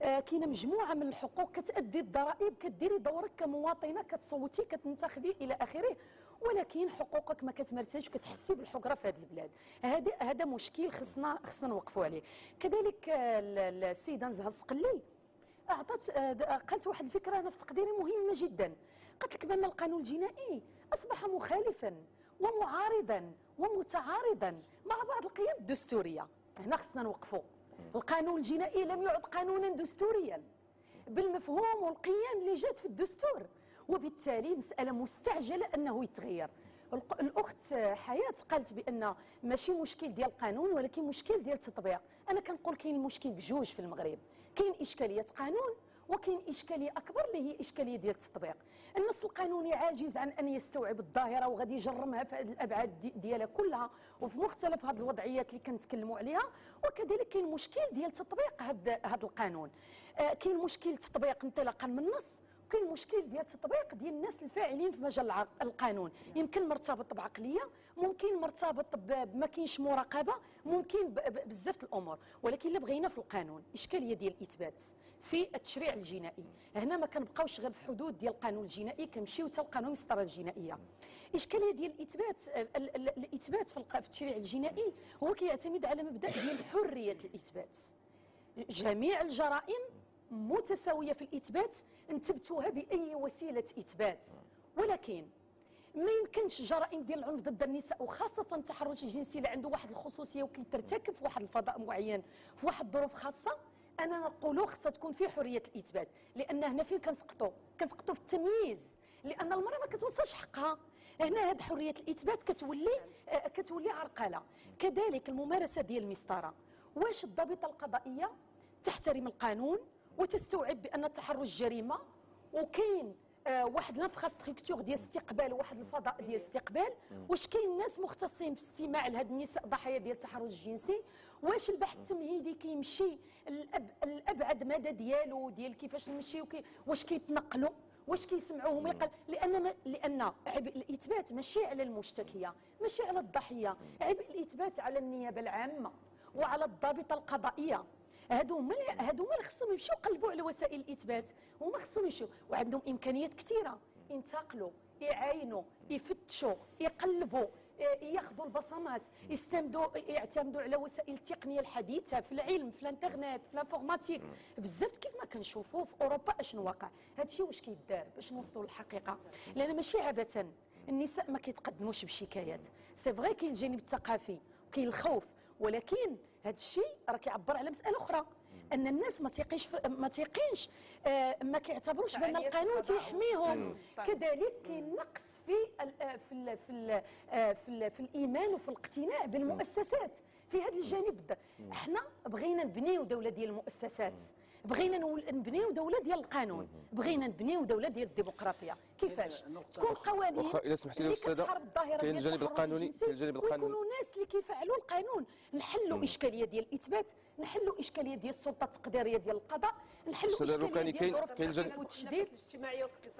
آه، كاينة مجموعة من الحقوق كتأدي الضرائب كديري دورك كمواطنة كتصوتي كتنتخبي إلى آخره. ولكن حقوقك ما كتمارسهاش وكتحسي بالحقرة في هذه البلاد. هذا هذا مشكل خصنا خصنا نوقفوا عليه. كذلك آه، ال- ال- السيدة نزهة الصقلي اعطت آه، آه، قالت واحد الفكرة أنا في تقديري مهمة جدا. قالت لك بأن القانون الجنائي أصبح مخالفا ومعارضا ومتعارضا مع بعض القيم الدستورية. هنا خصنا نوقفوا القانون الجنائي لم يعد قانونا دستوريا. بالمفهوم والقيم اللي جات في الدستور. وبالتالي مسألة مستعجلة أنه يتغير. الأخت حياة قالت بأن ماشي مشكل ديال القانون ولكن مشكل ديال التطبيق أنا كنقول كاين المشكل بجوج في المغرب. كاين إشكالية قانون وكاين إشكالية أكبر اللي هي إشكالية ديال التطبيق. النص القانوني عاجز عن أن يستوعب الظاهرة وغادي يجرمها في الأبعاد دي- ديالها كلها وفي مختلف هذه الوضعيات اللي كنتكلموا عليها. وكذلك كاين مشكل ديال تطبيق هذا القانون. آه، كاين مشكل تطبيق انطلاقا من النص. كاين مشكل ديال التطبيق ديال الناس الفاعلين في مجال القانون. يمكن مرتبط بعقلية ممكن مرتبط بما كاينش مراقبة ممكن بزاف الأمور. ولكن إلا بغينا في القانون إشكالية ديال الإثبات في التشريع الجنائي. هنا ما كنبقاوش غير في حدود ديال القانون الجنائي كنمشيو حتى القانون المسطرة الجنائية. إشكالية ديال الإثبات ال- ال- الإثبات في التشريع الجنائي هو كيعتمد على مبدأ ديال حرية الإثبات. جميع الجرائم متساوية في الإثبات نثبتوها بأي وسيلة إثبات. ولكن ما يمكنش جرائم ديال العنف ضد النساء وخاصة التحرش الجنسي اللي عنده واحد الخصوصية وكيترتكب في واحد الفضاء معين في واحد الظروف خاصة أنا نقولوا خصها تكون فيه حرية الإثبات. لأن هنا فين كنسقطوا؟ كنسقطوا في التمييز. لأن المرأة ما كتوصلش حقها. هنا هاد حرية الإثبات كتولي آه، كتولي عرقلة. كذلك الممارسة ديال المسطرة. واش الضابطة القضائية تحترم القانون؟ وتستوعب بأن التحرش جريمة وكاين آه واحد لانفراستركتور ديال استقبال واحد الفضاء ديال استقبال. واش كاين ناس مختصين في الاستماع لهاد النساء ضحايا ديال التحرش الجنسي؟ واش البحث التمهيدي كيمشي؟ الأبعد مدى ديالو ديال كيفاش نمشيو كي واش كيتنقلوا؟ واش كيسمعوهم يقل لأن ما لأن عبء الإثبات ماشي على المشتكية ماشي على الضحية. عبء الإثبات على النيابة العامة وعلى الضابطة القضائية. هادو هادو هما اللي خصهم يمشيو يقلبوا على وسائل الإثبات. هما خصهم يمشيو وعندهم إمكانيات كثيرة. ينتقلوا يعاينوا يفتشوا يقلبوا ياخذوا البصمات يستمدوا يعتمدوا على وسائل التقنيه الحديثة في العلم في الإنترنت في ال informatique. بزاف كيف ما كنشوفوا في أوروبا أشنو واقع؟ هذا الشيء واش كيدار؟ باش نوصلوا للحقيقة. لأن ماشي عبثا النساء ما كيتقدموش بشكايات. c'est vrai كاين الجانب الثقافي وكاين الخوف ولكن هذا الشيء راه كيعبر على مسألة أخرى. أن الناس ما تيقينش ما تيقينش آه، ما كيعتبروش
بأن
القانون. تيحميهم.
طيب.
كذلك كاين نقص في ال في ال في ال في, ال في الإيمان وفي الاقتناع بالمؤسسات. في هذا الجانب ده. إحنا بغينا نبنيو دولة ديال المؤسسات. بغينا نبنيو دولة ديال القانون. بغينا نبنيو دولة ديال الديمقراطية. كيفاش؟ تكون قوانين
واخا إلا سمحتي لي
الظاهرة
كاين الجانب القانوني- كاين الجانب القانوني.
ويكونوا ناس اللي كيفعلوا القانون. نحلوا إشكالية ديال الإثبات نحلوا إشكالية ديال السلطة التقديرية ديال القضاء نحلوا
إشكالية
ديال
كاين-
ظروف
كاين
التخفيف والتشديد.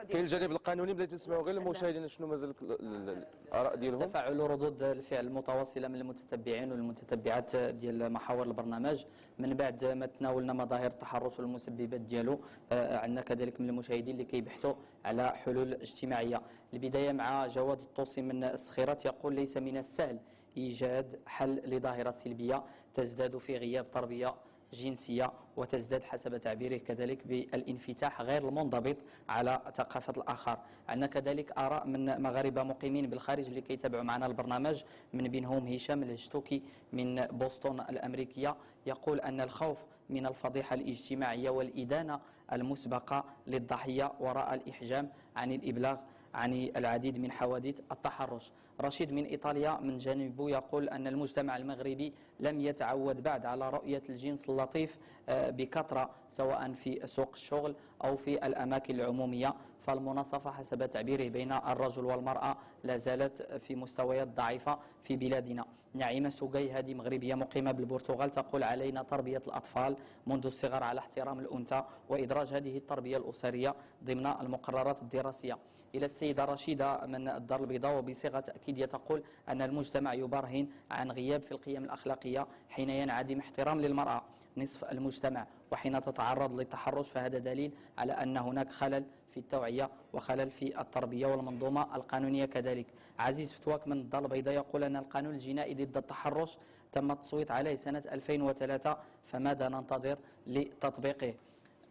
كاين الجانب القانوني بدات تسمعوا غير المشاهدين شنو مازال ال- ال- الآراء ديالهم؟
تفاعل ردود الفعل المتواصلة من المتتبعين والمتتبعات ديال محاور البرنامج. من بعد ما تناولنا مظاهر التحرش والمسببات ديالو آه، عندنا كذلك من المشاهدين اللي كيبحثوا على حلول اجتماعيه البداية مع جواد الطوسي من السخيرات يقول ليس من السهل إيجاد حل لظاهرة سلبية تزداد في غياب تربية جنسية وتزداد حسب تعبيره كذلك بالانفتاح غير المنضبط على ثقافة الآخر. عندنا كذلك آراء من مغاربة مقيمين بالخارج اللي كيتابعوا معنا البرنامج. من بينهم هشام الهشتوكي من بوسطن الأمريكية يقول أن الخوف من الفضيحة الاجتماعية والإدانة المسبقة للضحية وراء الإحجام عن الإبلاغ عن العديد من حوادث التحرش. رشيد من إيطاليا من جانبه يقول أن المجتمع المغربي لم يتعود بعد على رؤية الجنس اللطيف آه، بكثرة سواء في سوق الشغل أو في الأماكن العمومية فالمناصفة حسب تعبيره بين الرجل والمرأة لا زالت في مستويات ضعيفة في بلادنا. نعيمة سوقي هذه مغربية مقيمة بالبرتغال تقول علينا تربية الأطفال منذ الصغر على احترام الأنثى وإدراج هذه التربية الأسرية ضمن المقررات الدراسية. إلى السيدة رشيدة من الدار البيضاء وبصيغة تأكيدية تقول أن المجتمع يبرهن عن غياب في القيم الأخلاقية حين ينعدم احترام للمرأة. نصف المجتمع وحين تتعرض للتحرش فهذا دليل على أن هناك خلل في التوعية وخلل في التربية والمنظومة القانونية كذلك. عزيز فتواك من الدار البيضاء يقول أن القانون الجنائي ضد التحرش تم التصويت عليه سنة 2003 فماذا ننتظر لتطبيقه؟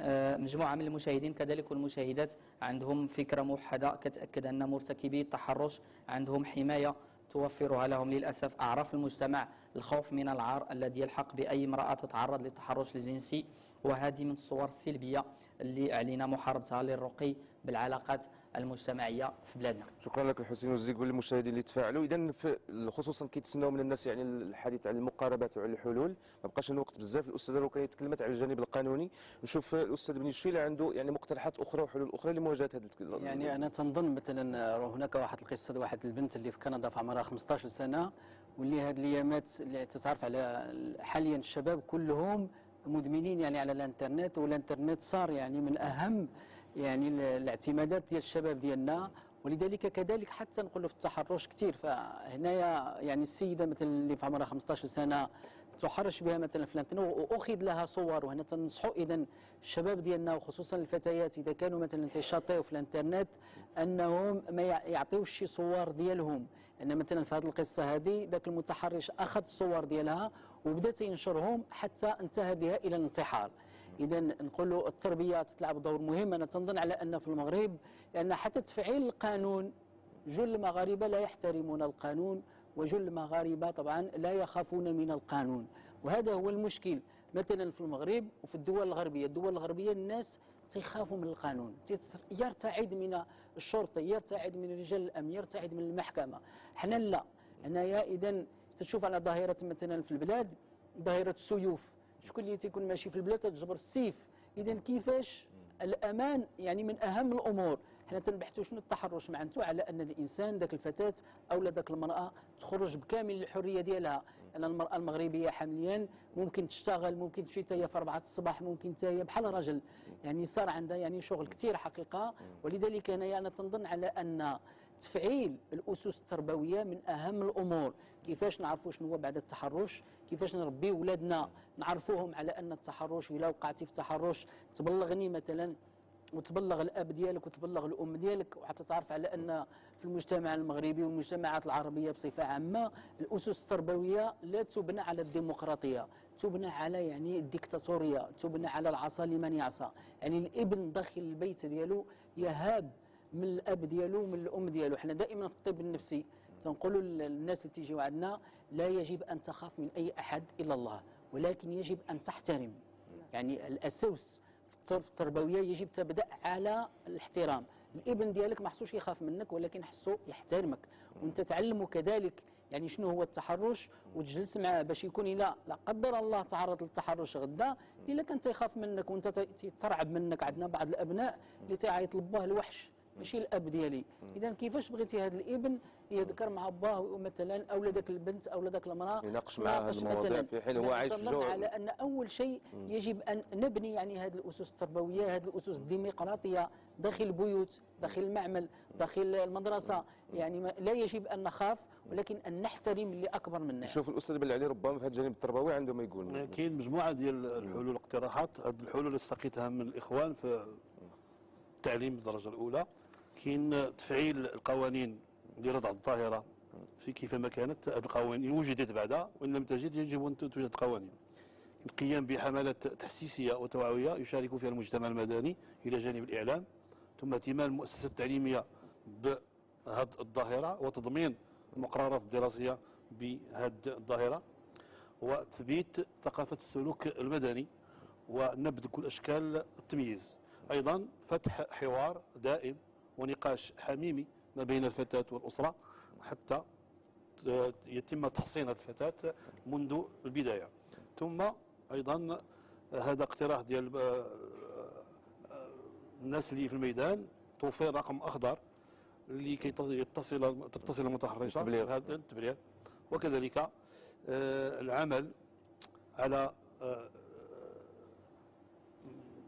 آه، مجموعة من المشاهدين كذلك والمشاهدات عندهم فكرة موحدة كتأكد أن مرتكبي التحرش عندهم حماية توفرها لهم للأسف. أعراف المجتمع الخوف من العار الذي يلحق بأي امرأة تتعرض للتحرش الجنسي وهذه من الصور السلبية اللي أعلن محاربتها للرقي بالعلاقات المجتمعية في بلادنا.
شكرا لك الحسين والزيق وللمشاهدين اللي تفاعلوا. اذا خصوصا كيتسناو من الناس يعني الحديث عن المقاربات وعلى الحلول. ما بقاش لنا وقت بزاف. الأستاذة لو كانت تكلمت على الجانب القانوني. نشوف الأستاذ بن الشيله عنده يعني مقترحات أخرى وحلول أخرى لمواجهة هذا
يعني أنا تنظن مثلا راه هناك واحد القصة واحد البنت اللي في كندا في عمرها 15 سنة. واللي هاد الأيامات اللي تتعرف على حاليا الشباب كلهم مدمنين يعني على الإنترنت والإنترنت صار يعني من أهم يعني ال- الاعتمادات ديال الشباب ديالنا. ولذلك كذلك حتى نقولوا في التحرش كثير فهنايا يعني السيدة مثلا اللي في عمرها 15 سنة تحرش بها مثلا في الانترنت وأخذ لها صور. وهنا تنصحوا اذا الشباب ديالنا وخصوصا الفتيات إذا كانوا مثلا تيشاطيو في الإنترنت أنهم ما يع- يعطيوش شي صور ديالهم. أن مثلا في هذه القصة هذه ذاك المتحرش أخذ الصور ديالها وبدا تينشرهم حتى انتهى بها إلى الانتحار. اذا نقولوا التربية تلعب دور مهم. أنا تنظن على أن في المغرب لأن حتى تفعيل القانون جل المغاربة لا يحترمون القانون وجل المغاربة طبعا لا يخافون من القانون. وهذا هو المشكل. مثلا في المغرب وفي الدول الغربية الدول الغربية الناس تيخافوا من القانون يرتعد من الشرطة يرتعد من رجال الأمن يرتعد من المحكمة. حنا لا. هنايا اذا تشوف على ظاهرة مثلا في البلاد ظاهرة السيوف. شكون اللي تيكون ماشي في البلاد تجبر السيف. اذا كيفاش الأمان يعني من أهم الأمور. حنا تنبحثوا شنو التحرش معناتو على أن الإنسان ذاك الفتاة أو ذاك المرأة تخرج بكامل الحرية ديالها. أن المراه المغربية حاليا ممكن تشتغل ممكن تمشي حتى هي في 4 الصباح ممكن حتى هي بحال راجل. يعني صار عندها يعني شغل كثير حقيقة. ولذلك هنايا أنا تنظن على أن تفعيل الأسس التربوية من أهم الأمور. كيفاش نعرفوا شنو هو بعد التحرش؟ كيفاش نربي ولادنا؟ نعرفوهم على أن التحرش إلا وقعتي في تحرش تبلغني مثلا وتبلغ الأب ديالك وتبلغ الأم ديالك وحتى تعرف على أن في المجتمع المغربي والمجتمعات العربية بصفة عامة الأسس التربوية لا تبنى على الديمقراطية تبنى على يعني الديكتاتورية تبنى على العصا لمن يعصى. يعني الإبن داخل البيت ديالو يهاب من الأب ديالو ومن الأم ديالو. حنا دائما في الطب النفسي تنقولوا للناس اللي تيجيو عندنا لا يجب أن تخاف من أي أحد إلا الله ولكن يجب أن تحترم. يعني الأساس التربوية يجب تبدأ على الاحترام. الإبن ديالك ما حسوش يخاف منك ولكن حسو يحترمك. وأنت تعلمه كذلك يعني شنو هو التحرش وتجلس معاه باش يكون إلا لا قدر الله تعرض للتحرش غدا إلا كان تيخاف منك وأنت تيترعب منك. عندنا بعض الأبناء اللي تيعيط لباه الوحش. ماشي الاب ديالي. اذا كيفاش بغيتي هذا الابن يذكر مع باه مثلا أو ذاك البنت أو ذاك المرأة؟
يناقش معاه
ناقش
المواضيع. في حين هو عايش في جو
على أن أول شيء. يجب أن نبني يعني هذه الأسس التربوية هذه الأسس الديمقراطية داخل البيوت داخل المعمل داخل المدرسة. يعني ما لا يجب أن نخاف ولكن أن نحترم اللي أكبر منا.
نشوف الأستاذ بلعلي ربما في هذا الجانب التربوي عنده ما يقول.
كاين مجموعة ديال الحلول والاقتراحات. هذه الحلول اللي استقيتها من الإخوان في التعليم الدرجة الأولى. كاين تفعيل القوانين لردع الظاهرة في كيفما كانت هذه القوانين وجدت بعدها وإن لم تجد يجب أن توجد قوانين. القيام بحملات تحسيسيه وتوعوية يشارك فيها المجتمع المدني إلى جانب الإعلام ثم اهتمام المؤسسات التعليمية بهذه الظاهرة وتضمين المقررات الدراسيه بهذه الظاهرة وتثبيت ثقافة السلوك المدني ونبذ كل أشكال التمييز. أيضا فتح حوار دائم ونقاش حميمي ما بين الفتاة والأسرة حتى يتم تحصين هذه الفتاة منذ البداية. ثم أيضا هذا اقتراح ديال آه، آه، الناس اللي في الميدان توفير رقم أخضر لكي يتصل تتصل. هذا التبليغ. وكذلك آه، العمل على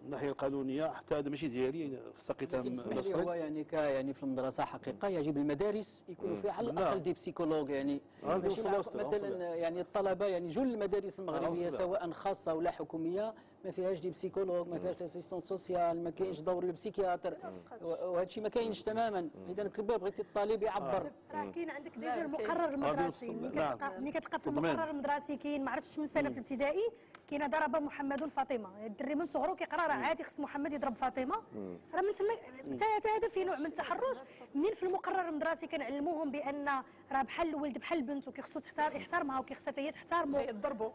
الناحية القانونية حتى هذا ماشي ديالي استقيتها من
هو يعني ك يعني في المدرسة حقيقة يجب المدارس يكونوا. فيها على
نعم.
الاقل دي بسيكولوج يعني مثلا. يعني الطلبة يعني جل المدارس
المغربية.
سواء خاصة ولا حكومية ما فيهاش des psychologues ما فيهاش l'assistante sociale ما كاينش دور ال psychiatre. وهذا الشيء ما كاينش تماما. اذا كبا بغيتي الطالب يعبر.
راه كاين عندك
لا، déjà.
المقرر المدرسي ملي. كتلقى في. المقرر المدرسي كاين ما عرفتش من سنه في الابتدائي كاين ضرب محمد فاطمه الدري من صغرو كيقرا راه عادي خص محمد يضرب فاطمة. راه من تما حتى هذا فيه نوع من التحرش منين في المقرر المدرسي كنعلموهم بأن راه بحال الولد بحال البنت وكيخصو يحترمها وكيخصها حتى هي تحترمو
يضربوا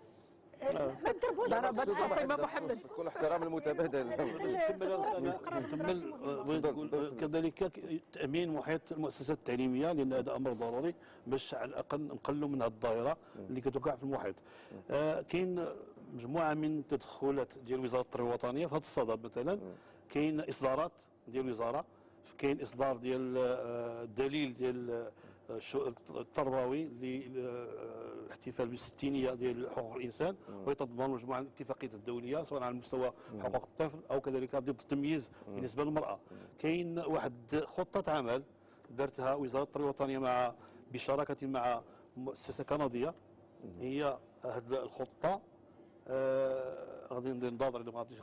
ما تضربوش
ضربت فاطمه محمد.
كل احترام المتبادل
نكمل آه، كذلك تأمين محيط المؤسسات التعليمية لأن هذا أمر ضروري باش على الأقل نقلوا من هذه الظاهره اللي كتوقع في المحيط. آه، كاين مجموعة من التدخلات ديال وزارة التربية الوطنية في هذا الصدد مثلا. كاين إصدارات ديال الوزاره كاين إصدار ديال الدليل ديال آه، الشو- التربوي للاحتفال بالستينية ديال حقوق الإنسان ويتضمن مجموعة من الاتفاقيات الدولية سواء على مستوى حقوق الطفل أو كذلك ضد التمييز بالنسبة للمرأة. كاين واحد خطة عمل دارتها وزارة التربية الوطنية مع بشراكة مع مؤسسة كندية. هي هذه الخطة آه، غادي ننتظر الا ما غاديش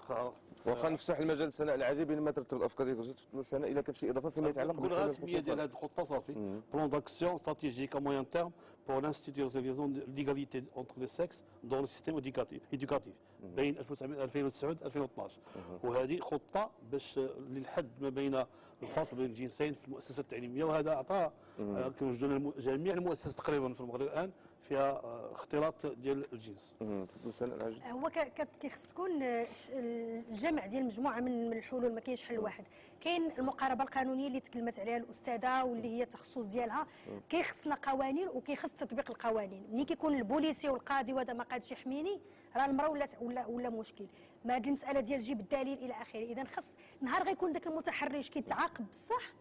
واخا نفسح المجال سناء العجيب بين ما ترتب الأفكار ديالك سناء اذا كان شي إضافة فيما يتعلق
السميه ديال هذه الخطه صافي plan d'action stratégique à moyen terme de l'égalité entre les sexes dans le système éducatif éducatif. بين 2009 2012 وهذه خطه باش للحد ما بين الفصل بين الجنسين في المؤسسه التعليميه وهذا اعطى كنوجدوا جميع المؤسسات تقريبا في المغرب الان فيها آه، اختلاط ديال الجنس.
هو ك- كت- كيخص تكون آه، ش- الجمع ديال مجموعة من من الحلول ما كاينش حل واحد. كاين المقاربة القانونية اللي تكلمت عليها الأستاذة واللي هي التخصص ديالها. كيخصنا قوانين وكيخص تطبيق القوانين. ملي كيكون البوليسي والقاضي وهذا ما قادش يحميني راه المرأة ولا ولا ولا مشكل. ما هذه المسألة ديال جيب الدليل إلى آخره. اذا خص نهار غيكون ذاك المتحرش كيتعاقب بصح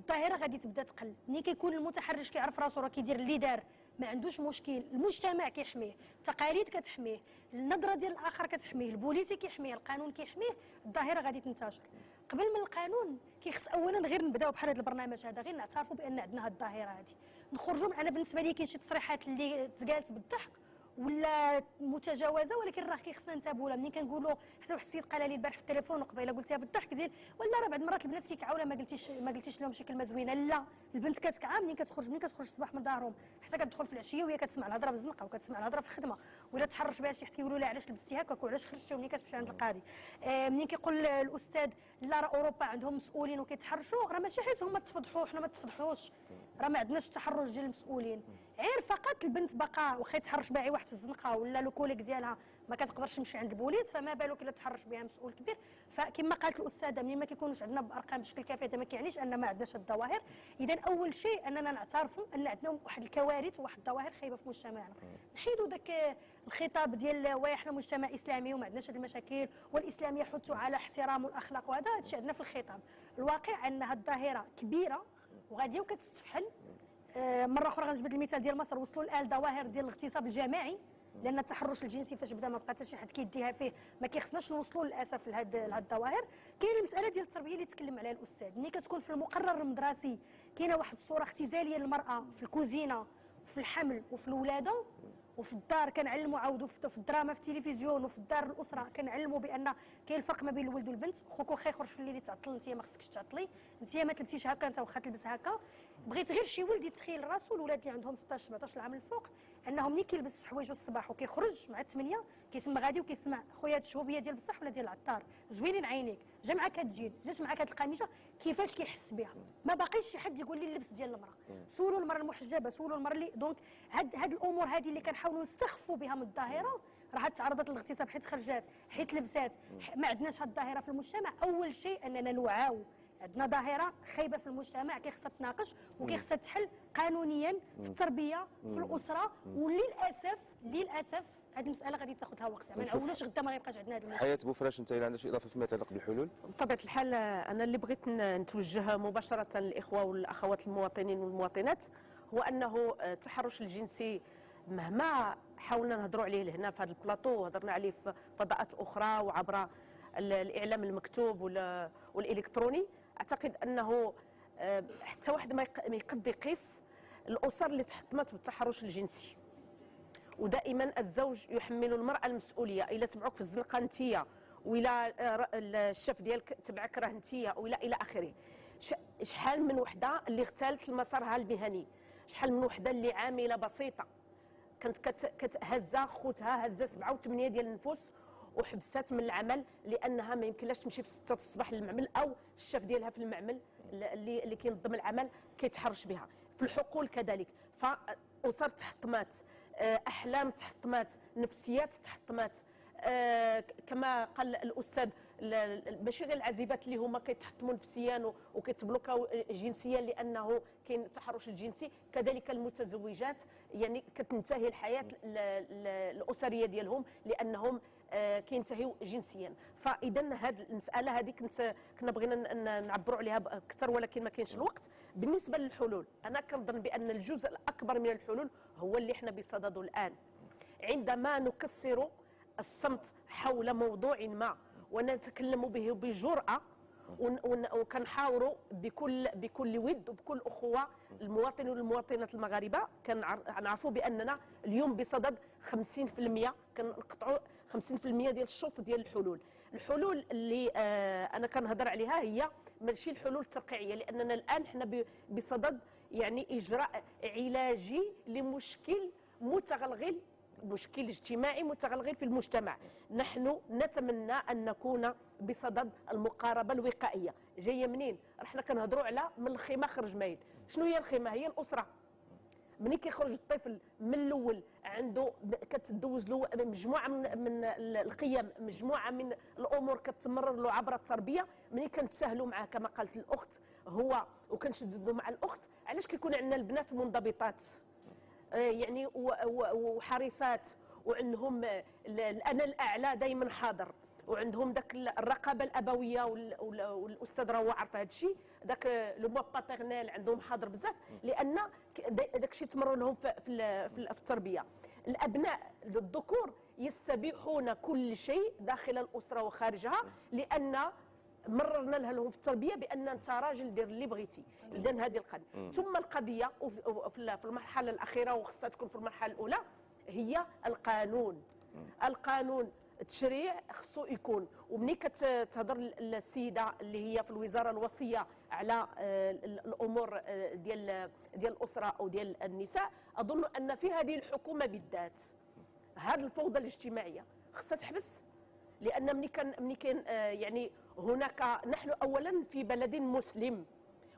الظاهرة غادي تبدا تقل. ملي كيكون المتحرش كيعرف راسو راه كيدير اللي دار ما عندوش مشكل المجتمع كيحميه التقاليد كتحميه النظرة ديال الآخر كتحميه البوليسي كيحميه القانون كيحميه الظاهرة غادي تنتشر. قبل من القانون كيخص اولا غير نبداو بحال هذا البرنامج هذا غير نعترفوا بأن عندنا هذه الظاهرة هذه نخرجوا أنا بالنسبة لي كاين شي تصريحات اللي تقالت بالضحك ولا متجاوزة ولكن راه كيخصنا لها ملي كنقولوا حتى واحد السيد قال لي البارح في التليفون وقبيلة قلتها بالضحك ديال ولا راه بعض المرات البنات كيكعوا لا ما قلتيش ما قلتيش لهم شي كلمه زوينه لا البنت كتكعى منين كتخرج؟ منين كتخرج الصباح من دارهم حتى كتدخل في العشية وهي كتسمع الهضرة في الزنقه وكتسمع الهضرة في الخدمة. ولا تحرش بها شي حد كيقولوا لها علاش لبستي هكاك وعلاش خرجتي ومنين كتمشي عند القاضي؟ آه منين كيقول الأستاذ لا راه أوروبا عندهم مسؤولين وكيتحرشوا راه ماشي حيت هما تفضحوا حنا ما تفضحوش. راه ما عندناش التحرش ديال المسؤولين. غير فقط البنت باقا واخا يتحرش بها أي واحد في الزنقة ولا لو كوليك ديالها ما كتقدرش تمشي عند البوليس فما بالك إلا تحرش بها مسؤول كبير. فكما قالت الأستاذة ملي ما كيكونوش عندنا بأرقام بشكل كافي هذا ما كيعنيش أن ما عندناش الظواهر. إذا أول شيء أننا نعترفوا أن عندنا واحد الكوارث وواحد الظواهر خايبة في مجتمعنا. نحيدوا ذاك الخطاب ديال واه إحنا مجتمع إسلامي وما عندناش هاد المشاكل والإسلام يحث على احترام والاخلاق وهذا هادشي عندنا في الخطاب. الواقع أن الظاهرة كبيرة وغاديه وكتستفحل مرة أخرى غنجبد المثال ديال مصر. وصلوا الان ظواهر ديال الاغتصاب الجماعي لأن التحرش الجنسي فاش بدا ما بقى حتى شي حد كيديها فيه ما كيخصناش نوصلوا للأسف لهاد لهاد الظواهر. كاين المسألة ديال التربية اللي تكلم عليها الأستاذ. ملي كتكون في المقرر المدرسي كاينة واحد الصورة اختزالية للمرأة في الكوزينة في الحمل وفي الولادة وفي الدار كنعلموا عاودوا في الدراما في التلفزيون وفي الدار الأسرة كنعلموا بأن كاين الفرق ما بين الولد والبنت. خوك واخا يخرج في الليل تعطل انت ما خصكش تعطلي انت ما تلبسيش هكا انت واخا تلبس هكا. بغيت غير شي ولد يتخيل راسو الولاد اللي عندهم 16 17 عام الفوق انهم ملي كيلبس حوايجو الصباح وكيخرج مع الثمانيه كيسمى غادي وكيسمع خويا هاد الشهوبية ديال بصح ولا ديال العطار؟ زوينين عينيك جا معاك هاد الجين جات معاك هاد القميجه كيفاش كيحس بها؟ ما باقيش شي حد يقول لي اللبس ديال المرأة. سولوا المرأة المحجبة سولوا المرأة اللي donc هاد هاد الأمور هذه اللي كنحاولوا نستخفوا بها من الظاهرة راه تعرضت للاغتصاب حيت خرجات حيت لبسات ما عندناش هاد الظاهرة في المجتمع. أول شيء أننا نوعاو عندنا ظاهرة خايبة في المجتمع كيخصها تناقش وكيخصها تحل قانونيا في التربية في الأسرة وللاسف للأسف هذه المسألة غادي تاخذ لها وقت ما. نعولوش غدا ما يبقاش عندنا هذا المشكل
حياة بوفراش أنت إلا عندك شي إضافة فيما يتعلق بالحلول
بطبيعة الحال أنا اللي بغيت نتوجه مباشرة للإخوة والأخوات المواطنين والمواطنات هو أنه التحرش الجنسي مهما حاولنا نهضروا عليه لهنا في هذا البلاطو وهضرنا عليه في فضاءات أخرى وعبر ال- الإعلام المكتوب وال- والإلكتروني أعتقد أنه آه، حتى واحد ما يق- ما يقد يقيس الأسر اللي تحطمت بالتحرش الجنسي. ودائما الزوج يحمل المرأة المسؤولية. إلا تبعوك في الزنقة أنتيا ولا آه، الشاف ديالك تبعك راه أنتيا ولا إلى آخره. شحال من وحدة اللي اغتالت مسارها المهني؟ شحال من وحدة اللي عاملة بسيطة؟ كانت كت- كتهزا خوتها هزا سبعة وثمانية ديال النفوس وحبست من العمل لأنها ما يمكنلاش تمشي في 6 الصباح للمعمل أو الشاف ديالها في المعمل اللي اللي كينظم العمل كيتحرش بها. في الحقول كذلك. فاسر تحطمات آه، أحلام تحطمات نفسيات تحطمات آه، كما قال الأستاذ ال- ال- ماشي غير العزيبات اللي هما كيتحطموا نفسيا وكيتبلوكاو جنسيا لأنه كاين التحرش الجنسي. كذلك المتزوجات يعني كتنتهي الحياة ال- ال- الأسرية ديالهم لأنهم آه، كينتهيوا جنسيا. فاذا هذه المسألة هذه كنت كنا بغينا نعبروا عليها أكثر ولكن ما كاينش الوقت. بالنسبة للحلول أنا كنظن بأن الجزء الأكبر من الحلول هو اللي إحنا بصدده الآن. عندما نكسر الصمت حول موضوع ما ونتكلم به بجرأة وكنحاوروا بكل بكل ود وبكل أخوة المواطنين والمواطنات المغاربة. كنعرفوا بأننا اليوم بصدد 50% كنقطعوا 50% ديال الشوط ديال الحلول. الحلول اللي آه أنا كنهضر عليها هي ماشي الحلول الترقيعية لأننا الآن حنا بصدد يعني إجراء علاجي لمشكل متغلغل مشكل اجتماعي متغلغل في المجتمع. نحن نتمنى أن نكون بصدد المقاربة الوقائية. جاية منين؟ إحنا كنهضروا على من الخيمة خرج مايل. شنو هي الخيمة؟ هي الأسرة. ملي كيخرج الطفل؟ من الأول. عنده كتدوز له مجموعة من من ال- القيم مجموعة من الأمور كتمرر له عبر التربية. ملي كنتساهلوا معاه؟ كما قالت الأخت هو وكنشددوا مع الأخت. علاش كيكون عندنا البنات منضبطات؟ يعني و- و- وحريصات وعندهم آه، ال- الانا الأعلى دائما حاضر وعندهم ذاك الرقابة الأبوية وال- وال- والأستاذ راه عارف هذا الشيء ذاك le moi paternel عندهم حاضر بزاف لأن داك الشيء تمرر لهم في في التربية. الأبناء الذكور يستبيحون كل شيء داخل الأسرة وخارجها لأن مررنا لها لهم في التربية بأن أنت راجل دير اللي بغيتي. اذا هذه
القضية.
ثم القضية في المرحلة الأخيرة وخصها تكون في المرحلة الأولى هي القانون. القانون التشريع خصو يكون. ومني كتهضر السيده اللي هي في الوزارة الوصية على آه، ال- الأمور آه، ديال ديال الأسرة أو ديال النساء. أظن أن في هذه الحكومة بالذات هذه الفوضى الاجتماعية خصها تحبس. لأن ملي كان ملي كان آه، يعني هناك نحن اولا في بلد مسلم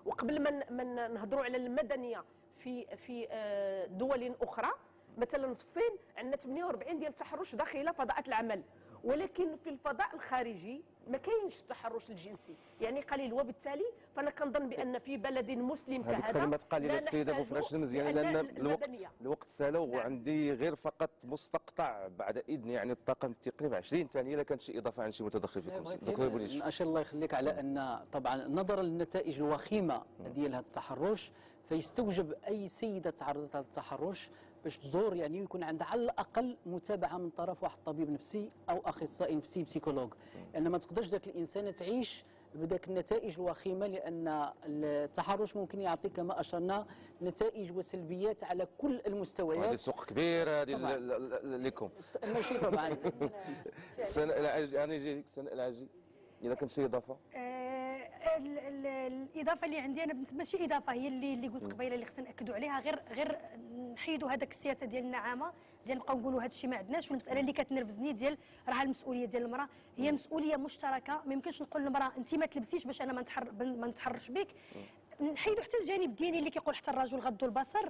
وقبل ما نهضروا على المدنية في في آه، دول أخرى مثلا في الصين عندنا 48 ديال التحرش داخل فضاءات العمل ولكن في الفضاء الخارجي ما كاينش التحرش الجنسي. يعني قليل وبالتالي فأنا كنظن بأن في بلد مسلم كهذا
كلمة قال
لا
السيدة
أبو
فراش
لأن
لأن الوقت
المدنية.
الوقت سالو وعندي غير فقط مستقطع بعد إذن يعني الطاقم التقني ب 20 ثانية الا كانت شي إضافة عن شي متدخل فيكم دكتور بوليش
اشهر الله يخليك على أن طبعا نظرا للنتائج الوخيمة ديال هذا التحرش فيستوجب أي سيدة تعرضت لهذا التحرش باش تزور يعني يكون عندها على الأقل متابعة من طرف واحد طبيب نفسي أو أخصائي نفسي بسيكولوج. لأن ما تقدرش ذاك الانسانه تعيش بذاك النتائج الوخيمة لأن التحرش ممكن يعطي كما أشرنا نتائج وسلبيات على كل
هذه
المستويات
سوق كبير هذه لكم.
ماشي طبعا.
سناء العاجي أنا جيتك سناء العاجي إذا كان شي إضافة؟
آه، ال- ال- الإضافة اللي عندي أنا ماشي إضافة هي اللي اللي قلت قبيلة اللي خصنا نأكدوا عليها غير غير نحيدوا هذاك السياسة ديال النعامة ديال نبقاو نقولوا هذا الشيء ما عندناش والمسألة اللي كتنرفزني ديال راه المسؤولية ديال المرأة هي مسؤولية مشتركة ما يمكنش نقول للمرأة أنت ما تلبسيش باش أنا ما نتحر ما نتحرش بك. نحيدوا حتى الجانب الديني اللي كيقول حتى الرجل غض البصر.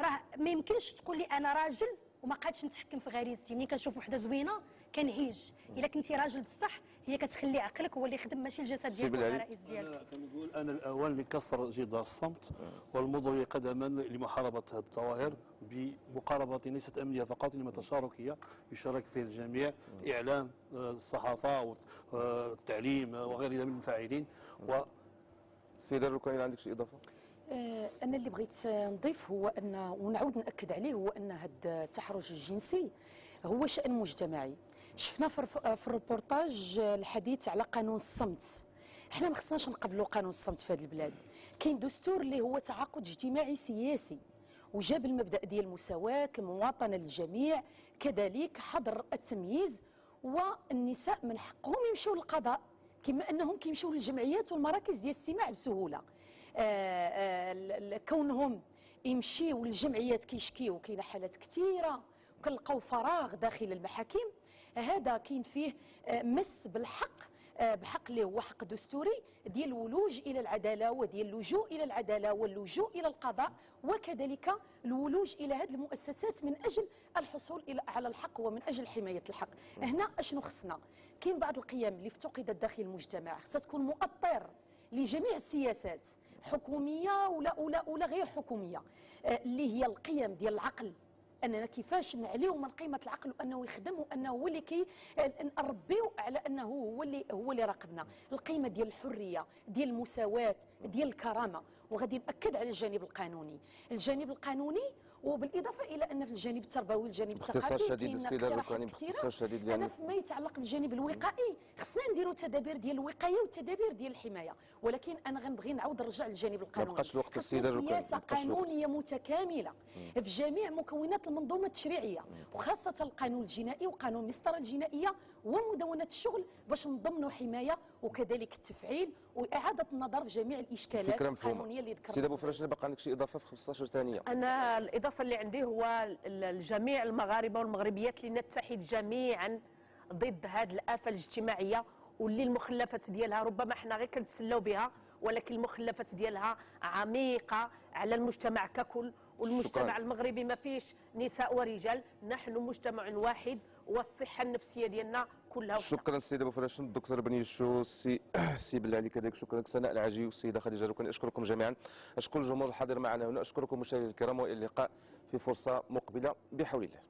راه ما يمكنش تقول لي أنا راجل وما قادش نتحكم في غريزتي. ملي كنشوف وحدة زوينة كنهيج. إلا كنتي راجل بصح هي كتخلي عقلك هو اللي يخدم ماشي الجسد ديالك والغرائز ديالك.
أنا كنقول أنا الأوان لكسر جدار الصمت والمضي قدما لمحاربة هذه الظواهر بمقاربة ليست أمنية فقط إنما تشاركية يشارك فيها الجميع الاعلام آه، الصحافة و- آه، آه، وغيرها من الفاعلين و
سيدة الركاني عندك شي إضافة؟
آه، أنا اللي بغيت نضيف هو أن ونعاود نأكد عليه هو أن هذا التحرش الجنسي هو شأن مجتمعي. شفنا في الريبورتاج الحديث على قانون الصمت. إحنا ما خصناش نقبلوا قانون الصمت في هذه البلاد. كاين دستور اللي هو تعاقد اجتماعي سياسي وجاب المبدأ ديال المساواة المواطنة للجميع كذلك حظر التمييز والنساء من حقهم يمشيو للقضاء كما أنهم كيمشيو للجمعيات والمراكز ديال الاستماع بسهولة. آه، آه، ال- ال- كونهم يمشيو للجمعيات كيشكيو كاينة حالات كثيرة وكنلقاو فراغ داخل المحاكم. هذا كاين فيه آه، مس بالحق آه، بحق اللي هو حق دستوري ديال الولوج إلى العدالة وديال اللجوء إلى العدالة واللجوء إلى القضاء وكذلك الولوج إلى هذه المؤسسات من أجل الحصول إلى على الحق ومن أجل حماية الحق. هنا أشنو خصنا؟ كاين بعض القيم اللي افتقدت داخل المجتمع. خصها تكون مؤطر لجميع السياسات حكومية ولا ولا ولا غير حكومية آه، اللي هي القيم ديال العقل أننا كيفاش نعليو من قيمه العقل وأنه يخدم وانه هو اللي كي نربيو على أنه هو اللي هو اللي راقبنا. القيمة ديال الحرية ديال المساواة ديال الكرامة. وغادي نأكد على الجانب القانوني. الجانب القانوني وبالاضافه إلى ان في الجانب التربوي والجانب
باختصار
الثقافي
شديد
كاين
السيده. باختصار شديد يعني
فيما يتعلق بالجانب الوقائي خصنا نديروا تدابير ديال الوقاية وتدابير ديال الحماية ولكن أنا غنبغي نعاود نرجع للجانب القانوني
بقاش الوقت الركاني،
سياسة
ما.
قانونية متكاملة في جميع مكونات المنظومة التشريعية وخاصة القانون الجنائي وقانون المسطرة الجنائية ومدونة الشغل باش نضمنوا حماية وكذلك التفعيل وإعادة النظر في جميع
الإشكالات
القانونية اللي
سيدة
ذكرنا
أبو فراش باقي عندك شي إضافة في 15 ثانية.
أنا الإضافة اللي عندي هو ال- الجميع المغاربة والمغربيات لنتحد جميعا ضد هذه الآفة الاجتماعية واللي المخلفات ديالها ربما حنا غير كنتسلاو بها ولكن المخلفات ديالها عميقة على المجتمع ككل والمجتمع
شكراً.
المغربي ما فيش نساء ورجال نحن مجتمع واحد والصحة النفسية ديالنا كلها وحدة.
شكرا السيد أبو فراش الدكتور بنيشو السي السي بلالي كذلك شكرا لك. سناء العاجي والسيده خديجة ركن. أشكركم جميعا. أشكر الجمهور الحاضر معنا هنا. أشكركم مشاهدينا الكرام وإلى اللقاء في فرصة مقبلة بحول الله.